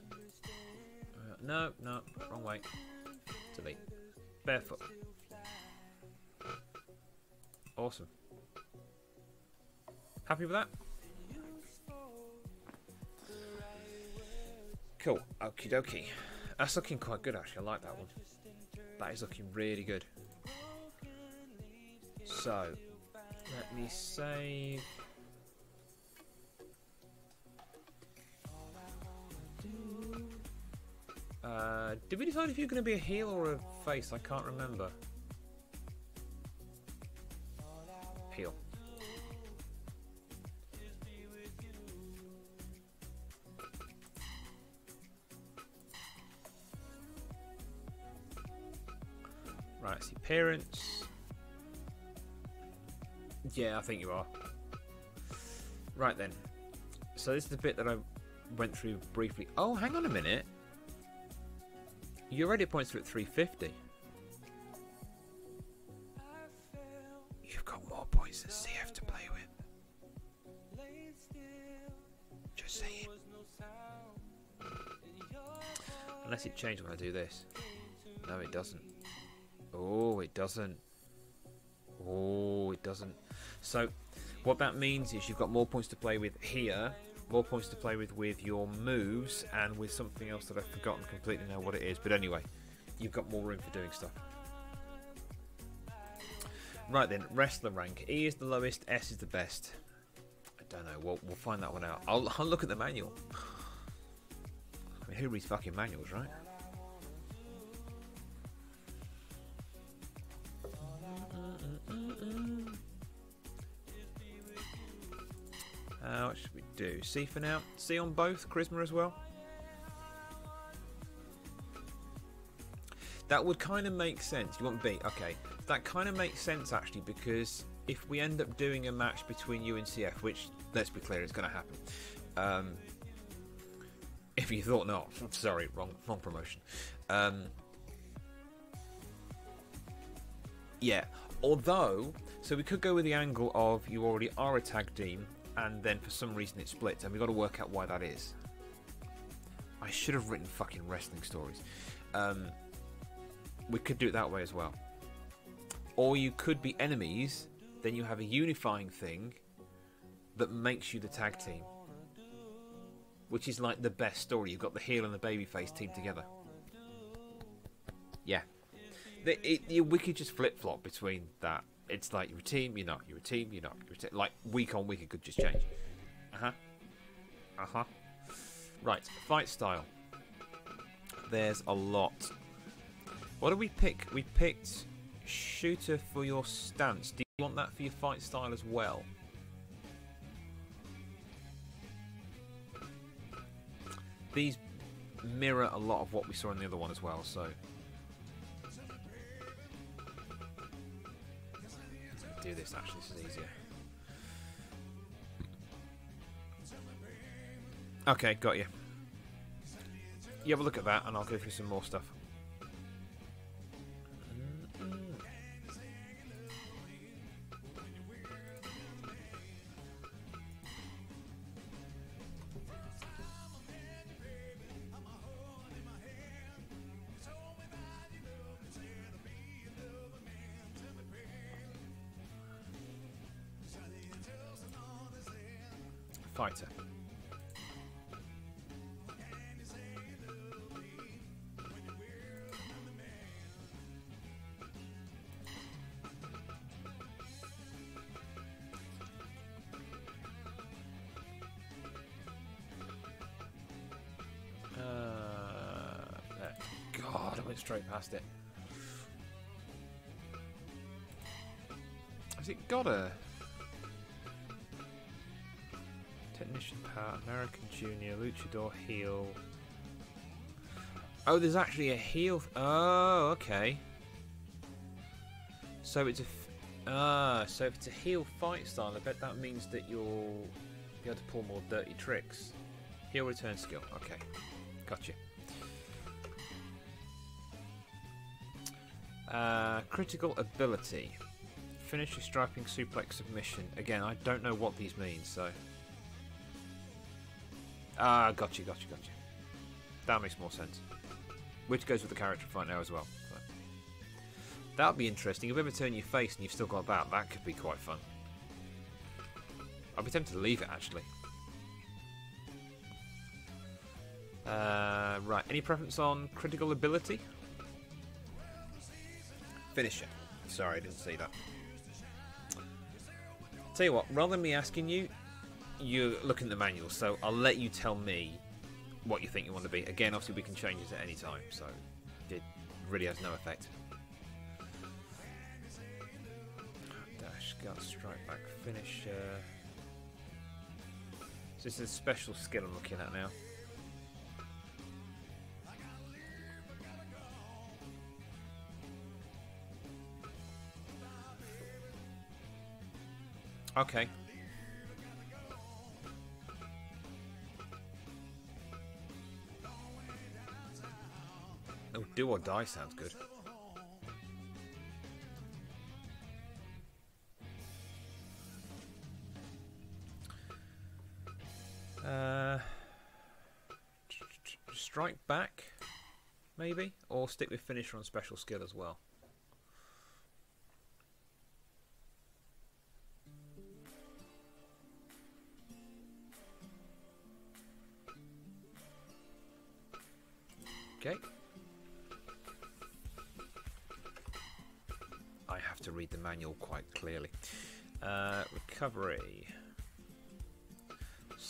no, no, wrong way. Delete. Barefoot. Awesome. Happy with that? Cool. Okie dokie. That's looking quite good actually. I like that one. That is looking really good. So, let me save. Uh, did we decide if you're going to be a heel or a face? I can't remember. Heel. Right, it's appearance. Yeah, I think you are. Right then. So this is the bit that I went through briefly. Oh, hang on a minute. You already points through at 350. You've got more points than CF to play with. Just saying. Unless it changed when I do this. No, it doesn't. Oh, it doesn't. Oh, it doesn't. So, what that means is you've got more points to play with here, more points to play with with your moves, and with something else that I've forgotten completely now what it is. But anyway, you've got more room for doing stuff. Right then, wrestler rank. E is the lowest, S is the best. I don't know. We'll, we'll find that one out. I'll, I'll look at the manual. I mean, who reads fucking manuals, right? Uh, what should we do? C for now. C on both. Charisma as well. That would kind of make sense. You want B? Okay. That kind of makes sense actually because if we end up doing a match between you and CF, which let's be clear, it's going to happen. Um, if you thought not, sorry, wrong, wrong promotion. Um, yeah. Although, so we could go with the angle of you already are a tag team, and then for some reason it splits, and we've got to work out why that is. I should have written fucking wrestling stories. Um, we could do it that way as well. Or you could be enemies, then you have a unifying thing that makes you the tag team. Which is like the best story. You've got the heel and the babyface team together. Yeah. It, it, we could just flip flop between that. It's like you're a team, you're not. You're a team, you're not. You're like week on week, it could just change. Uh huh. Uh huh. Right, fight style. There's a lot. What did we pick? We picked shooter for your stance. Do you want that for your fight style as well? These mirror a lot of what we saw in the other one as well, so. Do this actually, this is easier. Okay, got you. You have a look at that, and I'll go through some more stuff. Past it. Has it got a technician part? American Junior, Luchador heel? Oh, there's actually a heel. Oh, okay. So it's a. Ah, so if it's a heel fight style, I bet that means that you'll be able to pull more dirty tricks. Heel return skill. Okay, gotcha. Uh, critical ability. Finish your striping suplex submission. Again, I don't know what these mean, so. Ah, gotcha, gotcha, gotcha. That makes more sense. Which goes with the character right now as well. That would be interesting. If you ever turn your face and you've still got that, that could be quite fun. I'd be tempted to leave it actually. Uh, right, any preference on critical ability? Finisher. Sorry, I didn't see that. Tell you what, rather than me asking you, you look in the manual, so I'll let you tell me what you think you want to be. Again, obviously, we can change it at any time, so it really has no effect. Dash, gut, strike back, finisher. So this is a special skill I'm looking at now. Okay. Oh, do or die sounds good. Uh, strike back, maybe, or stick with finisher on special skill as well.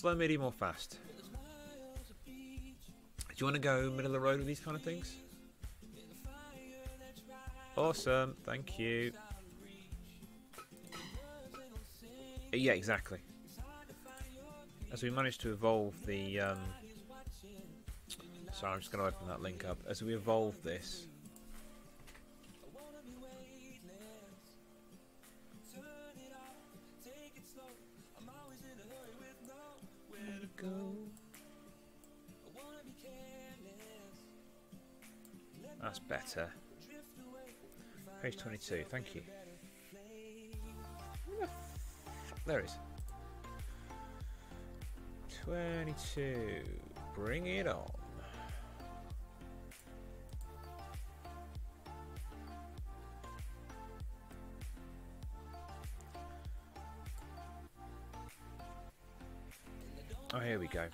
Slow, medium, or fast? Do you want to go middle of the road with these kind of things? Awesome, thank you. Yeah, exactly. as we manage to evolve the. Um, sorry, I'm just going to open that link up. As we evolve this. 22, thank you. There it is. 22. Bring it on. Oh, here we go.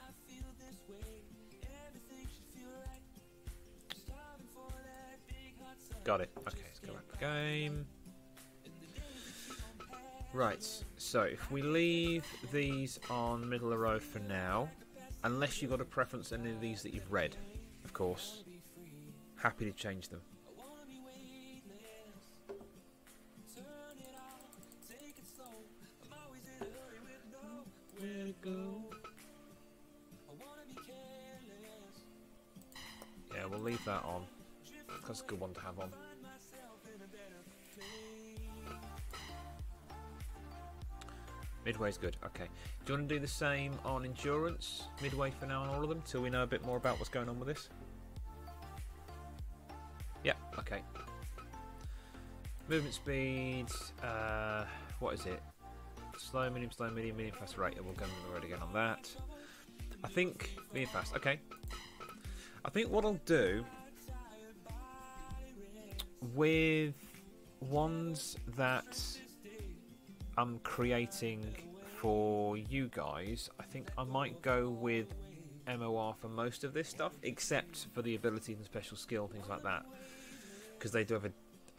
So if we leave these on middle of row for now, unless you've got a preference any of these that you've read, of course, happy to change them. Yeah, we'll leave that on. That's a good one to have on. Midway's good. Okay. Do you want to do the same on endurance? Midway for now on all of them, till we know a bit more about what's going on with this. Yeah. Okay. Movement speed. Uh, what is it? Slow, medium, slow, medium, medium, fast. Right. We'll go on the road again on that. I think medium fast. Okay. I think what I'll do with ones that I'm creating for you guys, I think I might go with MOR for most of this stuff, except for the ability and special skill, things like that, because they do have a,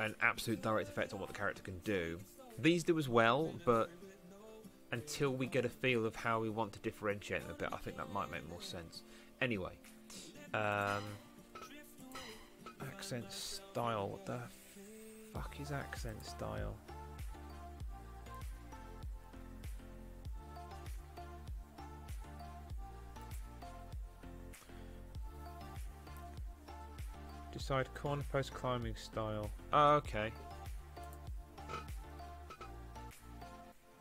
an absolute direct effect on what the character can do. These do as well, but until we get a feel of how we want to differentiate them a bit, I think that might make more sense. Anyway, um, accent style. What the fuck is accent style? Decide corner post climbing style. Oh, okay.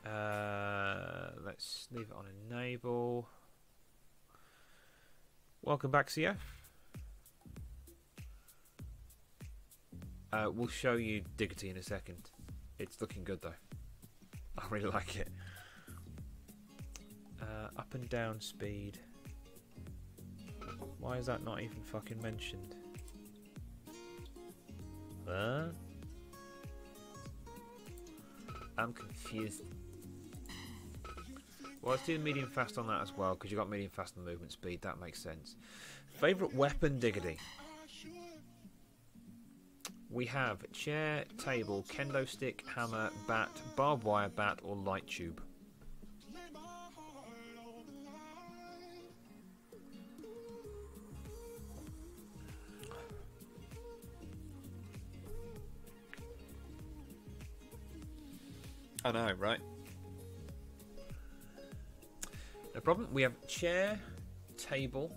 Uh, let's leave it on enable. Welcome back, CF. Uh, we'll show you Diggity in a second. It's looking good though. I really like it. Uh, up and down speed. Why is that not even fucking mentioned? I'm confused. Well, let's do the medium fast on that as well, because you've got medium fast on movement speed. That makes sense. Favourite weapon, Diggity? We have chair, table, kendo stick, hammer, bat, barbed wire bat, or light tube. I know, right? No problem. We have chair, table,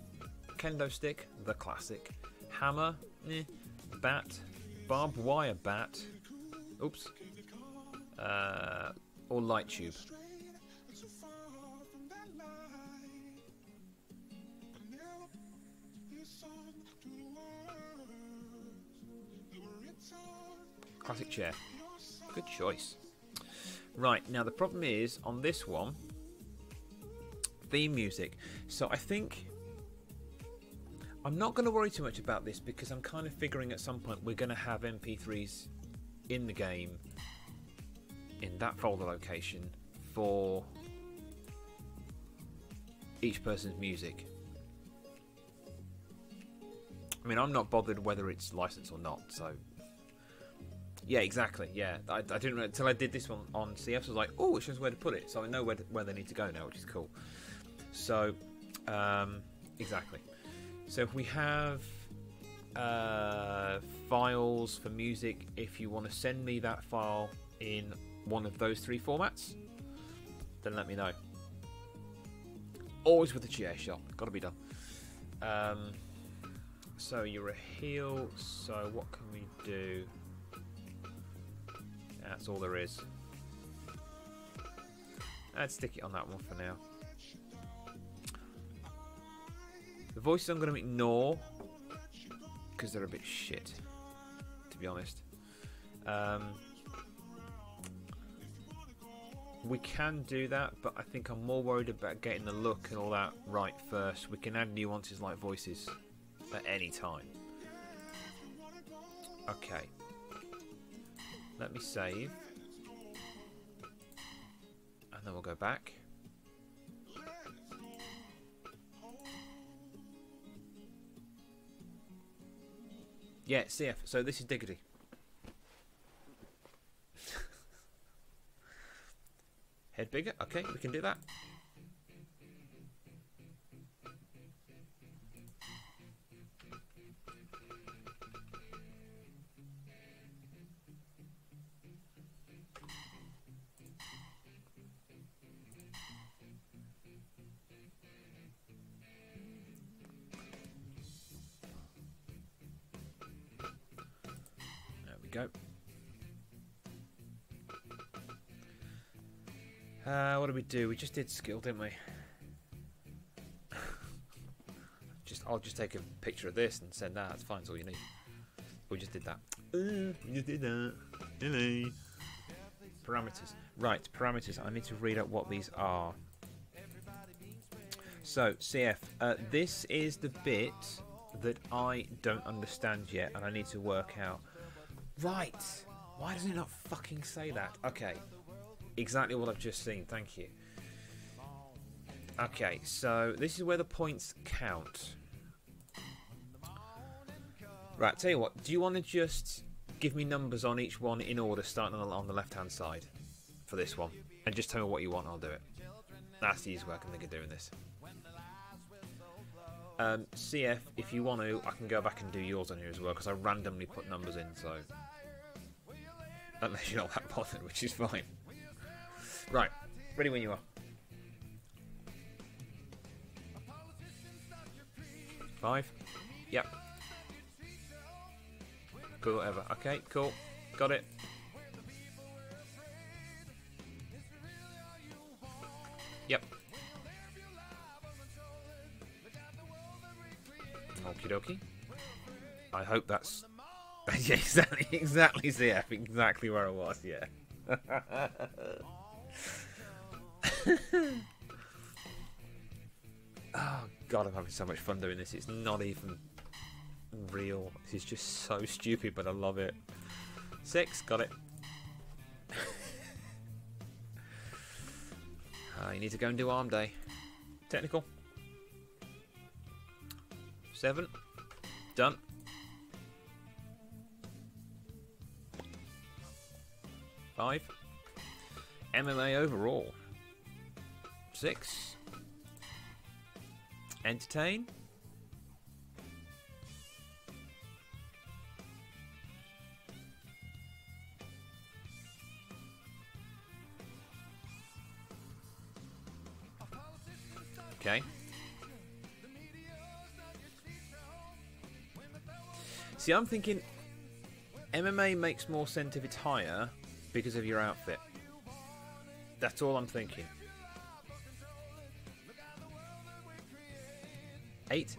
kendo stick, the classic, hammer, eh, bat, barbed wire bat, oops, uh, or light tube. Classic chair. Good choice. Right, now the problem is on this one, theme music. So I think I'm not going to worry too much about this because I'm kind of figuring at some point we're going to have MP3s in the game in that folder location for each person's music. I mean, I'm not bothered whether it's licensed or not, so yeah, exactly. Yeah, I, I didn't until I did this one on CF. So I was like, oh, it shows where to put it, so I know where to, where they need to go now, which is cool. So, um, exactly. So if we have uh, files for music, if you want to send me that file in one of those three formats, then let me know. Always with the chair shot. Got to be done. Um, so you're a heel. So what can we do? That's all there is. I'd stick it on that one for now. The voices I'm going to ignore because they're a bit shit, to be honest. Um, we can do that, but I think I'm more worried about getting the look and all that right first. We can add nuances like voices at any time. Okay. Let me save. And then we'll go back. Yeah, CF. So this is Diggity. Head bigger? Okay, we can do that. Go. Uh, what did we do? We just did skill, didn't we? just, I'll just take a picture of this and send that. That's fine. That's all you need. We just did that. Uh, we just did that. Hello. Parameters. Right, parameters. I need to read out what these are. So, CF, uh, this is the bit that I don't understand yet, and I need to work out. Right. Why does it not fucking say that? Okay. Exactly what I've just seen. Thank you. Okay, so this is where the points count. Right, tell you what. Do you want to just give me numbers on each one in order, starting on the, left-hand side for this one, and just tell me what you want. I'll do it. That's the easiest way I can think of doing this. Um, CF, if you want to, I can go back and do yours on here as well because I randomly put numbers in. So unless you're not that bothered, which is fine. Right, ready when you are. Five. Yep. Cool, whatever. Okay, cool. Got it. Yep. Okie dokie. I hope that's. yeah, exactly, exactly, CF. Exactly where I was, yeah. oh god, I'm having so much fun doing this. It's not even real. This is just so stupid, but I love it. Six, got it. uh, you need to go and do arm day. Technical. Seven. Done. Five. MMA overall. Six. Entertain. Okay. See, I'm thinking MMA makes more sense if it's higher because of your outfit. That's all I'm thinking. Eight.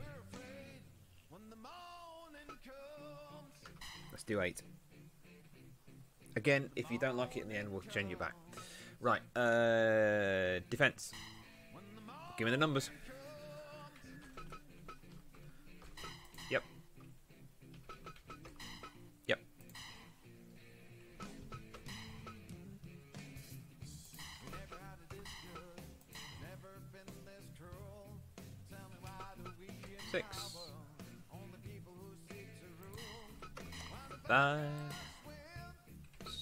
Let's do eight. Again, if you don't like it in the end, we'll change you back. Right. Uh, defense. Give me the numbers. Six. Five.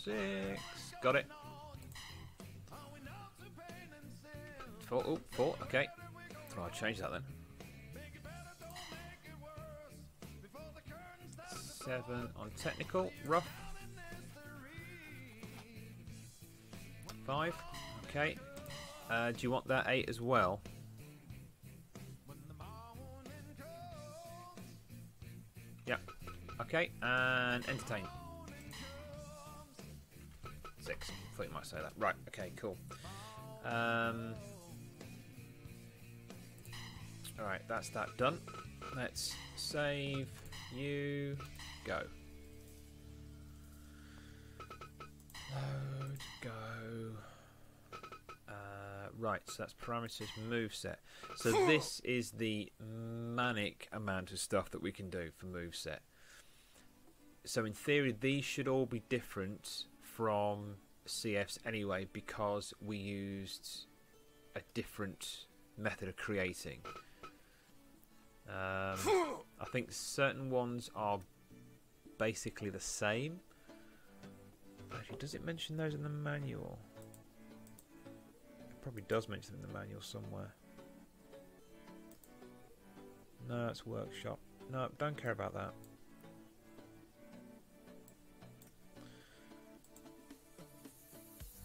Six. Got it. Four. Oh, four. Okay. Oh, I'll change that then. Seven on technical. Rough. Five. Okay. Uh, do you want that eight as well? Okay, and entertain. Six. I Thought you might say that. Right. Okay. Cool. Um. All right. That's that done. Let's save. You go. Load. Go. Uh, right. So that's parameters move set. So this is the manic amount of stuff that we can do for move set. So in theory, these should all be different from CFs anyway because we used a different method of creating. Um, I think certain ones are basically the same. Actually, does it mention those in the manual? It probably does mention them in the manual somewhere. No, it's workshop. No, don't care about that.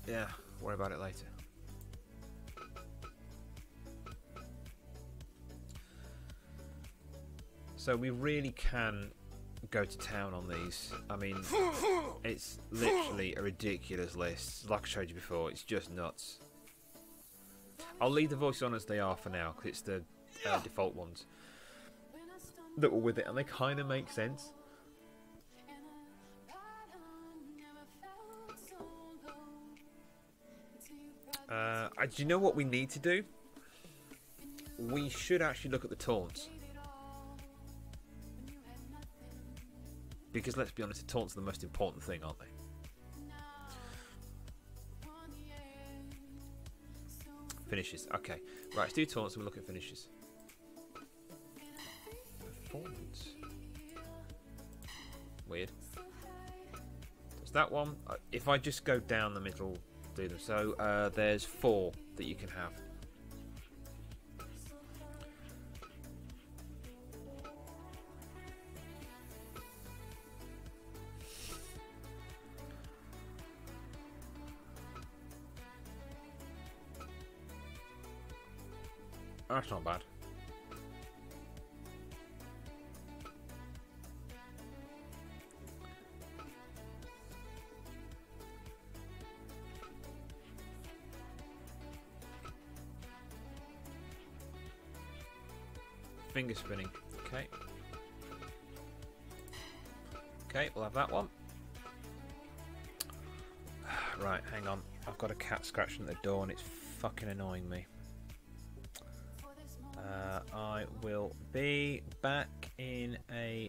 Yeah, worry about it later. So we really can go to town on these. I mean, it's literally a ridiculous list. Like I showed you before, it's just nuts. I'll leave the voices on as they are for now, because it's the uh, default ones that were with it, and they kind of make sense. Uh, do you know what we need to do? We should actually look at the taunts. Because let's be honest, the taunts are the most important thing, aren't they? Finishes. Okay. Right, let's do taunts and we'll look at finishes. Performance. Weird. There's that one. Uh, If I just go down the middle, do them. So uh, there's four that you can have. That's not bad. Finger spinning. Okay. Okay, we'll have that one. Right, hang on. I've got a cat scratching at the door and it's fucking annoying me. Uh, I will be back in a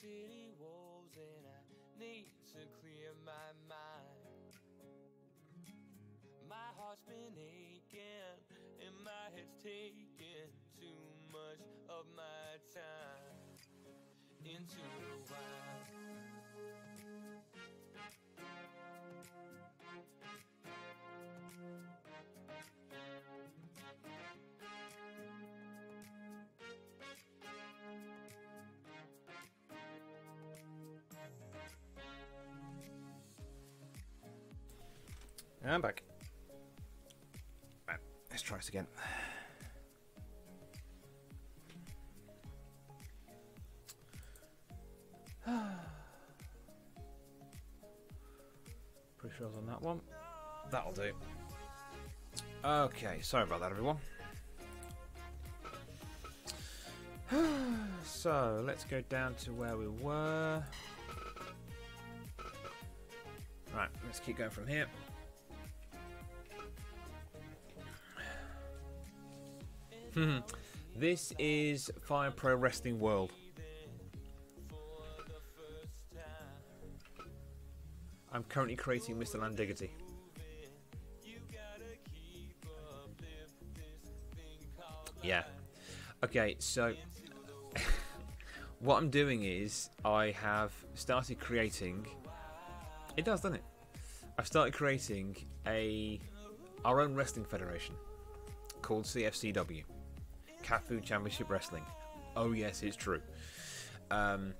city walls and I need to clear my mind. My heart's been aching and my head's taking too much of my time into I'm back. Right, let's try this again. Pretty sure I was on that one. That'll do. Okay, sorry about that, everyone. so let's go down to where we were. Right, let's keep going from here. Hmm. this is Fire Pro Wrestling World. I'm currently creating Mr. Landiggity. Yeah. Okay, so what I'm doing is I have started creating. It does, doesn't it? I've started creating a our own wrestling federation called CFCW, Food Championship Wrestling. Oh yes, it's true. Um,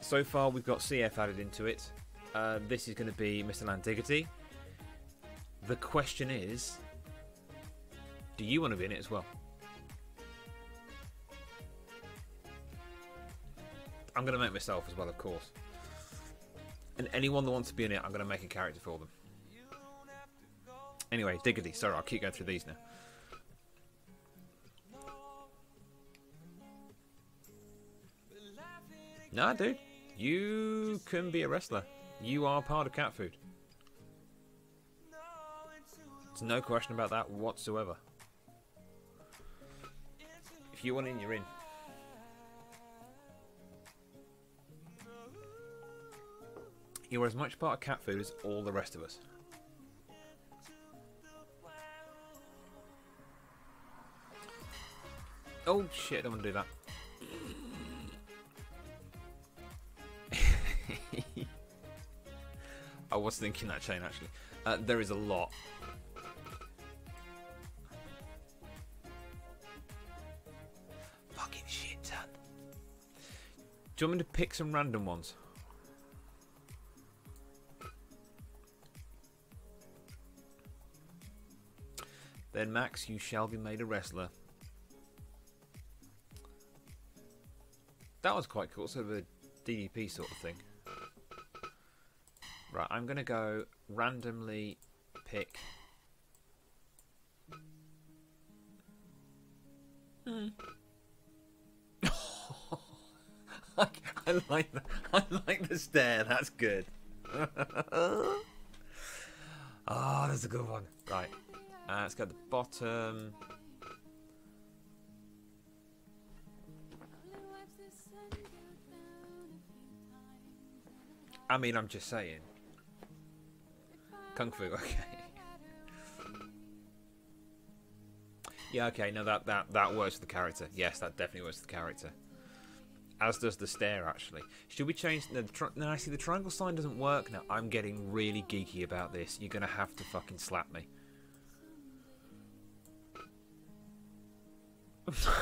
so far, we've got CF added into it. Uh, this is going to be Mr. Landiggity. The question is, do you want to be in it as well? I'm going to make myself as well, of course. And anyone that wants to be in it, I'm going to make a character for them. Anyway, Diggity. Sorry, I'll keep going through these now. Nah, dude. You can be a wrestler. You are part of cat food. There's no question about that whatsoever. If you want in, you're in. You're as much part of cat food as all the rest of us. Oh shit, I don't want to do that. I was thinking that chain actually. Uh, there is a lot. Fucking shit ton. Do you want me to pick some random ones? Then Max, you shall be made a wrestler. That was quite cool, sort of a DDP sort of thing. Right, I'm going to go randomly pick. Hmm. I, I like the I like the stare. That's good. oh, that's a good one. Right, uh, let's go at the bottom. I mean, I'm just saying. Kung Fu, okay. Yeah, okay, no, that, that, that works for the character. Yes, that definitely works for the character. As does the stare, actually. Should we change... No, the no, I see the triangle sign doesn't work now. I'm getting really geeky about this. You're going to have to fucking slap me.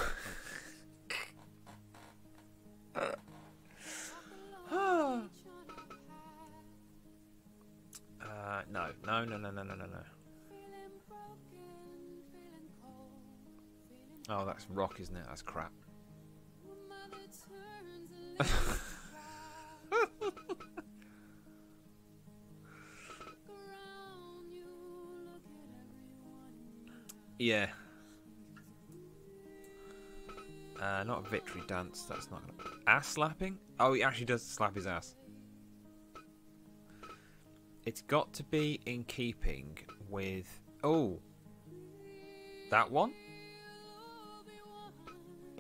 isn't it? That's crap. yeah. Uh, not a victory dance. That's not gonna... ass slapping. Oh, he actually does slap his ass. It's got to be in keeping with. Oh, that one.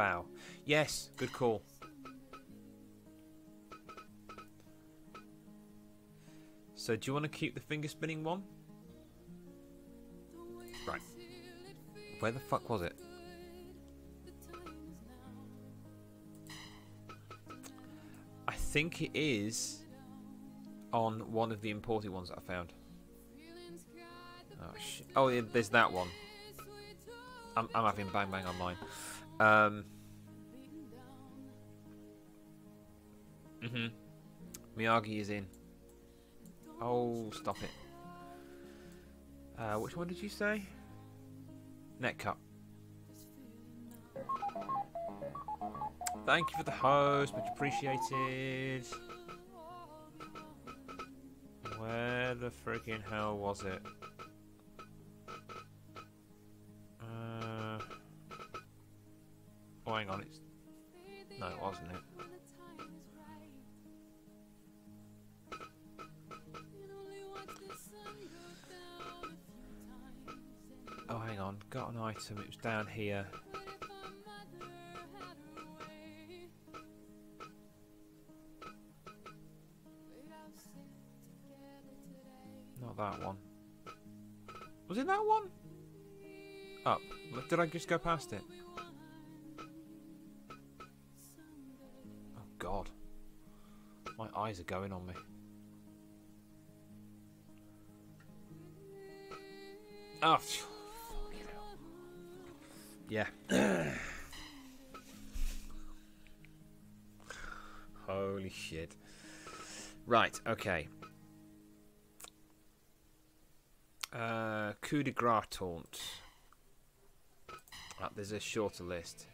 Bow. Yes, good call. So, do you want to keep the finger spinning one? Right. Where the fuck was it? I think it is on one of the imported ones that I found. Oh! Oh, there's that one. I'm, I'm having bang bang on mine. Um. Mhm. Miyagi is in. Oh, stop it. Uh, which one did you say? Net cup. Thank you for the host, much appreciated. Where the freaking hell was it? Item. It was down here. Not that one. Was it that one? Up. Did I just go past it? Oh God. My eyes are going on me. Oh, phew. Yeah. Holy shit. Right, okay. Uh, coup de grace taunt. Right, there's a shorter list.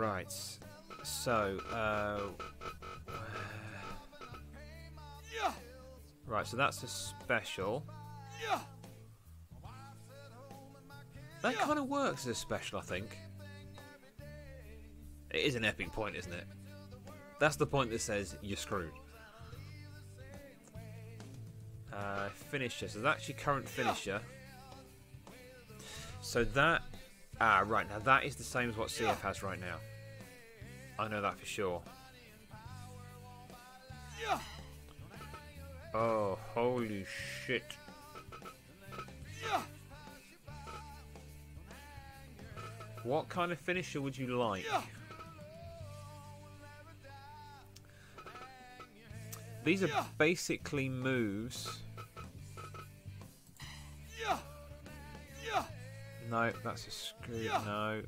Right. So, uh, right. So that's a special. That kind of works as a special, I think. It is an epic point, isn't it? That's the point that says you're screwed. Uh, finisher. So that's your current finisher. So that. Ah, right. Now that is the same as what CF has right now. I know that for sure. Oh, holy shit. What kind of finisher would you like? These are basically moves. No, that's a screw. No.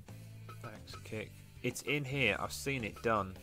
Thanks, kick. It's in here. I've seen it done.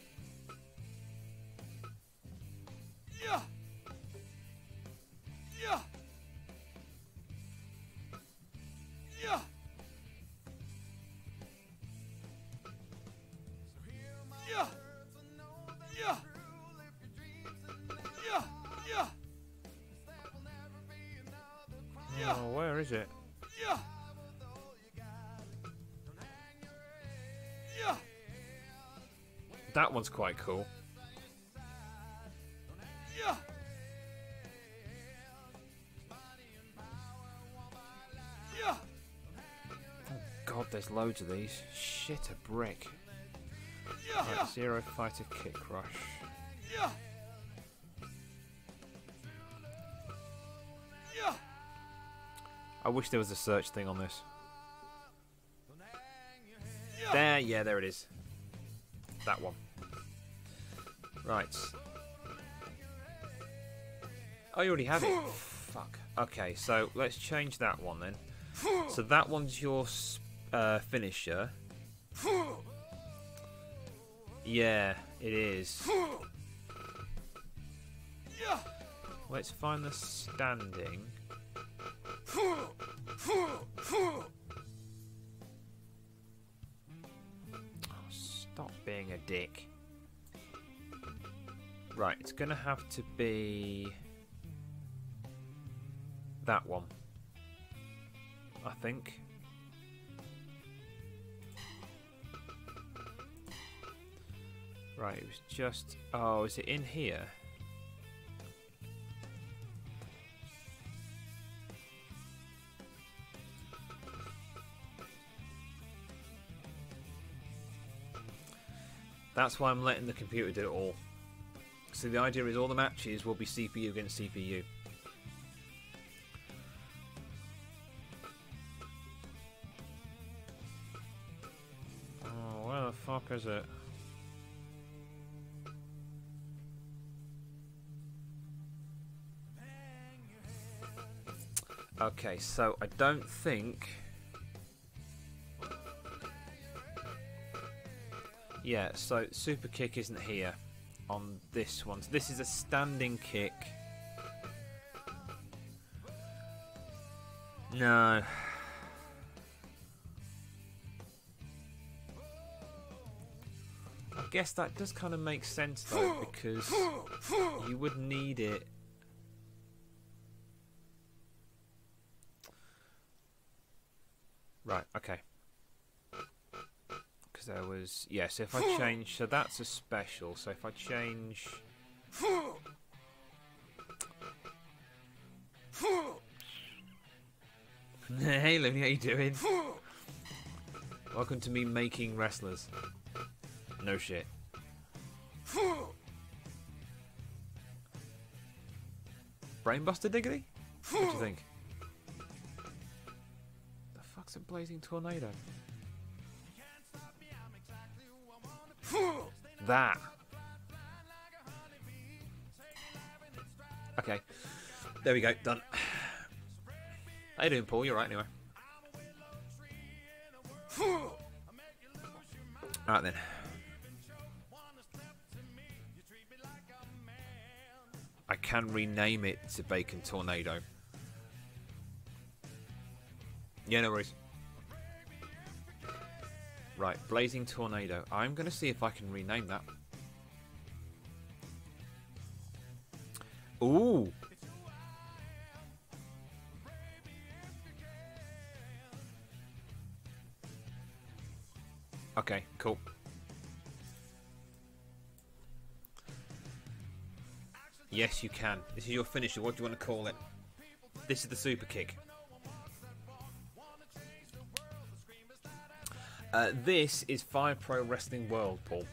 One's quite cool. oh God, there's loads of these. Shit, a brick. Right, zero fighter kick rush. I wish there was a search thing on this. There, yeah, there it is. That one. Right. Oh, you already have it. Fuck. Okay, so let's change that one then. So that one's your uh, finisher. Yeah, it is. Let's find the standing. Oh, stop being a dick. Right, it's gonna have to be that one. I think. Right, it was just. Oh, is it in here? That's why I'm letting the computer do it all. So the idea is all the matches will be CPU against CPU. Oh, where the fuck is it? Okay, so I don't think... Yeah, so Super Kick isn't here on this one. So this is a standing kick. No. I guess that does kind of make sense though, because you would need it. There was. Yes, if I change. So that's a special. So if I change. hey, Looney, how you doing? Welcome to me making wrestlers. No shit. Brainbuster Diggity? What do you think? The fuck's a blazing tornado? That. Okay. There we go. Done. How you doing, Paul? You're right anyway. Alright then. I can rename it to Bacon Tornado. Yeah, no worries. Right, Blazing Tornado. I'm going to see if I can rename that. Ooh! Okay, cool. Yes, you can. This is your finisher. What do you want to call it? This is the super kick. Uh, this is Fire Pro Wrestling World, Paul.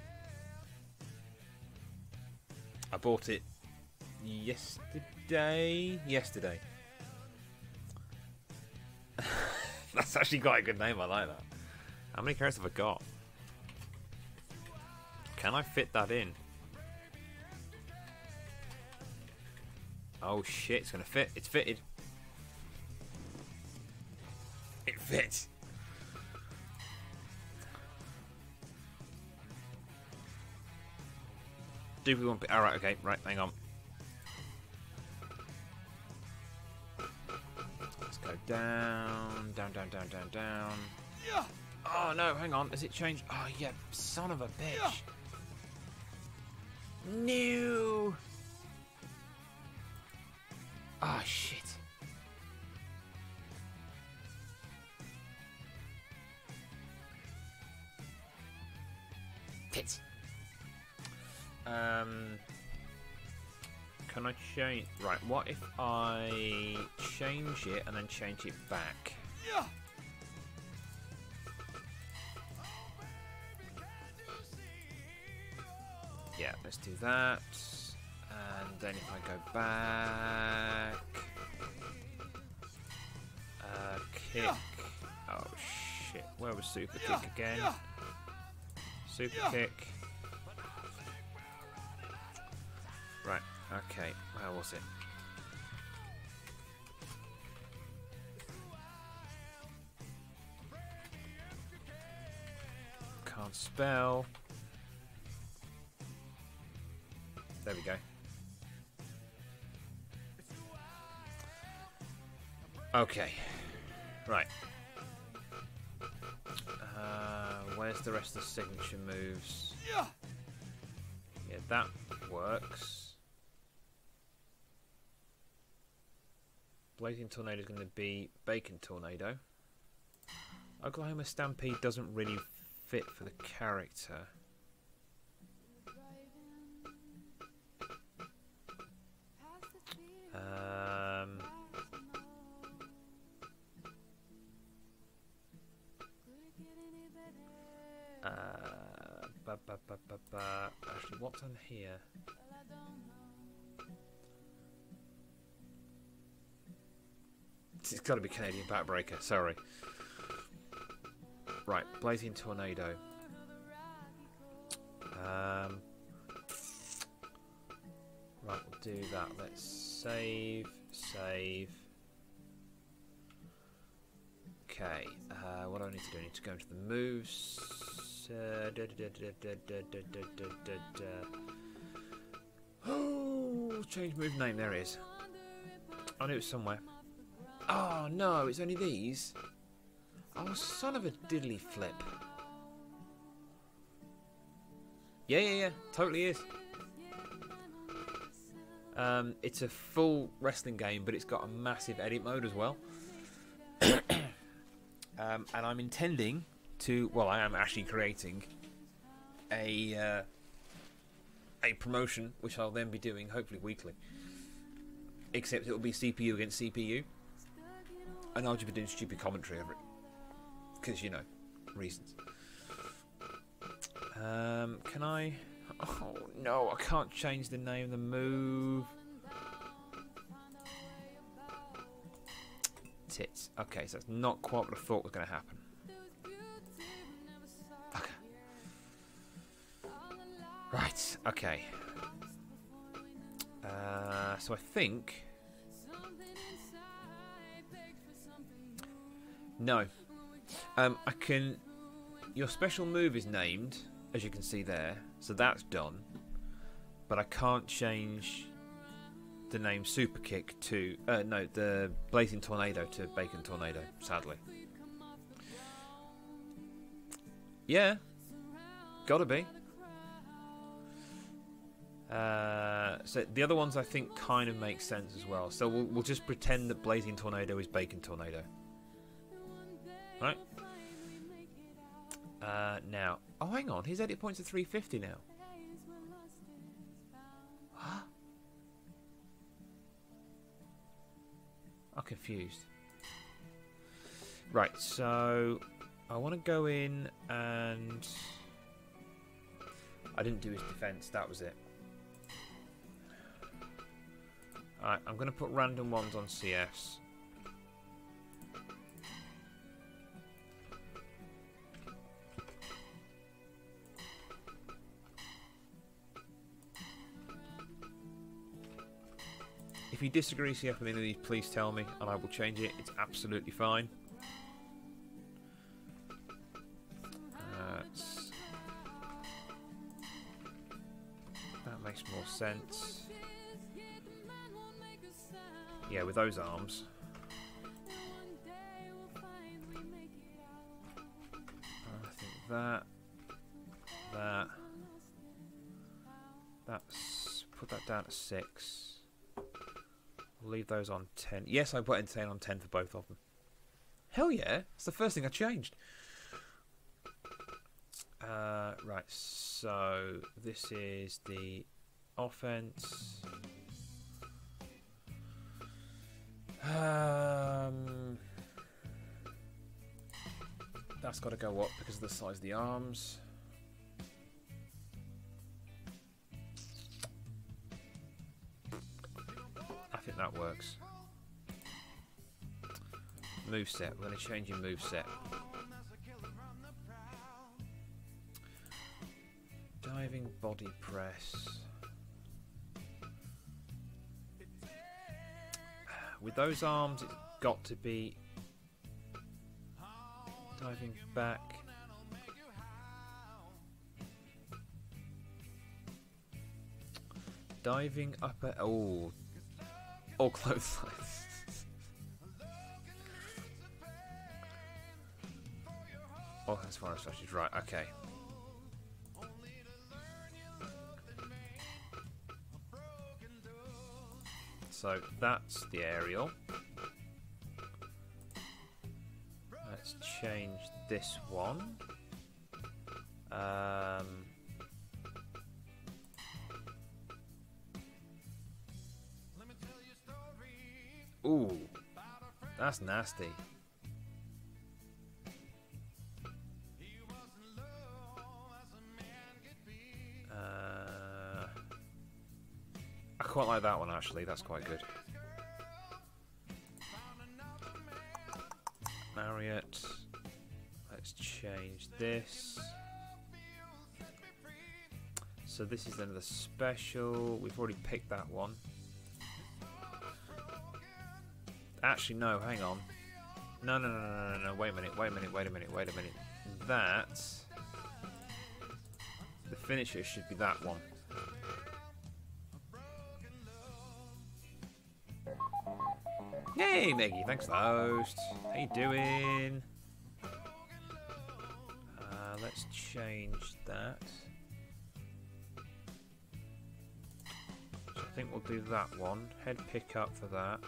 I bought it yesterday. Yesterday. That's actually quite a good name. I like that. How many characters have I got? Can I fit that in? Oh shit, it's gonna fit. It's fitted. It fits. Do we want... Alright, okay, right, hang on. Let's go down, down, down, down, down, down. Oh no, hang on, has it changed? Oh yeah, son of a bitch. No. Ah shit. Um. Can I change? Right. What if I change it and then change it back? Yeah, Yeah, let's do that. And then if I go back. Uh, kick. Oh shit. Where was super kick again? Super kick. Okay. Where was it? Can't spell. There we go. Okay. Right. Uh, where's the rest of the signature moves? Yeah, that works. Blazing Tornado is going to be Bacon Tornado. Oklahoma Stampede doesn't really fit for the character. Um, uh, ba, ba, ba, ba, ba. Actually, what's on here? It's got to be Canadian Backbreaker, sorry. Right, Blazing Tornado. Um, right, we'll do that. Let's save, save. Okay, uh, what do I need to do? I need to go into the moves. Oh, change move name, there it is. I knew it was somewhere. Oh no, it's only these. Oh, son of a diddly flip. Yeah, yeah, yeah, totally is. Um, it's a full wrestling game, but it's got a massive edit mode as well. um, and I'm intending to, well, I am actually creating a uh, a promotion, which I'll then be doing hopefully weekly. Except it will be CPU against CPU, and I'll just be doing stupid commentary over it because you know reasons. Um, can I? Oh no, I can't change the name of the move. Tits. Okay, so that's not quite what I thought was going to happen. Okay. Right. Okay. Uh, so I think. No. Um, I can. Your special move is named, as you can see there, so that's done. But I can't change the name Super Kick to uh, no the Blazing Tornado to Bacon Tornado. Sadly. Yeah. Gotta be. Uh, so the other ones I think kind of make sense as well. So we'll, we'll just pretend that Blazing Tornado is Bacon Tornado. Right? Uh, now, oh hang on, his edit points are 350 now. What? I'm confused. Right, so I want to go in and I didn't do his defense. That was it. Alright, I'm going to put random ones on CS. You disagree CF with any of these, please tell me and I will change it. It's absolutely fine. It's- that makes more sense. Yeah, with those arms. I think that, that, that's put that down to six. We'll leave those on ten. Yes, I put insane on ten for both of them. Hell yeah! It's the first thing I changed. Uh, right, so this is the offense. Um, that's got to go up because of the size of the arms. Think that works. Move set. We're going to change your move set. Diving body press. With those arms, it's got to be diving back. Diving upper. Oh, or clothesline. oh, that's fine. She's right. Okay. So that's the aerial. Let's change this one. Um, ooh, that's nasty. Uh, I quite like that one actually. That's quite good. Marriott. Let's change this. so this is another special. We've already picked that one. Actually, no. Hang on. No, no, no, no, no, no. Wait a minute. Wait a minute. Wait a minute. Wait a minute. That. The finisher should be that one. Hey, Maggie. Thanks for the host. How you doing? Uh, let's change that. So I think we'll do that one. Head pickup for that.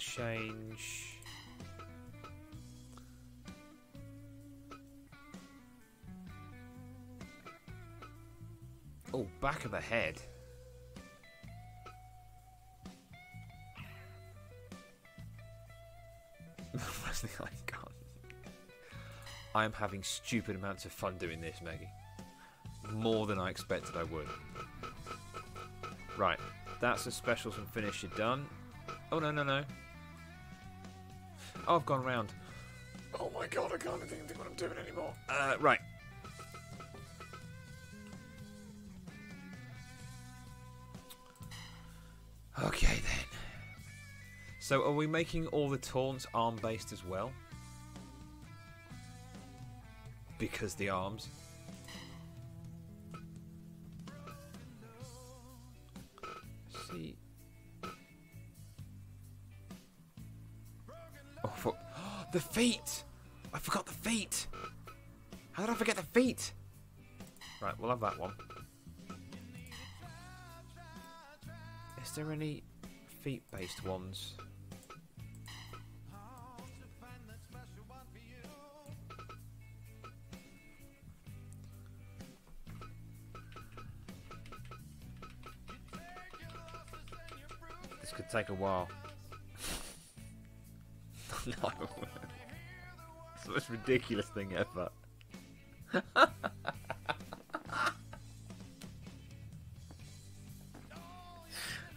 Change. Oh, back of the head. Where's the icon? I am having stupid amounts of fun doing this, Maggie. More than I expected I would. Right, that's the specials and finisher done. Oh, no, no, no. Oh, I've gone round. Oh my god, I can't even think what I'm doing anymore. Uh, right. Okay then. So are we making all the taunts arm based as well? Because the arms. The feet! I forgot the feet! How did I forget the feet? Right, we'll have that one. Is there any feet based ones? This could take a while. no. it's the most ridiculous thing ever.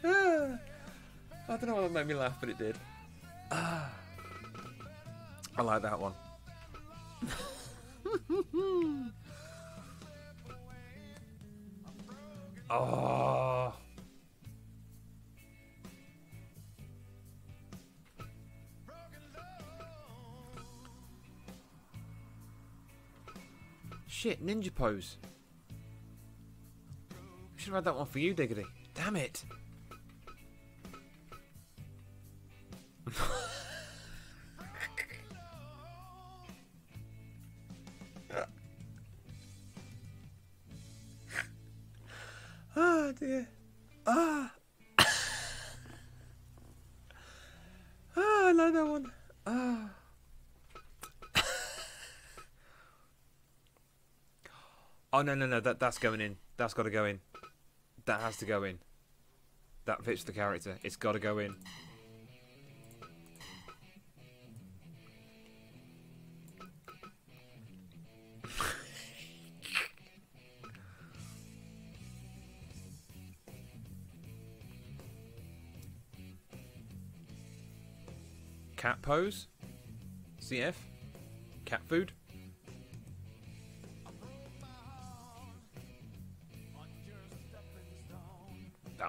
I don't know why that made me laugh, but it did. I like that one. oh. Shit, ninja pose. Should have had that one for you, Diggity. Damn it. Oh no no no that that's going in. That's got to go in. That has to go in. That fits the character. It's got to go in. Cat pose? CF? Cat food?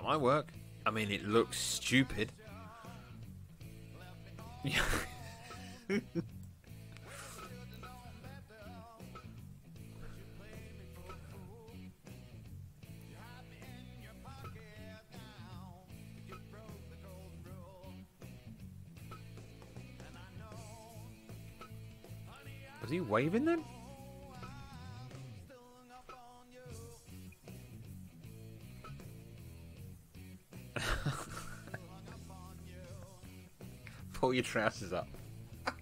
That work. I mean, it looks stupid. Was he waving then? Pull your trousers up.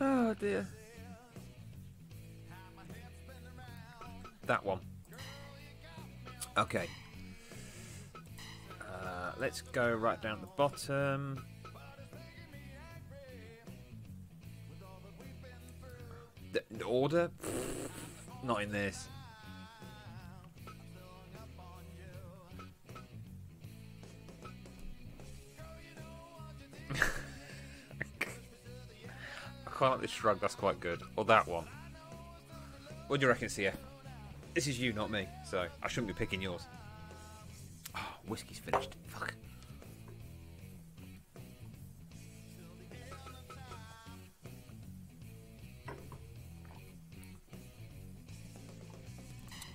oh dear. That one. Okay. Uh, let's go right down the bottom. The, the order? Not in this. Quite like this shrug, that's quite good. Or that one. What do you reckon, CF? This is you, not me, so I shouldn't be picking yours. Oh, whiskey's finished. Fuck.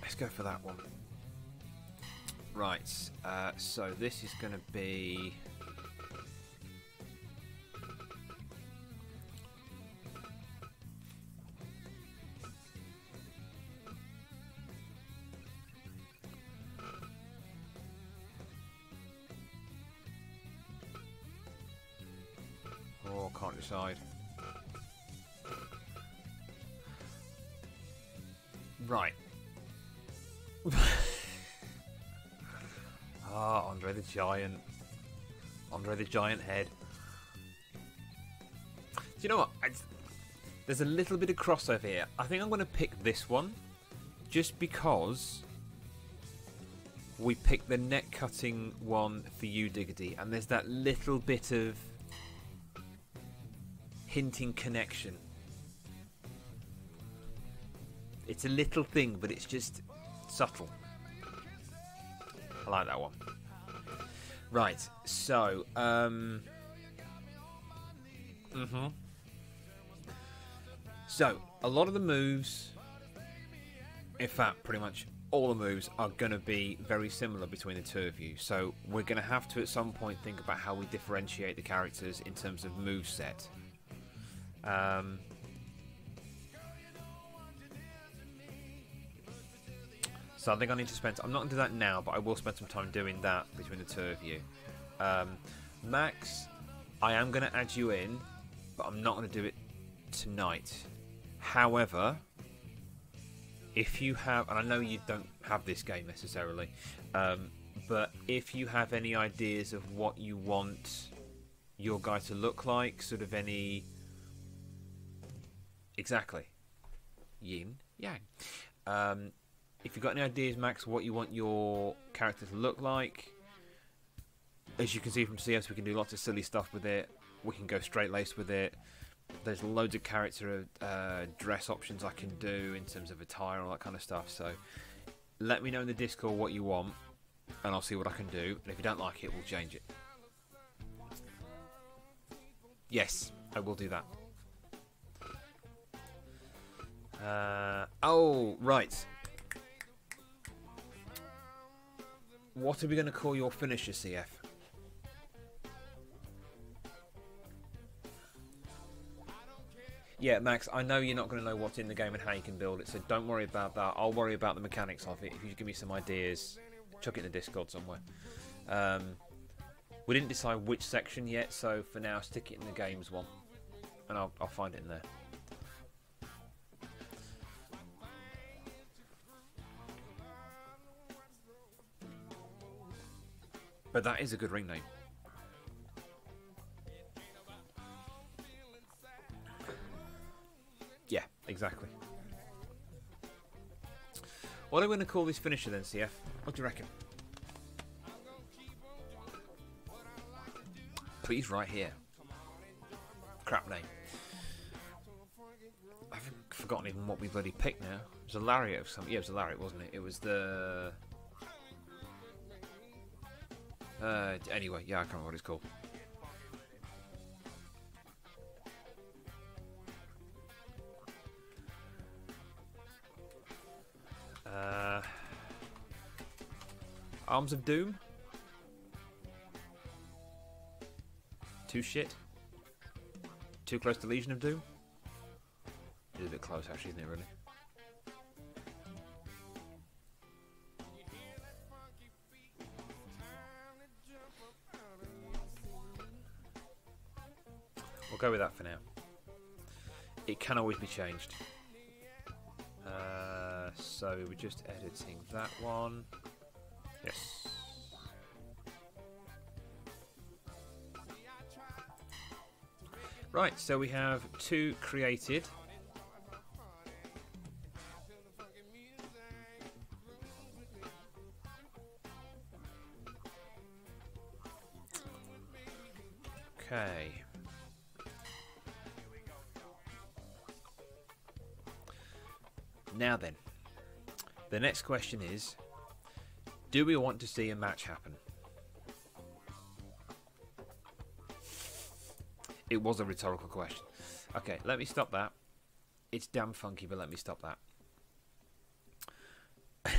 Let's go for that one. Right, uh, so this is going to be. Giant. Andre the Giant head. Do you know what? I, there's a little bit of crossover here. I think I'm going to pick this one just because we picked the net cutting one for you, Diggity, and there's that little bit of hinting connection. It's a little thing, but it's just subtle. I like that one. Right, so, um. hmm. So, a lot of the moves, in fact, pretty much all the moves are going to be very similar between the two of you. So, we're going to have to at some point think about how we differentiate the characters in terms of move set. Um, So I think I need to spend. I'm not going to do that now, but I will spend some time doing that between the two of you. Um, Max, I am going to add you in, but I'm not going to do it tonight. However, if you have, and I know you don't have this game necessarily, um, but if you have any ideas of what you want your guy to look like, sort of any. Exactly. Yin, yang. Um, if you've got any ideas, Max, what you want your character to look like, as you can see from CS, we can do lots of silly stuff with it. We can go straight laced with it. There's loads of character uh, dress options I can do in terms of attire, and all that kind of stuff. So let me know in the Discord what you want, and I'll see what I can do. And if you don't like it, we'll change it. Yes, I will do that. Uh, oh, right. What are we going to call your finisher, CF? Yeah, Max, I know you're not going to know what's in the game and how you can build it, so don't worry about that. I'll worry about the mechanics of it. If you give me some ideas, chuck it in the Discord somewhere. Um, we didn't decide which section yet, so for now, stick it in the games one, and I'll, I'll find it in there. But that is a good ring name. Yeah, exactly. What are we going to call this finisher then, CF? What do you reckon? Please, right here. Crap name. I've forgotten even what we bloody picked now. It was a lariat of some. Yeah, it was a lariat, wasn't it? It was the. Uh, anyway, yeah, I can't remember what it's called. Uh, Arms of Doom. Too shit. Too close to Legion of Doom. It is a bit close, actually, isn't it? Really. We'll go with that for now. It can always be changed. Uh, so we're just editing that one. Yes. Right, so we have two created. The next question is: Do we want to see a match happen? It was a rhetorical question. Okay, let me stop that. It's damn funky, but let me stop that. the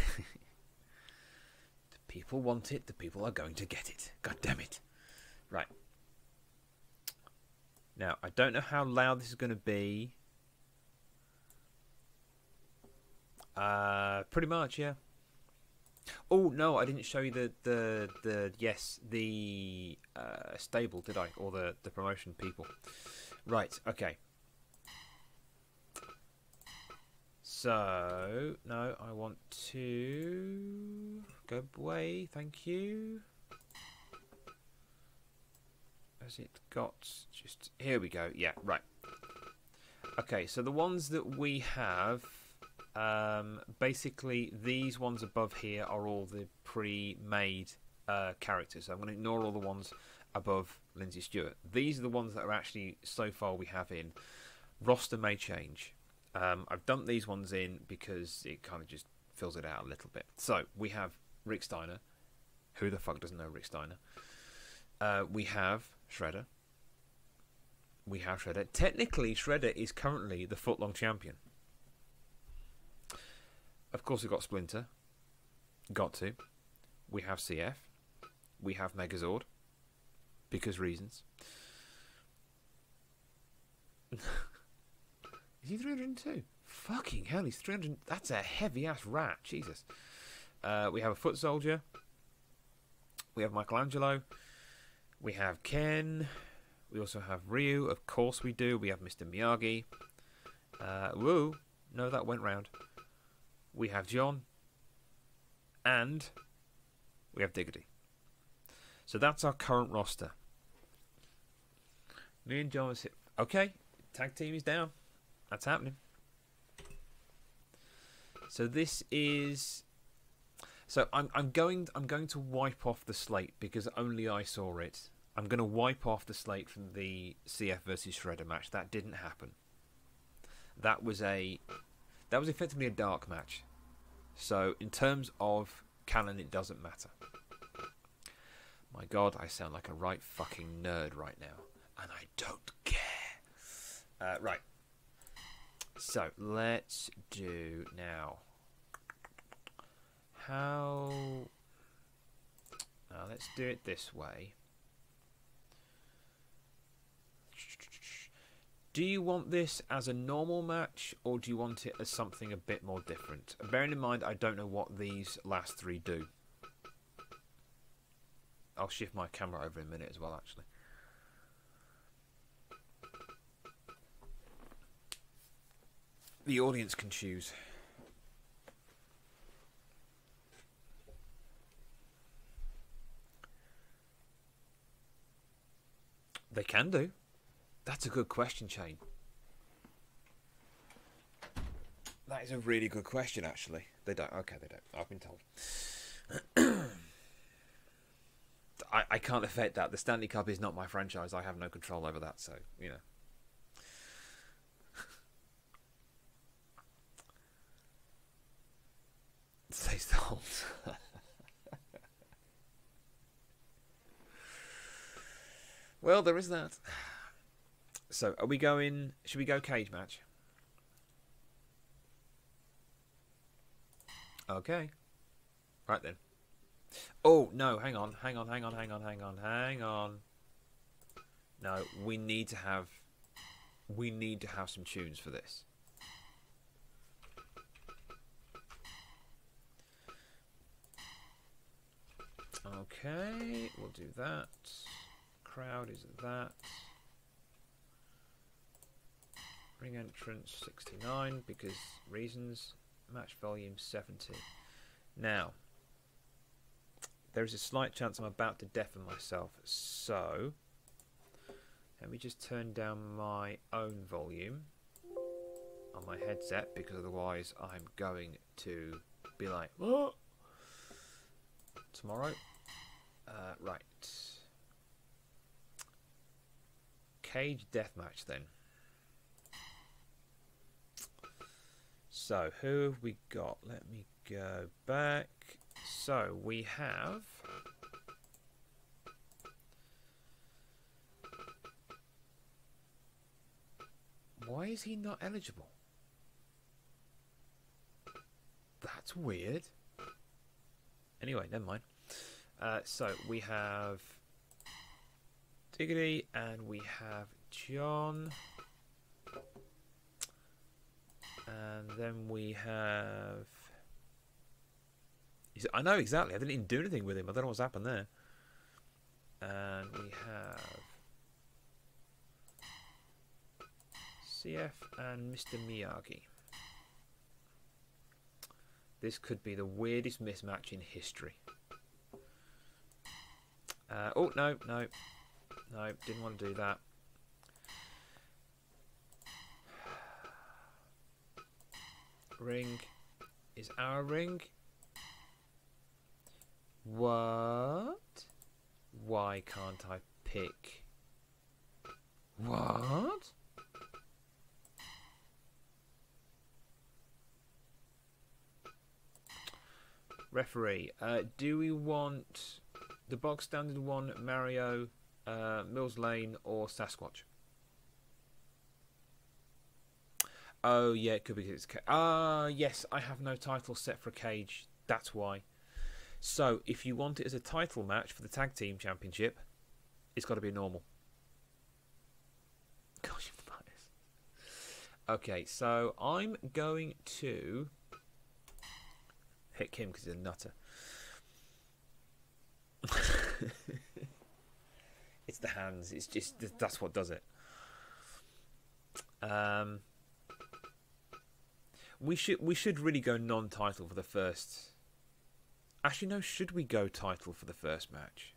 people want it, the people are going to get it. God damn it. Right. Now, I don't know how loud this is going to be. Uh, pretty much, yeah. Oh no, I didn't show you the the the yes the uh, stable, did I? Or the the promotion people? Right. Okay. So no, I want to go away. Thank you. Has it got just here we go? Yeah, right. Okay, so the ones that we have um, basically, these ones above here are all the pre-made uh, characters. So I'm going to ignore all the ones above Lindsay Stewart. These are the ones that are actually so far we have in. Roster may change. Um, I've dumped these ones in because it kind of just fills it out a little bit. So we have Rick Steiner. Who the fuck doesn't know Rick Steiner? Uh, we have Shredder. We have Shredder. Technically, Shredder is currently the footlong champion. Of course, we've got Splinter. Got to. We have CF. We have Megazord. Because reasons. Is he 302? Fucking hell, he's 300. That's a heavy ass rat. Jesus. Uh, we have a foot soldier. We have Michelangelo. We have Ken. We also have Ryu. Of course we do. We have Mr. Miyagi. Uh, woo. No, that went round we have John, and we have Diggity. So that's our current roster. Me and John was hit. Okay, tag team is down. That's happening. So this is. So I'm I'm going I'm going to wipe off the slate because only I saw it. I'm going to wipe off the slate from the CF versus Shredder match. That didn't happen. That was a that was effectively a dark match. So, in terms of canon, it doesn't matter. My god, I sound like a right fucking nerd right now. And I don't care. Uh, right. So, let's do now. How. Now, let's do it this way. Do you want this as a normal match or do you want it as something a bit more different? Bearing in mind, I don't know what these last three do. I'll shift my camera over in a minute as well, actually. The audience can choose. They can do. That's a good question, Shane. That is a really good question, actually. They don't. Okay, they don't. I've been told. I, I can't affect that. The Stanley Cup is not my franchise. I have no control over that. So you know. Stays the hold. well, there is that. So, are we going? Should we go cage match? Okay. Right then. Oh no! Hang on! Hang on! Hang on! Hang on! Hang on! Hang on! No, we need to have. We need to have some tunes for this. Okay, we'll do that. Crowd is that. Ring entrance 69 because reasons. Match volume 70. Now, there is a slight chance I'm about to deafen myself, so let me just turn down my own volume on my headset because otherwise I'm going to be like, what? Tomorrow? Uh, right. Cage deathmatch then. So, who have we got? Let me go back. So, we have. Why is he not eligible? That's weird. Anyway, never mind. Uh, so, we have Diggity and we have John. And then we have. I know exactly. I didn't even do anything with him. I don't know what's happened there. And we have. CF and Mr. Miyagi. This could be the weirdest mismatch in history. Uh, oh, no, no. No, didn't want to do that. Ring is our ring. What? Why can't I pick? What? Referee, uh, do we want the box standard one, Mario, uh, Mills Lane, or Sasquatch? Oh yeah, it could be it's ah yes. I have no title set for Cage. That's why. So if you want it as a title match for the tag team championship, it's got to be normal. Gosh, you're biased. Okay, so I'm going to hit Kim because he's a nutter. it's the hands. It's just that's what does it. Um, we should we should really go non-title for the first. Actually, no. Should we go title for the first match?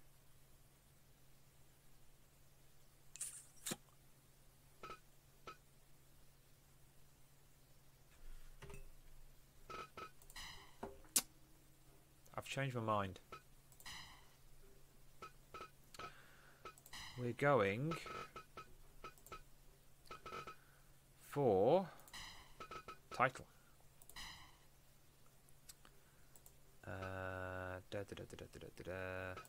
I've changed my mind. We're going for title. Uh, da, da, da, da, da, da, da.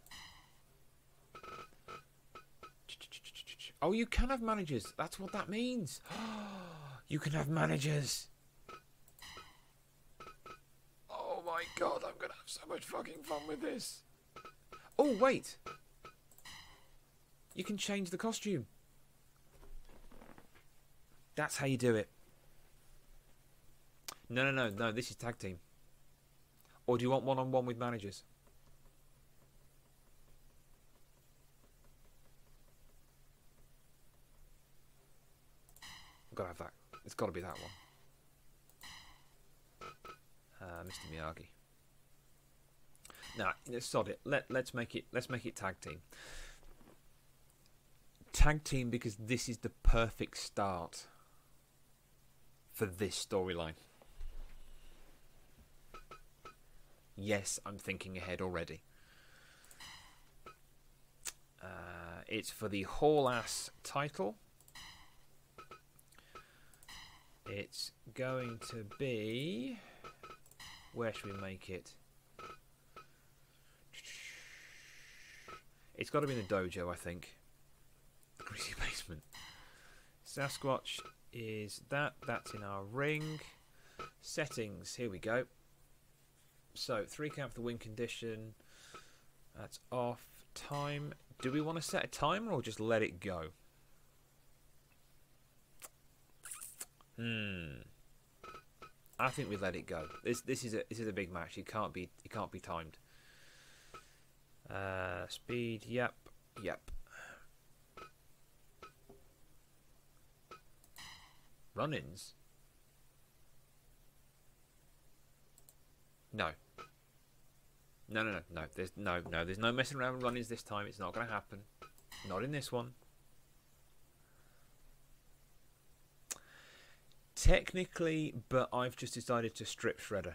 Oh, you can have managers. That's what that means. you can have managers. Oh my god, I'm gonna have so much fucking fun with this. Oh, wait. You can change the costume. That's how you do it. No, no, no, no, this is tag team. Or do you want one on one with managers? I've got to have that. It's got to be that one. Uh, Mr. Miyagi. Now, let's sod it. Let let's make it let's make it tag team. Tag team because this is the perfect start for this storyline. Yes, I'm thinking ahead already. Uh, it's for the Hall Ass title. It's going to be. Where should we make it? It's got to be in the dojo, I think. Greasy basement. Sasquatch is that. That's in our ring. Settings. Here we go. So three count for the win condition. That's off. Time. Do we want to set a timer or just let it go? Hmm. I think we let it go. This this is a this is a big match. It can't be it can't be timed. Uh, speed. Yep. Yep. Run-ins. No. No, no, no, no. There's no, no. There's no messing around with run-ins this time. It's not going to happen. Not in this one. Technically, but I've just decided to strip Shredder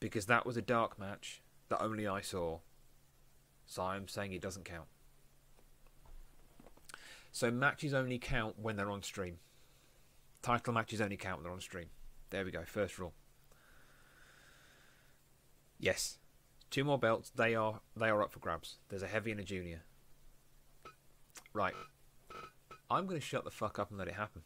because that was a dark match that only I saw. So I'm saying it doesn't count. So matches only count when they're on stream. Title matches only count when they're on stream. There we go. First rule. Yes. Two more belts. They are they are up for grabs. There's a heavy and a junior. Right. I'm going to shut the fuck up and let it happen.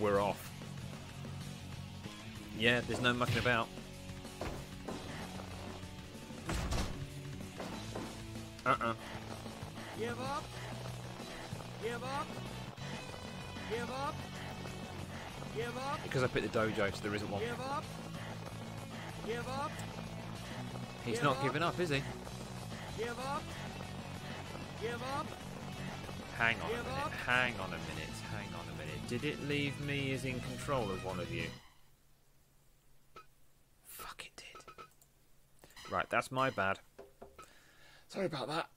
We're off. Yeah, there's no mucking about. Uh-uh. Give up! Give up! Give up! Give up! Because I picked the dojo, so there isn't one. Give up! Give up! He's give not up. giving up, is he? Give up! Give up! Hang on a minute. up. Hang on a minute. Hang on a minute. Did it leave me as in control of one of you? Fuck it did. Right, that's my bad. Sorry about that.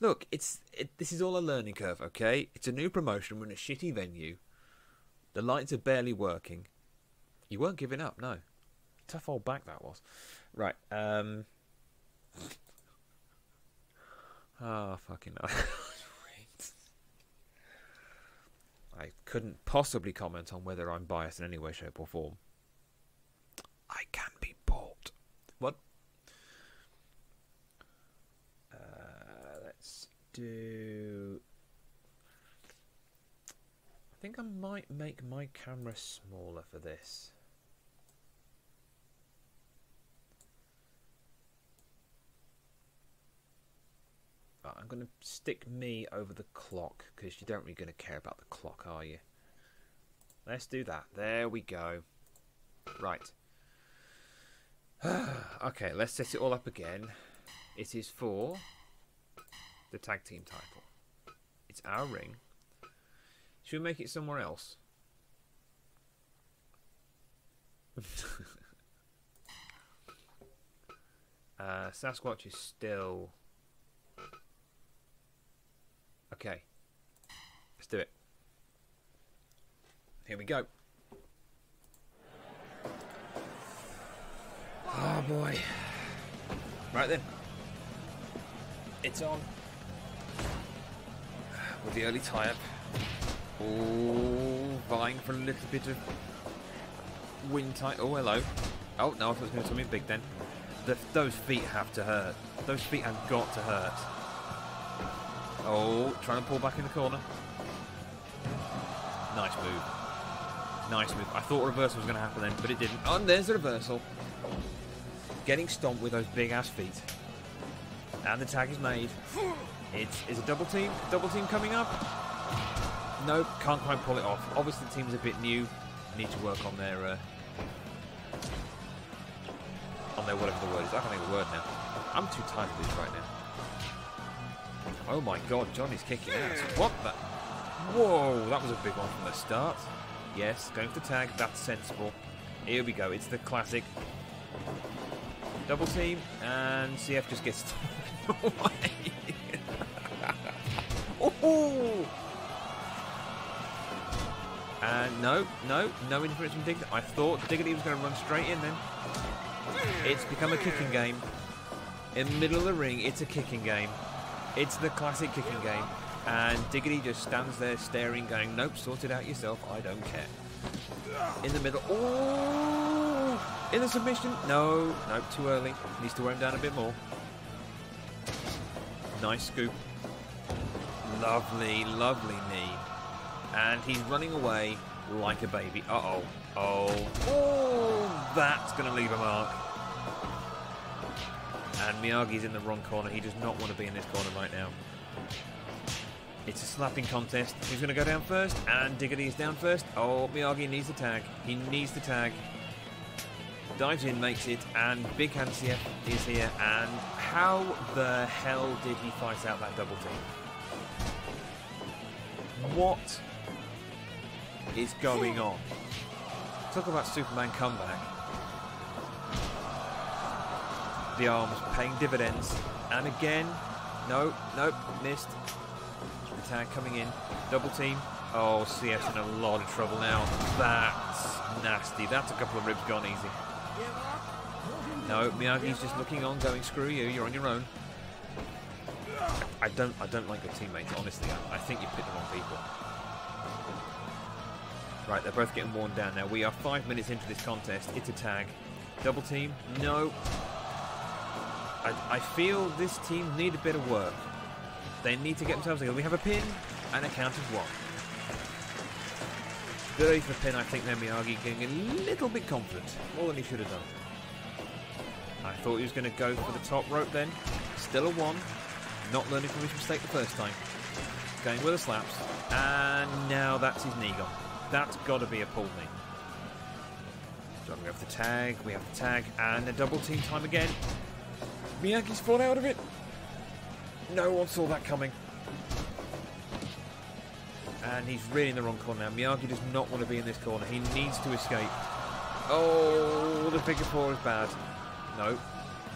Look, it's it, this is all a learning curve, okay? It's a new promotion. We're in a shitty venue. The lights are barely working. You weren't giving up, no. Tough old back that was. Right. Um. Oh, fucking hell. I couldn't possibly comment on whether I'm biased in any way, shape, or form. I can be bought. What? Uh, let's do. I think I might make my camera smaller for this. I'm going to stick me over the clock because you don't really going to care about the clock, are you? Let's do that. There we go. Right. okay, let's set it all up again. It is for the tag team title. It's our ring. Should we make it somewhere else? uh, Sasquatch is still. Okay. Let's do it. Here we go. Oh boy. Right then. It's on. With the early tie up. Oh, vying for a little bit of wind tie. Oh, hello. Oh, no, I thought it was going to be something big then. The, those feet have to hurt. Those feet have got to hurt. Oh, trying to pull back in the corner. Nice move. Nice move. I thought reversal was going to happen then, but it didn't. Oh, and there's the reversal. Getting stomped with those big ass feet. And the tag is made. It's is a double team. Double team coming up. Nope, can't quite pull it off. Obviously, the team's a bit new. Need to work on their uh, on their whatever the word is. I can't think of the word now. I'm too tired of this right now. Oh my god, Johnny's kicking out. What the? Whoa, that was a big one from the start. Yes, going for the tag. That's sensible. Here we go. It's the classic double team, and CF just gets away. oh! And uh, no, no, no interference from Diggity. I thought Diggity was going to run straight in then. It's become a kicking game. In the middle of the ring, it's a kicking game. It's the classic kicking game. And Diggity just stands there staring, going, Nope, sort it out yourself, I don't care. In the middle. Oh! In the submission. No, no, too early. Needs to wear him down a bit more. Nice scoop. Lovely, lovely knee. And he's running away like a baby. Uh oh. Oh. Oh! That's going to leave a mark. And Miyagi's in the wrong corner. He does not want to be in this corner right now. It's a slapping contest. Who's going to go down first? And Diggity's down first. Oh, Miyagi needs the tag. He needs the tag. Dives in, makes it, and Big Hand is here. And how the hell did he fight out that double team? What is going on? Talk about Superman comeback. The arms paying dividends. And again, no, nope, missed. Tag coming in. Double team. Oh, CS in a lot of trouble now. That's nasty. That's a couple of ribs gone easy. No, Miyagi's just looking on, going, screw you, you're on your own. I don't I don't like your teammates, honestly. I, I think you picked the wrong people. Right, they're both getting worn down now. We are five minutes into this contest. It's a tag. Double team? No. I, I feel this team need a bit of work. They need to get themselves together. We have a pin and a count of one. Good for pin. I think then Miyagi getting a little bit confident. More than he should have done. Thought he was going to go for the top rope then. Still a one. Not learning from his mistake the first time. Going with the slaps. And now that's his knee gone. That's got to be a pull knee. So we have the tag, we have the tag, and a double team time again. Miyagi's fallen out of it. No one saw that coming. And he's really in the wrong corner now. Miyagi does not want to be in this corner. He needs to escape. Oh, the figure four is bad. No,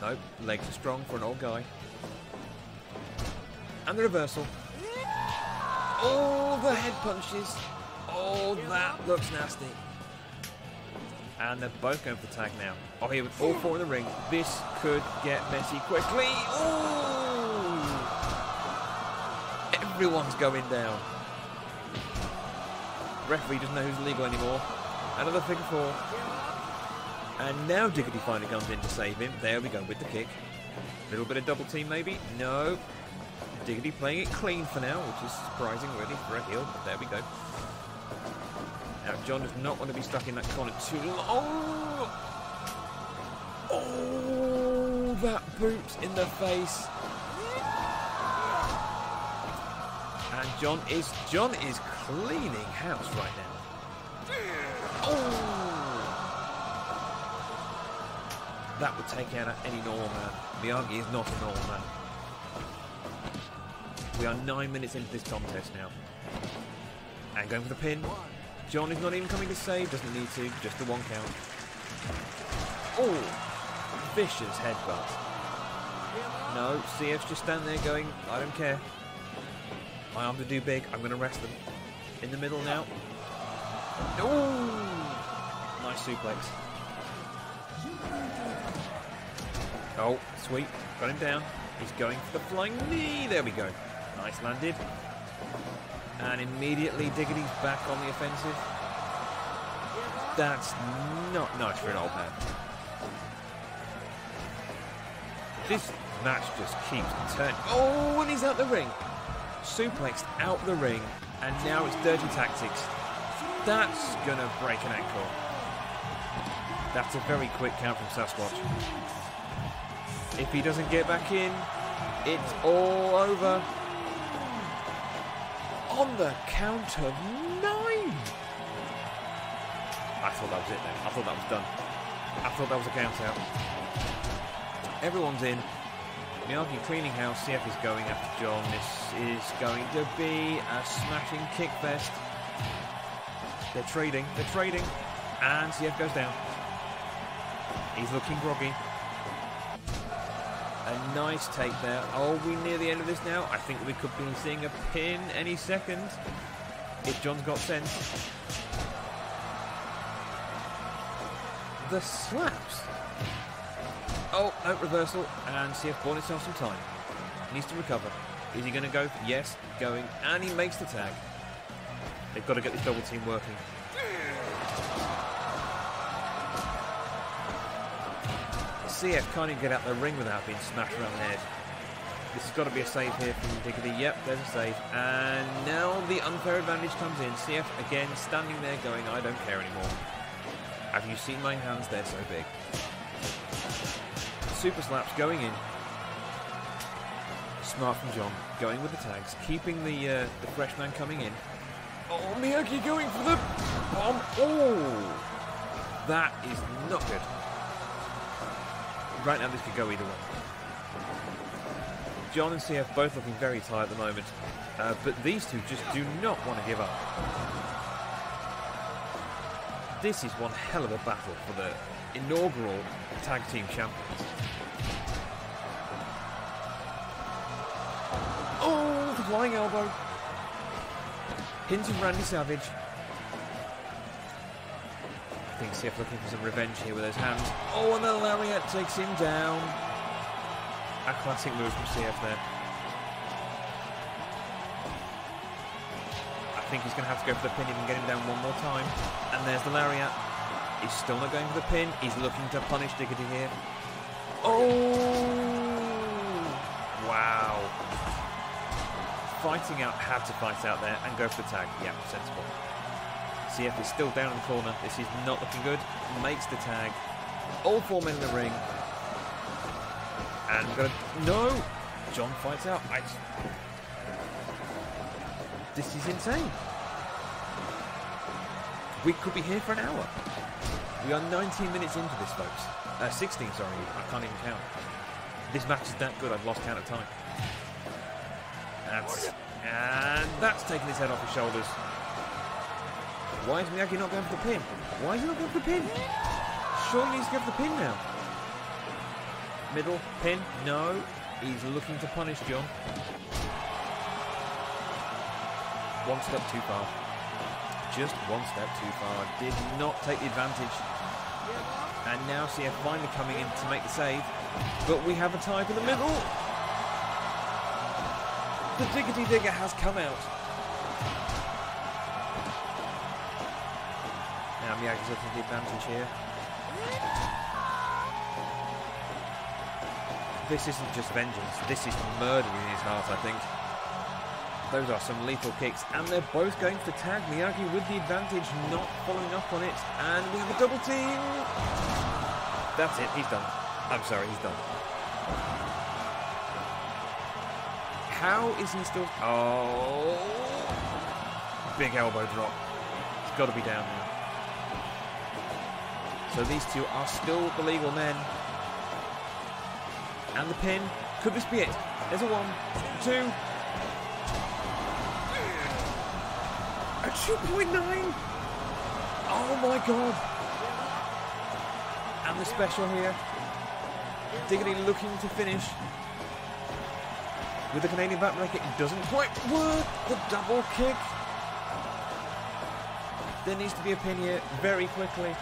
no, legs are strong for an old guy. And the reversal. Oh, the head punches. Oh, that looks nasty. And they're both going for tag now. Oh, here with all four in the ring. This could get messy quickly. Everyone's going down. Referee doesn't know who's legal anymore. Another figure four. And now Diggity finally comes in to save him. There we go with the kick. A Little bit of double team maybe. No. Diggity playing it clean for now, which is surprising really for a heel, but there we go. Now John does not want to be stuck in that corner too long. Oh! Oh, that boot in the face. And John is John is cleaning house right now. Oh! That would take out any normal man. Miyagi is not a normal man. We are nine minutes into this contest now. And going for the pin. John is not even coming to save, doesn't need to, just the one count. Oh! Vicious headbutt. No, CF's just stand there going, I don't care. My arms are too big, I'm going to rest them. In the middle now. Oh! Nice suplex. Oh, sweet. Got him down. He's going for the flying knee. There we go. Nice landed. And immediately Diggity's back on the offensive. That's not nice for an old man. This match just keeps turning. Oh, and he's out the ring. Suplexed out the ring. And now it's dirty tactics. That's going to break an ankle. That's a very quick count from Sasquatch. If he doesn't get back in, it's all over. On the count of nine. I thought that was it then. I thought that was done. I thought that was a count out. Everyone's in. Miyagi cleaning house. CF is going after John. This is going to be a smashing kick fest. They're trading. They're trading. And CF goes down. He's looking groggy. A nice take there. Are we near the end of this now? I think we could be seeing a pin any second. If John's got sense. The slaps. Oh, no, reversal. And CF bought himself some time. Needs to recover. Is he going to go? Yes, going. And he makes the tag. They've got to get this double team working. CF can't even get out the ring without being smashed around the head. This has got to be a save here from Diggity. Yep, there's a save. And now the unfair advantage comes in. CF again standing there going, I don't care anymore. Have you seen my hands? They're so big. Super slaps going in. Smart from John. Going with the tags. Keeping the uh, the fresh man coming in. Oh, Miyagi going for the bomb. Oh! That is not good. Right now this could go either way. John and CF both looking very tired at the moment. Uh, but these two just do not want to give up. This is one hell of a battle for the inaugural tag team champions. Oh, the flying elbow. Hint of Randy Savage. Think looking for some revenge here with those hands. Oh, and the lariat takes him down. A classic move from CF there. I think he's going to have to go for the pin he can get him down one more time. And there's the lariat. He's still not going for the pin. He's looking to punish Diggity here. Oh! Wow. Fighting out, had to fight out there and go for the tag. Yeah, sensible. CF is still down in the corner. This is not looking good. Makes the tag. All four men in the ring. And no. John fights out. I, this is insane. We could be here for an hour. We are 19 minutes into this, folks. Uh, 16, sorry. I can't even count. This match is that good. I've lost count of time. That's and that's taking his head off his shoulders. Why is Miyagi not going for the pin? Why is he not going for the pin? Surely he's going for the pin now. Middle pin? No. He's looking to punish John. One step too far. Just one step too far. Did not take the advantage. And now CF finally coming in to make the save. But we have a tie in the middle. The Diggity Digger has come out. Now Miyagi's for the advantage here. This isn't just vengeance, this is murder in his heart, I think. Those are some lethal kicks, and they're both going for tag. Miyagi with the advantage, not following up on it, and we have a double team. That's it, he's done. I'm sorry, he's done. How is he still... Oh... Big elbow drop. He's got to be down now. So these two are still the legal men. And the pin. Could this be it? There's a one, two. A 2.9! Oh my god! And the special here. Diggity looking to finish. With the Canadian backbreaker, it doesn't quite work. The double kick. There needs to be a pin here very quickly.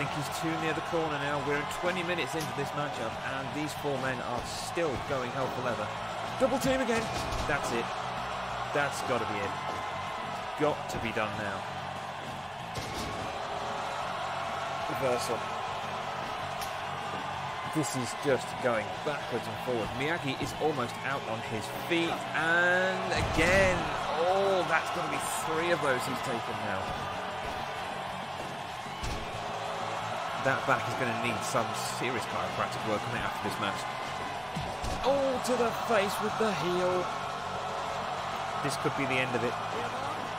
I think he's too near the corner now. We're 20 minutes into this matchup, and these four men are still going hell for leather. Double team again. That's it. That's got to be it. Got to be done now. Reversal. This is just going backwards and forward. Miyagi is almost out on his feet, and again, oh, that's got to be three of those he's taken now. That back is going to need some serious chiropractic work on it after this match. All to the face with the heel. This could be the end of it.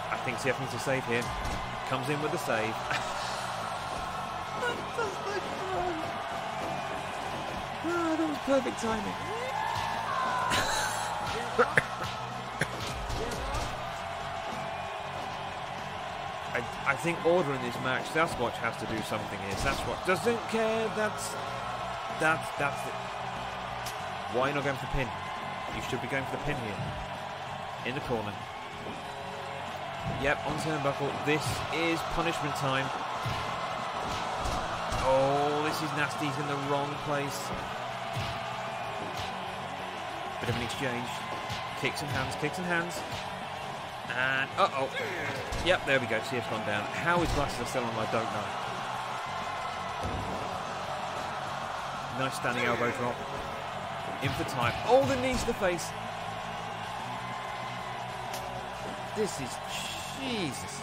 I think CF needs a save here. Comes in with the save. Ah, that was perfect timing. I, think order in this match, Sasquatch has to do something here. Sasquatch doesn't care. That's that's that's it. Why not going for the pin? You should be going for the pin here. In the corner. Yep, on turnbuckle. This is punishment time. Oh, this is nasty. He's in the wrong place. Bit of an exchange. Kicks and hands, kicks and hands. And, uh-oh. Yep, there we go. CF's gone down. How his glasses are still on, I don't know. Nice standing elbow drop. In for time. Oh, the knees to the face. This is... Jesus.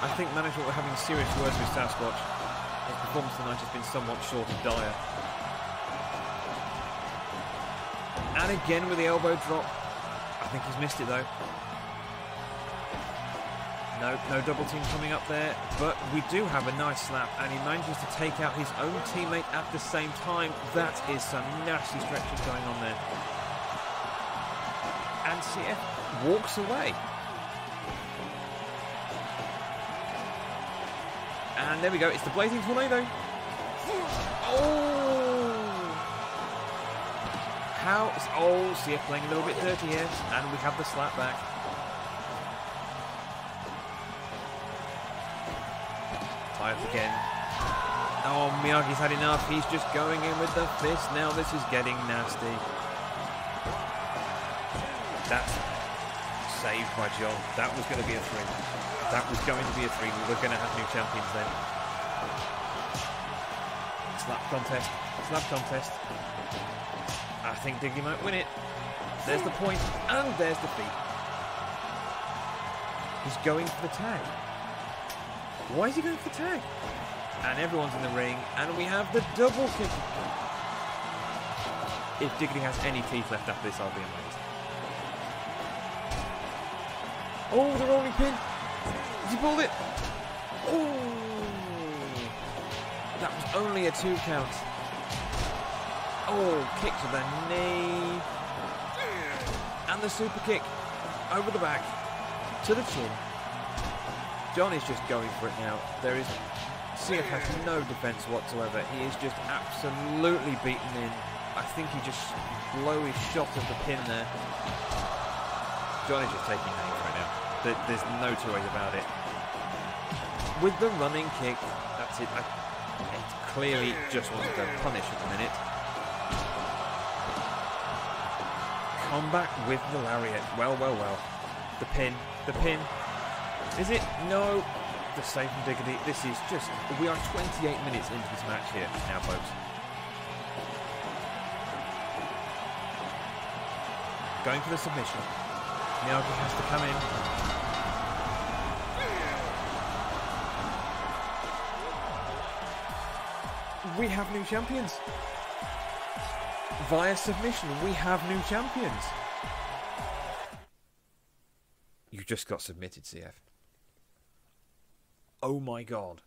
I think management were having serious words with Sasquatch. His performance tonight has been somewhat short of dire. And again with the elbow drop. I think he's missed it though. No, no double team coming up there, but we do have a nice slap, and he manages to take out his own teammate at the same time. That is some nasty stretches going on there. And CF walks away. And there we go, it's the Blazing Tornado. Oh! How is oh CF playing a little bit dirty here, and we have the slap back. Tie up again. Oh, Miyagi's had enough. He's just going in with the fist. Now this is getting nasty. That's saved by John. That was going to be a three. That was going to be a three. We were going to have new champions then. Slap contest. Slap contest. Think Diggy might win it. There's the point, and there's the feet. He's going for the tag. Why is he going for the tag? And everyone's in the ring, and we have the double kick. If Diggity has any teeth left after this, I'll be amazed. Oh, the rolling pin. Has he pulled it? Oh. That was only a two count. Oh, kick to the knee. And the super kick over the back to the chin. John is just going for it now. There is CF has no defence whatsoever. He is just absolutely beaten in. I think he just blow his shot of the pin there. John is just taking names right now. There's no two ways about it. With the running kick, that's it. I, it clearly just wanted to punish at the minute. Comeback with the lariat. Well, well, well. The pin. The pin. Is it? No. The save from Diggity. This is just. We are 28 minutes into this match here now, folks. Going for the submission. Miyagi has to come in. We have new champions. Via submission, we have new champions. You just got submitted, CF. Oh my god.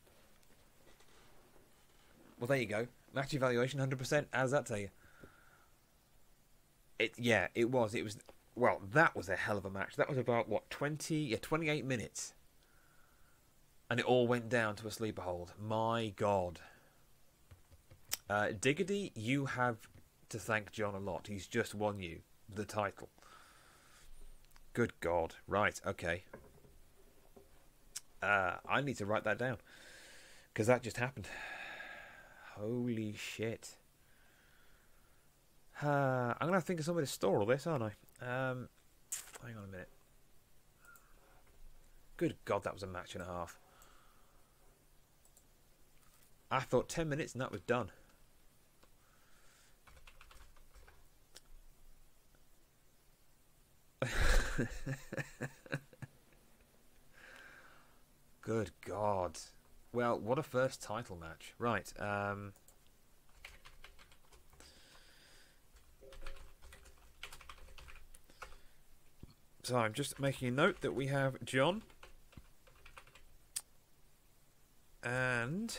Well, there you go. Match evaluation 100%. How does that tell you? It yeah, it was. It was well, that was a hell of a match. That was about what 20 yeah, 28 minutes. And it all went down to a sleeper hold. My god. Uh, Diggity, you have to thank John a lot. He's just won you the title. Good God. Right, okay. Uh, I need to write that down. Because that just happened. Holy shit. Uh, I'm going to think of somewhere to store all this, aren't I? Um, hang on a minute. Good God, that was a match and a half. I thought 10 minutes and that was done. Good God. Well, what a first title match. Right. Um, so I'm just making a note that we have John and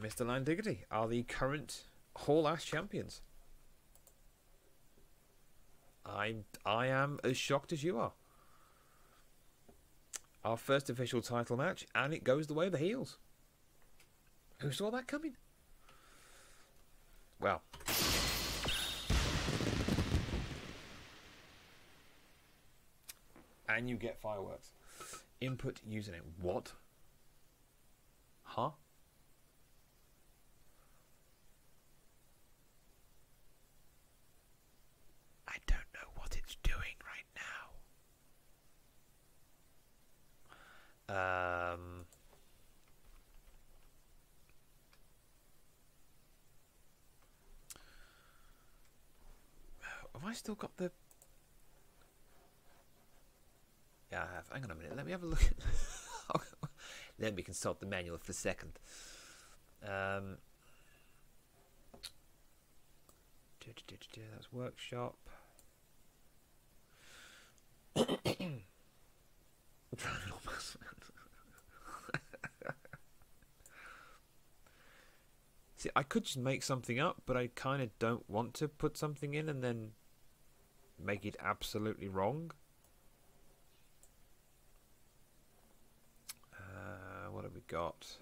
Mr. Land Diggity are the current Hall Ass champions. I'm I am as shocked as you are. Our first official title match, and it goes the way of the heels. Who saw that coming? Well. And you get fireworks. Input username. What? Huh? I don't know what it's doing right now. Um. Have I still got the? Yeah, I have. Hang on a minute. Let me have a look. Let me consult the manual for a second. Um. That's workshop. See, I could just make something up, but I kind of don't want to put something in and then make it absolutely wrong. Uh, what have we got?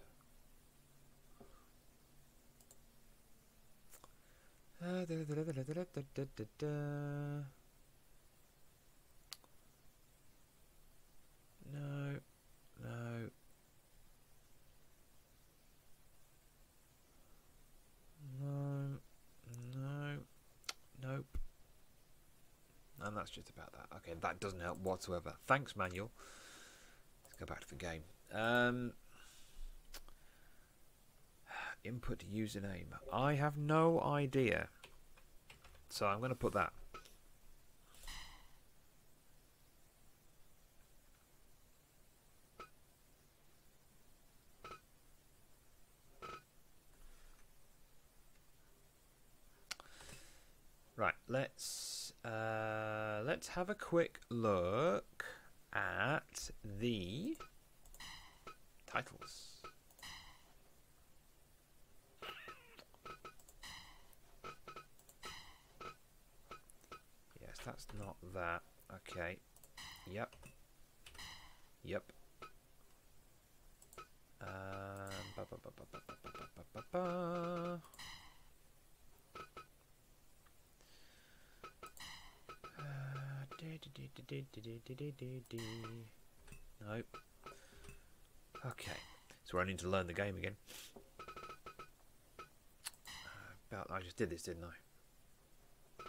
No, no, No, no, nope. And that's just about that. Okay, that doesn't help whatsoever. Thanks, manual. Let's go back to the game. Um, input username. I have no idea. So I'm going to put that. Right, let's uh, let's have a quick look at the titles. Yes, that's not that. Okay. Yep. Yep. Um, ba, ba, ba, Nope. Okay. So I need to learn the game again. About I just did this, didn't I?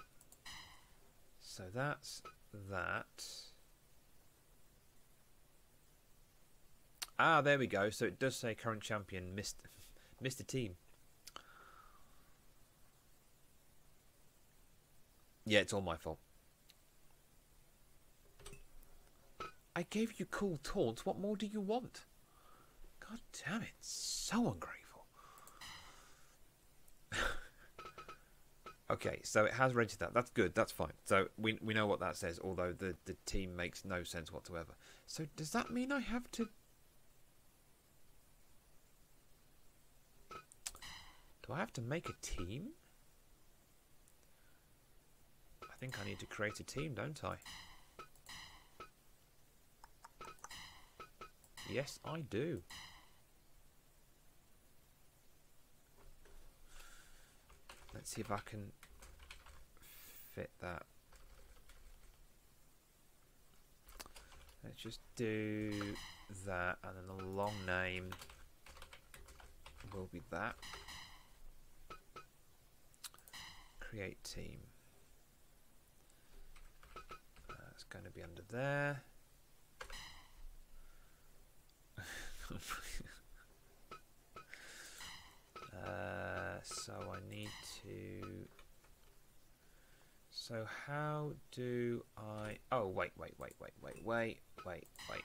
So that's that. Ah, there we go. So it does say current champion, Mr. Mr. Team. Yeah, it's all my fault. I gave you cool taunts. What more do you want? God damn it. So ungrateful. okay, so it has registered that. That's good. That's fine. So we, we know what that says, although the, the team makes no sense whatsoever. So does that mean I have to. Do I have to make a team? I think I need to create a team, don't I? Yes, I do. Let's see if I can fit that. Let's just do that, and then the long name will be that. Create team. It's going to be under there. Uh, so I need to. So how do I? Oh wait, wait, wait, wait, wait, wait, wait, wait.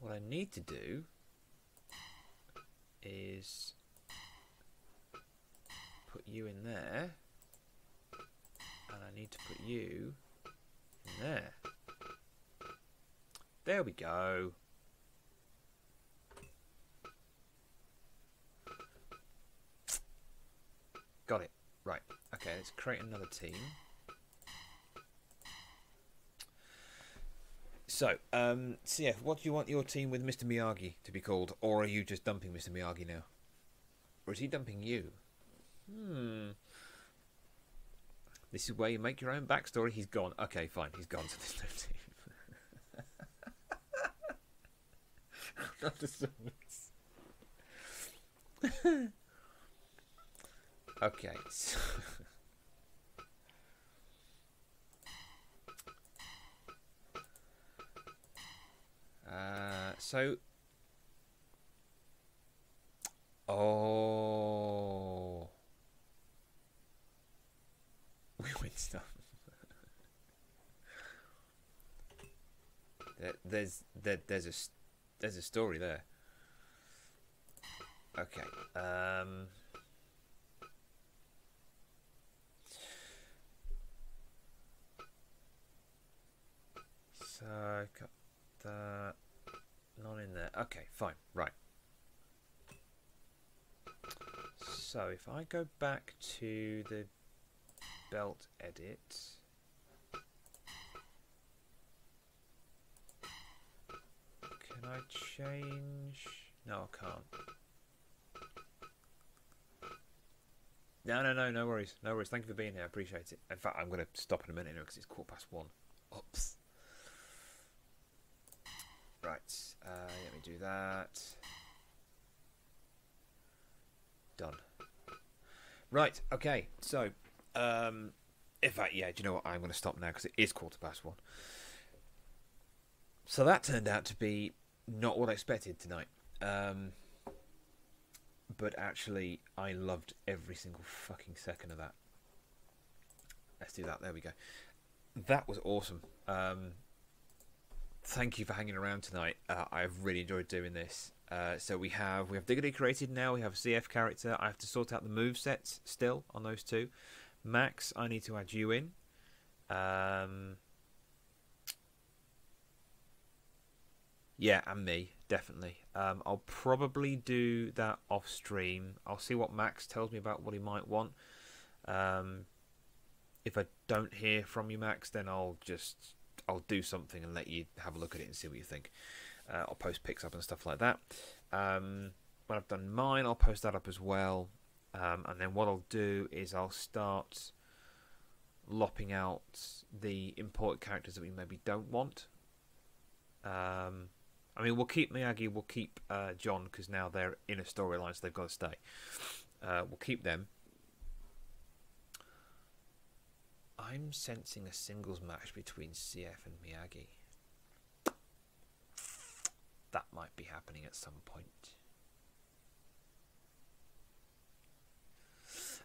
What I need to do is put you in there, and I need to put you in there. There we go. Got it. Right. Okay, let's create another team. So, um, CF, what do you want your team with Mr. Miyagi to be called? Or are you just dumping Mr. Miyagi now? Or is he dumping you? Hmm. This is where you make your own backstory. He's gone. Okay, fine. He's gone, so there's no team. Just okay. So uh, so. Oh. We win stuff. there, there's there, there's a there's a story there. Okay. Um. So I got that not in there. Okay, fine. Right. So if I go back to the belt edit. Can I change? No, I can't. No, no, no, no worries, no worries. Thank you for being here. I appreciate it. In fact, I'm going to stop in a minute because it's quarter past one. Oops. Right, uh, let me do that. Done. Right, okay. So, um, in fact, yeah, do you know what? I'm going to stop now because it is quarter past one. So that turned out to be not what I expected tonight. Um, but actually, I loved every single fucking second of that. Let's do that. There we go. That was awesome. Um, thank you for hanging around tonight. Uh, I've really enjoyed doing this. Uh, so we have we have Diggity created now. We have CF character. I have to sort out the move sets still on those two. Max, I need to add you in. Um, yeah, and me definitely. Um, I'll probably do that off stream. I'll see what Max tells me about what he might want. Um, if I don't hear from you, Max, then I'll just I'll do something and let you have a look at it and see what you think. Uh, I'll post pics up and stuff like that. Um, when I've done mine, I'll post that up as well. Um, and then what I'll do is I'll start lopping out the imported characters that we maybe don't want. Um, I mean, we'll keep Miyagi, we'll keep uh, John because now they're in a storyline, so they've got to stay. Uh, we'll keep them. I'm sensing a singles match between CF and Miyagi. That might be happening at some point.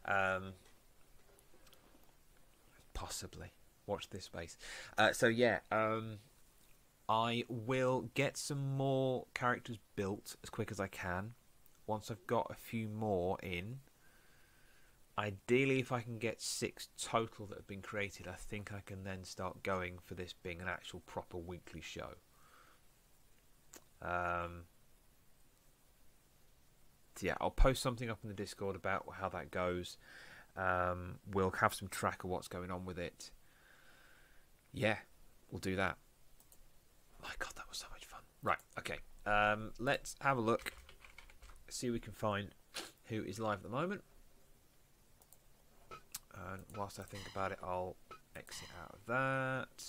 Um, possibly. Watch this space. Uh, so yeah, um, I will get some more characters built as quick as I can. Once I've got a few more in, ideally, if I can get six total that have been created, I think I can then start going for this being an actual proper weekly show. Um, so yeah, I'll post something up in the Discord about how that goes. Um, we'll have some track of what's going on with it. Yeah, we'll do that. My God, that was so much fun. Right, okay. Um, let's have a look. See if we can find who is live at the moment. And whilst I think about it, I'll exit out of that.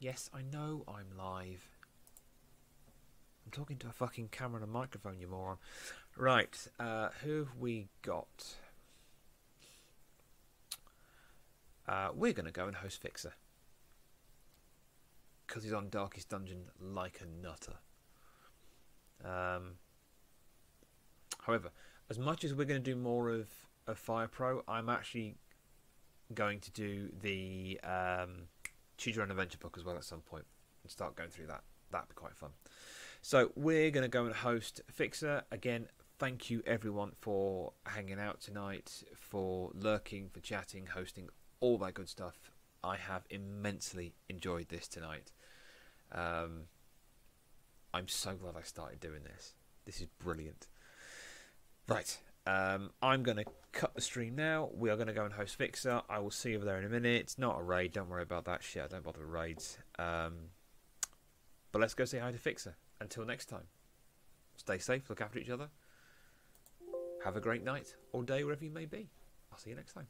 Yes, I know I'm live. I'm talking to a fucking camera and a microphone, you moron. Right, uh, who have we got? Uh, we're going to go and host Fixer. Because he's on Darkest Dungeon like a nutter. Um, however, as much as we're going to do more of, of Fire Pro, I'm actually going to do the um, Choose Your Own Adventure book as well at some point and start going through that. That'd be quite fun. So we're going to go and host Fixer. Again, thank you everyone for hanging out tonight, for lurking, for chatting, hosting, all that good stuff. I have immensely enjoyed this tonight. Um, I'm so glad I started doing this. This is brilliant. Right, um, I'm going to cut the stream now. We are going to go and host Fixer. I will see you over there in a minute. It's not a raid. Don't worry about that shit. I don't bother with raids. Um, but let's go say hi to Fixer. Until next time, stay safe, look after each other. Have a great night or day wherever you may be. I'll see you next time.